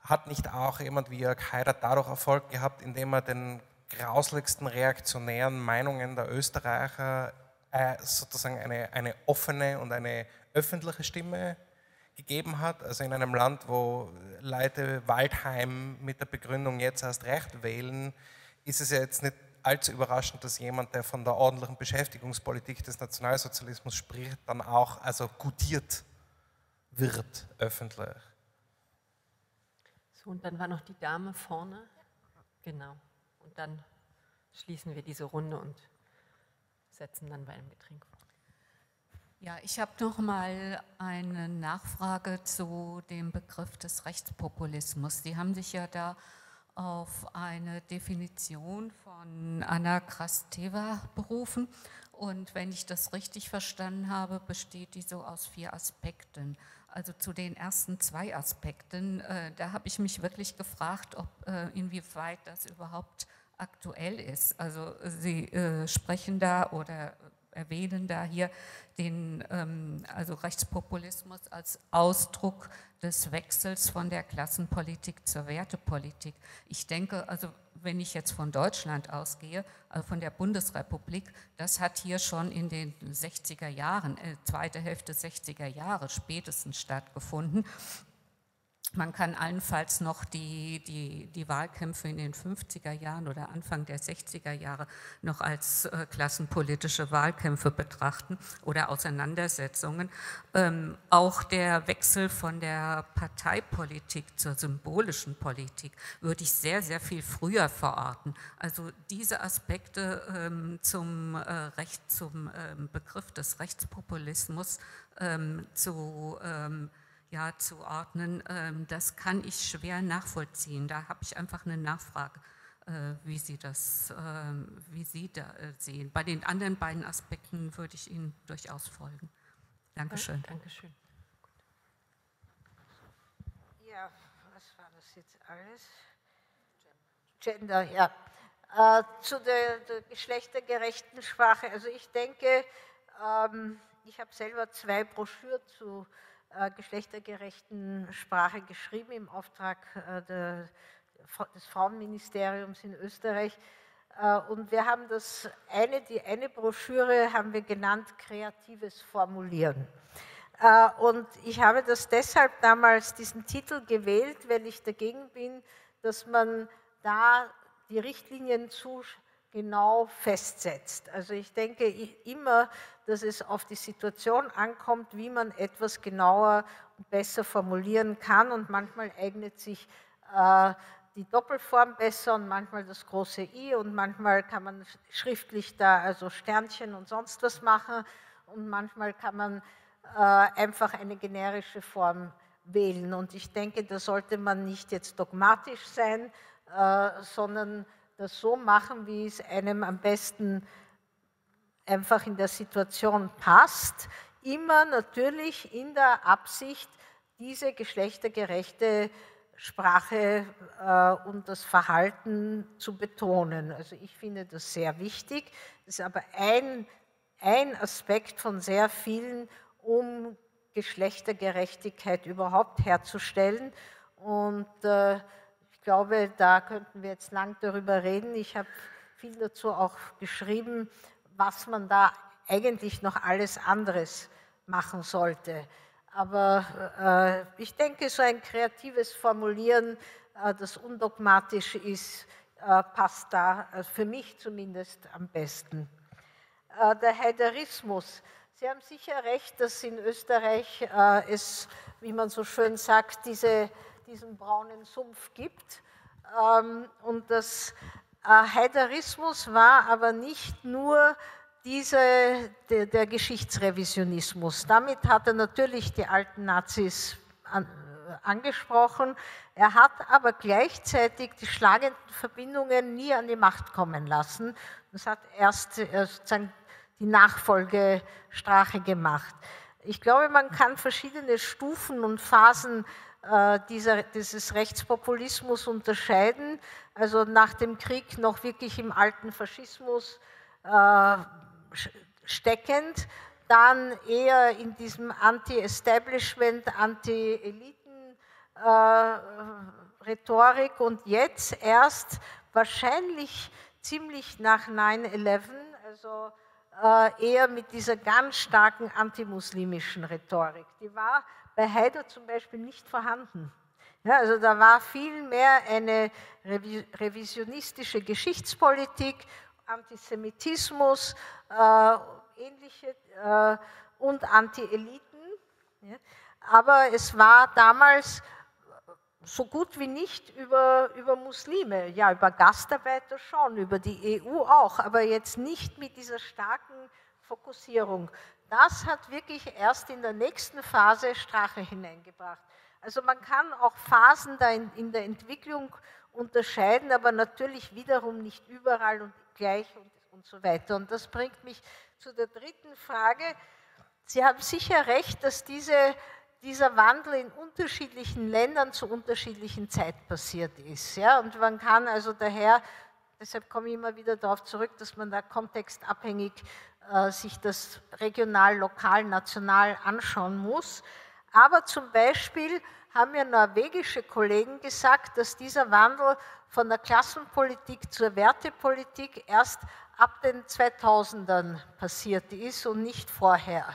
Speaker 8: hat nicht auch jemand wie Jörg Haider dadurch Erfolg gehabt, indem er den grauslichsten reaktionären Meinungen der Österreicher äh, sozusagen eine, eine offene und eine öffentliche Stimme gegeben hat. Also in einem Land, wo Leute Waldheim mit der Begründung jetzt erst recht wählen, ist es ja jetzt nicht allzu überraschend, dass jemand, der von der ordentlichen Beschäftigungspolitik des Nationalsozialismus spricht, dann auch also gutiert wird öffentlich.
Speaker 2: So, und dann war noch die Dame vorne. Genau. Dann schließen wir diese Runde und setzen dann bei einem Getränk vor.
Speaker 9: Ja, ich habe noch mal eine Nachfrage zu dem Begriff des Rechtspopulismus. Sie haben sich ja da auf eine Definition von Anna Krasteva berufen. Und wenn ich das richtig verstanden habe, besteht die so aus vier Aspekten. Also zu den ersten zwei Aspekten, äh, da habe ich mich wirklich gefragt, ob äh, inwieweit das überhaupt aktuell ist. Also Sie äh, sprechen da oder erwähnen da hier den ähm, also Rechtspopulismus als Ausdruck des Wechsels von der Klassenpolitik zur Wertepolitik. Ich denke, also wenn ich jetzt von Deutschland ausgehe, also von der Bundesrepublik, das hat hier schon in den 60er Jahren, äh, zweite Hälfte 60er Jahre spätestens stattgefunden. Man kann allenfalls noch die, die, die Wahlkämpfe in den 50er Jahren oder Anfang der 60er Jahre noch als äh, klassenpolitische Wahlkämpfe betrachten oder Auseinandersetzungen. Ähm, auch der Wechsel von der Parteipolitik zur symbolischen Politik würde ich sehr, sehr viel früher verorten. Also diese Aspekte ähm, zum, äh, Recht, zum ähm, Begriff des Rechtspopulismus ähm, zu ähm, ja, zu ordnen, ähm, das kann ich schwer nachvollziehen. Da habe ich einfach eine Nachfrage, äh, wie Sie das, ähm, wie Sie da äh, sehen. Bei den anderen beiden Aspekten würde ich Ihnen durchaus folgen. Dankeschön.
Speaker 2: Ja, Dankeschön.
Speaker 3: Ja, was war das jetzt alles? Gender, ja. Äh, zu der, der, geschlechtergerechten Sprache. Also ich denke, ähm, ich habe selber zwei Broschüren zu äh, geschlechtergerechten Sprache geschrieben im Auftrag äh, des Frauenministeriums in Österreich. Äh, und wir haben das eine, die eine Broschüre haben wir genannt kreatives Formulieren. Äh, und ich habe das deshalb damals diesen Titel gewählt, weil ich dagegen bin, dass man da die Richtlinien zu genau festsetzt. Also ich denke immer, dass es auf die Situation ankommt, wie man etwas genauer und besser formulieren kann und manchmal eignet sich äh, die Doppelform besser und manchmal das große I und manchmal kann man schriftlich da also Sternchen und sonst was machen und manchmal kann man äh, einfach eine generische Form wählen. Und ich denke, da sollte man nicht jetzt dogmatisch sein, äh, sondern das so machen, wie es einem am besten einfach in der Situation passt. Immer natürlich in der Absicht, diese geschlechtergerechte Sprache äh, und das Verhalten zu betonen. Also ich finde das sehr wichtig. Das ist aber ein, ein Aspekt von sehr vielen, um Geschlechtergerechtigkeit überhaupt herzustellen. Und äh, glaube, da könnten wir jetzt lang darüber reden. Ich habe viel dazu auch geschrieben, was man da eigentlich noch alles anderes machen sollte. Aber äh, ich denke, so ein kreatives Formulieren, äh, das undogmatisch ist, äh, passt da äh, für mich zumindest am besten. Äh, der Heiderismus. Sie haben sicher recht, dass in Österreich äh, es, wie man so schön sagt, diese, diesen braunen Sumpf gibt. Ähm, und das Heiderismus war aber nicht nur diese, der, der, Geschichtsrevisionismus. Damit hat er natürlich die alten Nazis an, äh, angesprochen. Er hat aber gleichzeitig die schlagenden Verbindungen nie an die Macht kommen lassen. Das hat erst äh, sozusagen die Nachfolgestrache gemacht. Ich glaube, man kann verschiedene Stufen und Phasen äh, dieser, dieses Rechtspopulismus unterscheiden. Also nach dem Krieg noch wirklich im alten Faschismus, äh, steckend, dann eher in diesem Anti-Establishment, Anti-Eliten-Rhetorik und jetzt erst wahrscheinlich ziemlich nach 9-11, also äh, eher mit dieser ganz starken antimuslimischen Rhetorik. Die war bei Haider zum Beispiel nicht vorhanden. Ja, also da war vielmehr eine revisionistische Geschichtspolitik Antisemitismus, äh, ähnliche äh, und Anti-Eliten. Ja. Aber es war damals so gut wie nicht über, über Muslime, ja, über Gastarbeiter schon, über die EU auch, aber jetzt nicht mit dieser starken Fokussierung. Das hat wirklich erst in der nächsten Phase Strache hineingebracht. Also man kann auch Phasen da in, in der Entwicklung unterscheiden, aber natürlich wiederum nicht überall und gleich und, und so weiter. Und das bringt mich zu der dritten Frage. Sie haben sicher recht, dass diese, dieser Wandel in unterschiedlichen Ländern zu unterschiedlichen Zeiten passiert ist. Ja? Und man kann also daher, deshalb komme ich immer wieder darauf zurück, dass man da kontextabhängig sich das regional, lokal, national anschauen muss. Aber zum Beispiel haben mir norwegische Kollegen gesagt, dass dieser Wandel von der Klassenpolitik zur Wertepolitik erst ab den 2000ern passiert ist und nicht vorher.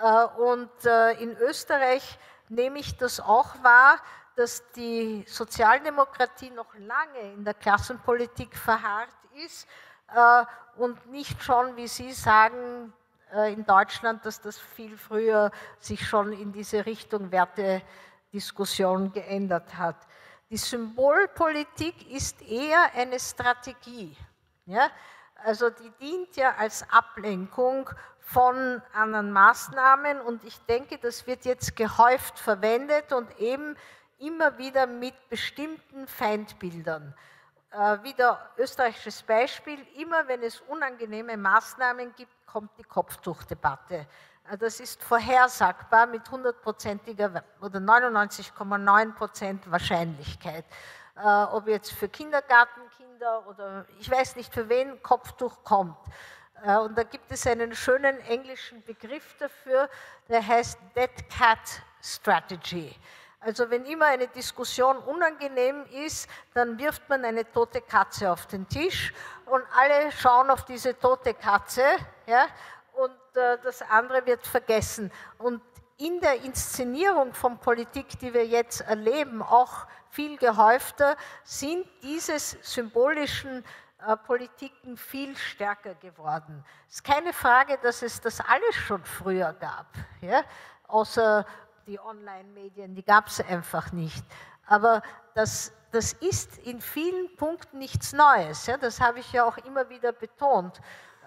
Speaker 3: Äh, und äh, in Österreich nehme ich das auch wahr, dass die Sozialdemokratie noch lange in der Klassenpolitik verharrt ist äh, und nicht schon, wie Sie sagen, in Deutschland, dass das viel früher sich schon in diese Richtung Wertediskussion geändert hat. Die Symbolpolitik ist eher eine Strategie. Ja? Also die dient ja als Ablenkung von anderen Maßnahmen und ich denke, das wird jetzt gehäuft verwendet und eben immer wieder mit bestimmten Feindbildern. Äh, wieder österreichisches Beispiel, immer wenn es unangenehme Maßnahmen gibt, kommt die Kopftuchdebatte. Äh, das ist vorhersagbar mit hundertprozentiger oder 99,9 Prozent Wahrscheinlichkeit. Äh, ob jetzt für Kindergartenkinder oder ich weiß nicht, für wen Kopftuch kommt. Und da gibt es einen schönen englischen Begriff dafür, der heißt Dead Cat Strategy. Also wenn immer eine Diskussion unangenehm ist, dann wirft man eine tote Katze auf den Tisch und alle schauen auf diese tote Katze ja, und äh, das andere wird vergessen. Und in der Inszenierung von Politik, die wir jetzt erleben, auch viel gehäufter, sind diese symbolischen äh, Politiken viel stärker geworden. Es ist keine Frage, dass es das alles schon früher gab, ja? außer die Online-Medien, die gab es einfach nicht. Aber das, das ist in vielen Punkten nichts Neues. Ja? Das habe ich ja auch immer wieder betont.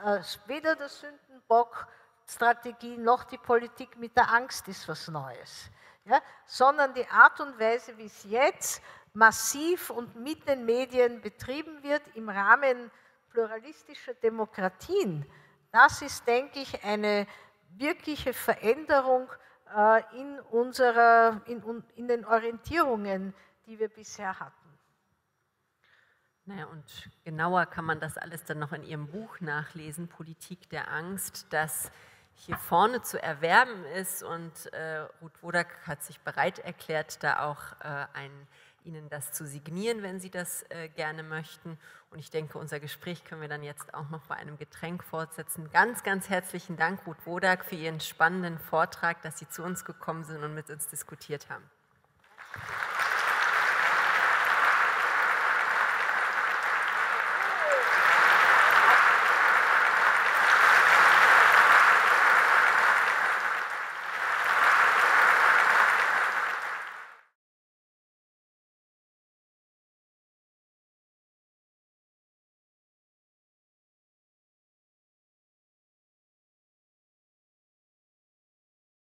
Speaker 3: Äh, weder der Sündenbock-Strategie noch die Politik mit der Angst ist was Neues, ja? sondern die Art und Weise, wie es jetzt massiv und mit den Medien betrieben wird im Rahmen pluralistischer Demokratien, das ist, denke ich, eine wirkliche Veränderung in, unserer, in, in den Orientierungen, die wir bisher hatten.
Speaker 2: Naja, und genauer kann man das alles dann noch in Ihrem Buch nachlesen, Politik der Angst, das hier vorne zu erwerben ist. Und äh, Ruth Wodak hat sich bereit erklärt, da auch äh, ein, Ihnen das zu signieren, wenn Sie das äh, gerne möchten. Und ich denke, unser Gespräch können wir dann jetzt auch noch bei einem Getränk fortsetzen. Ganz, ganz herzlichen Dank, Ruth Wodak, für Ihren spannenden Vortrag, dass Sie zu uns gekommen sind und mit uns diskutiert haben.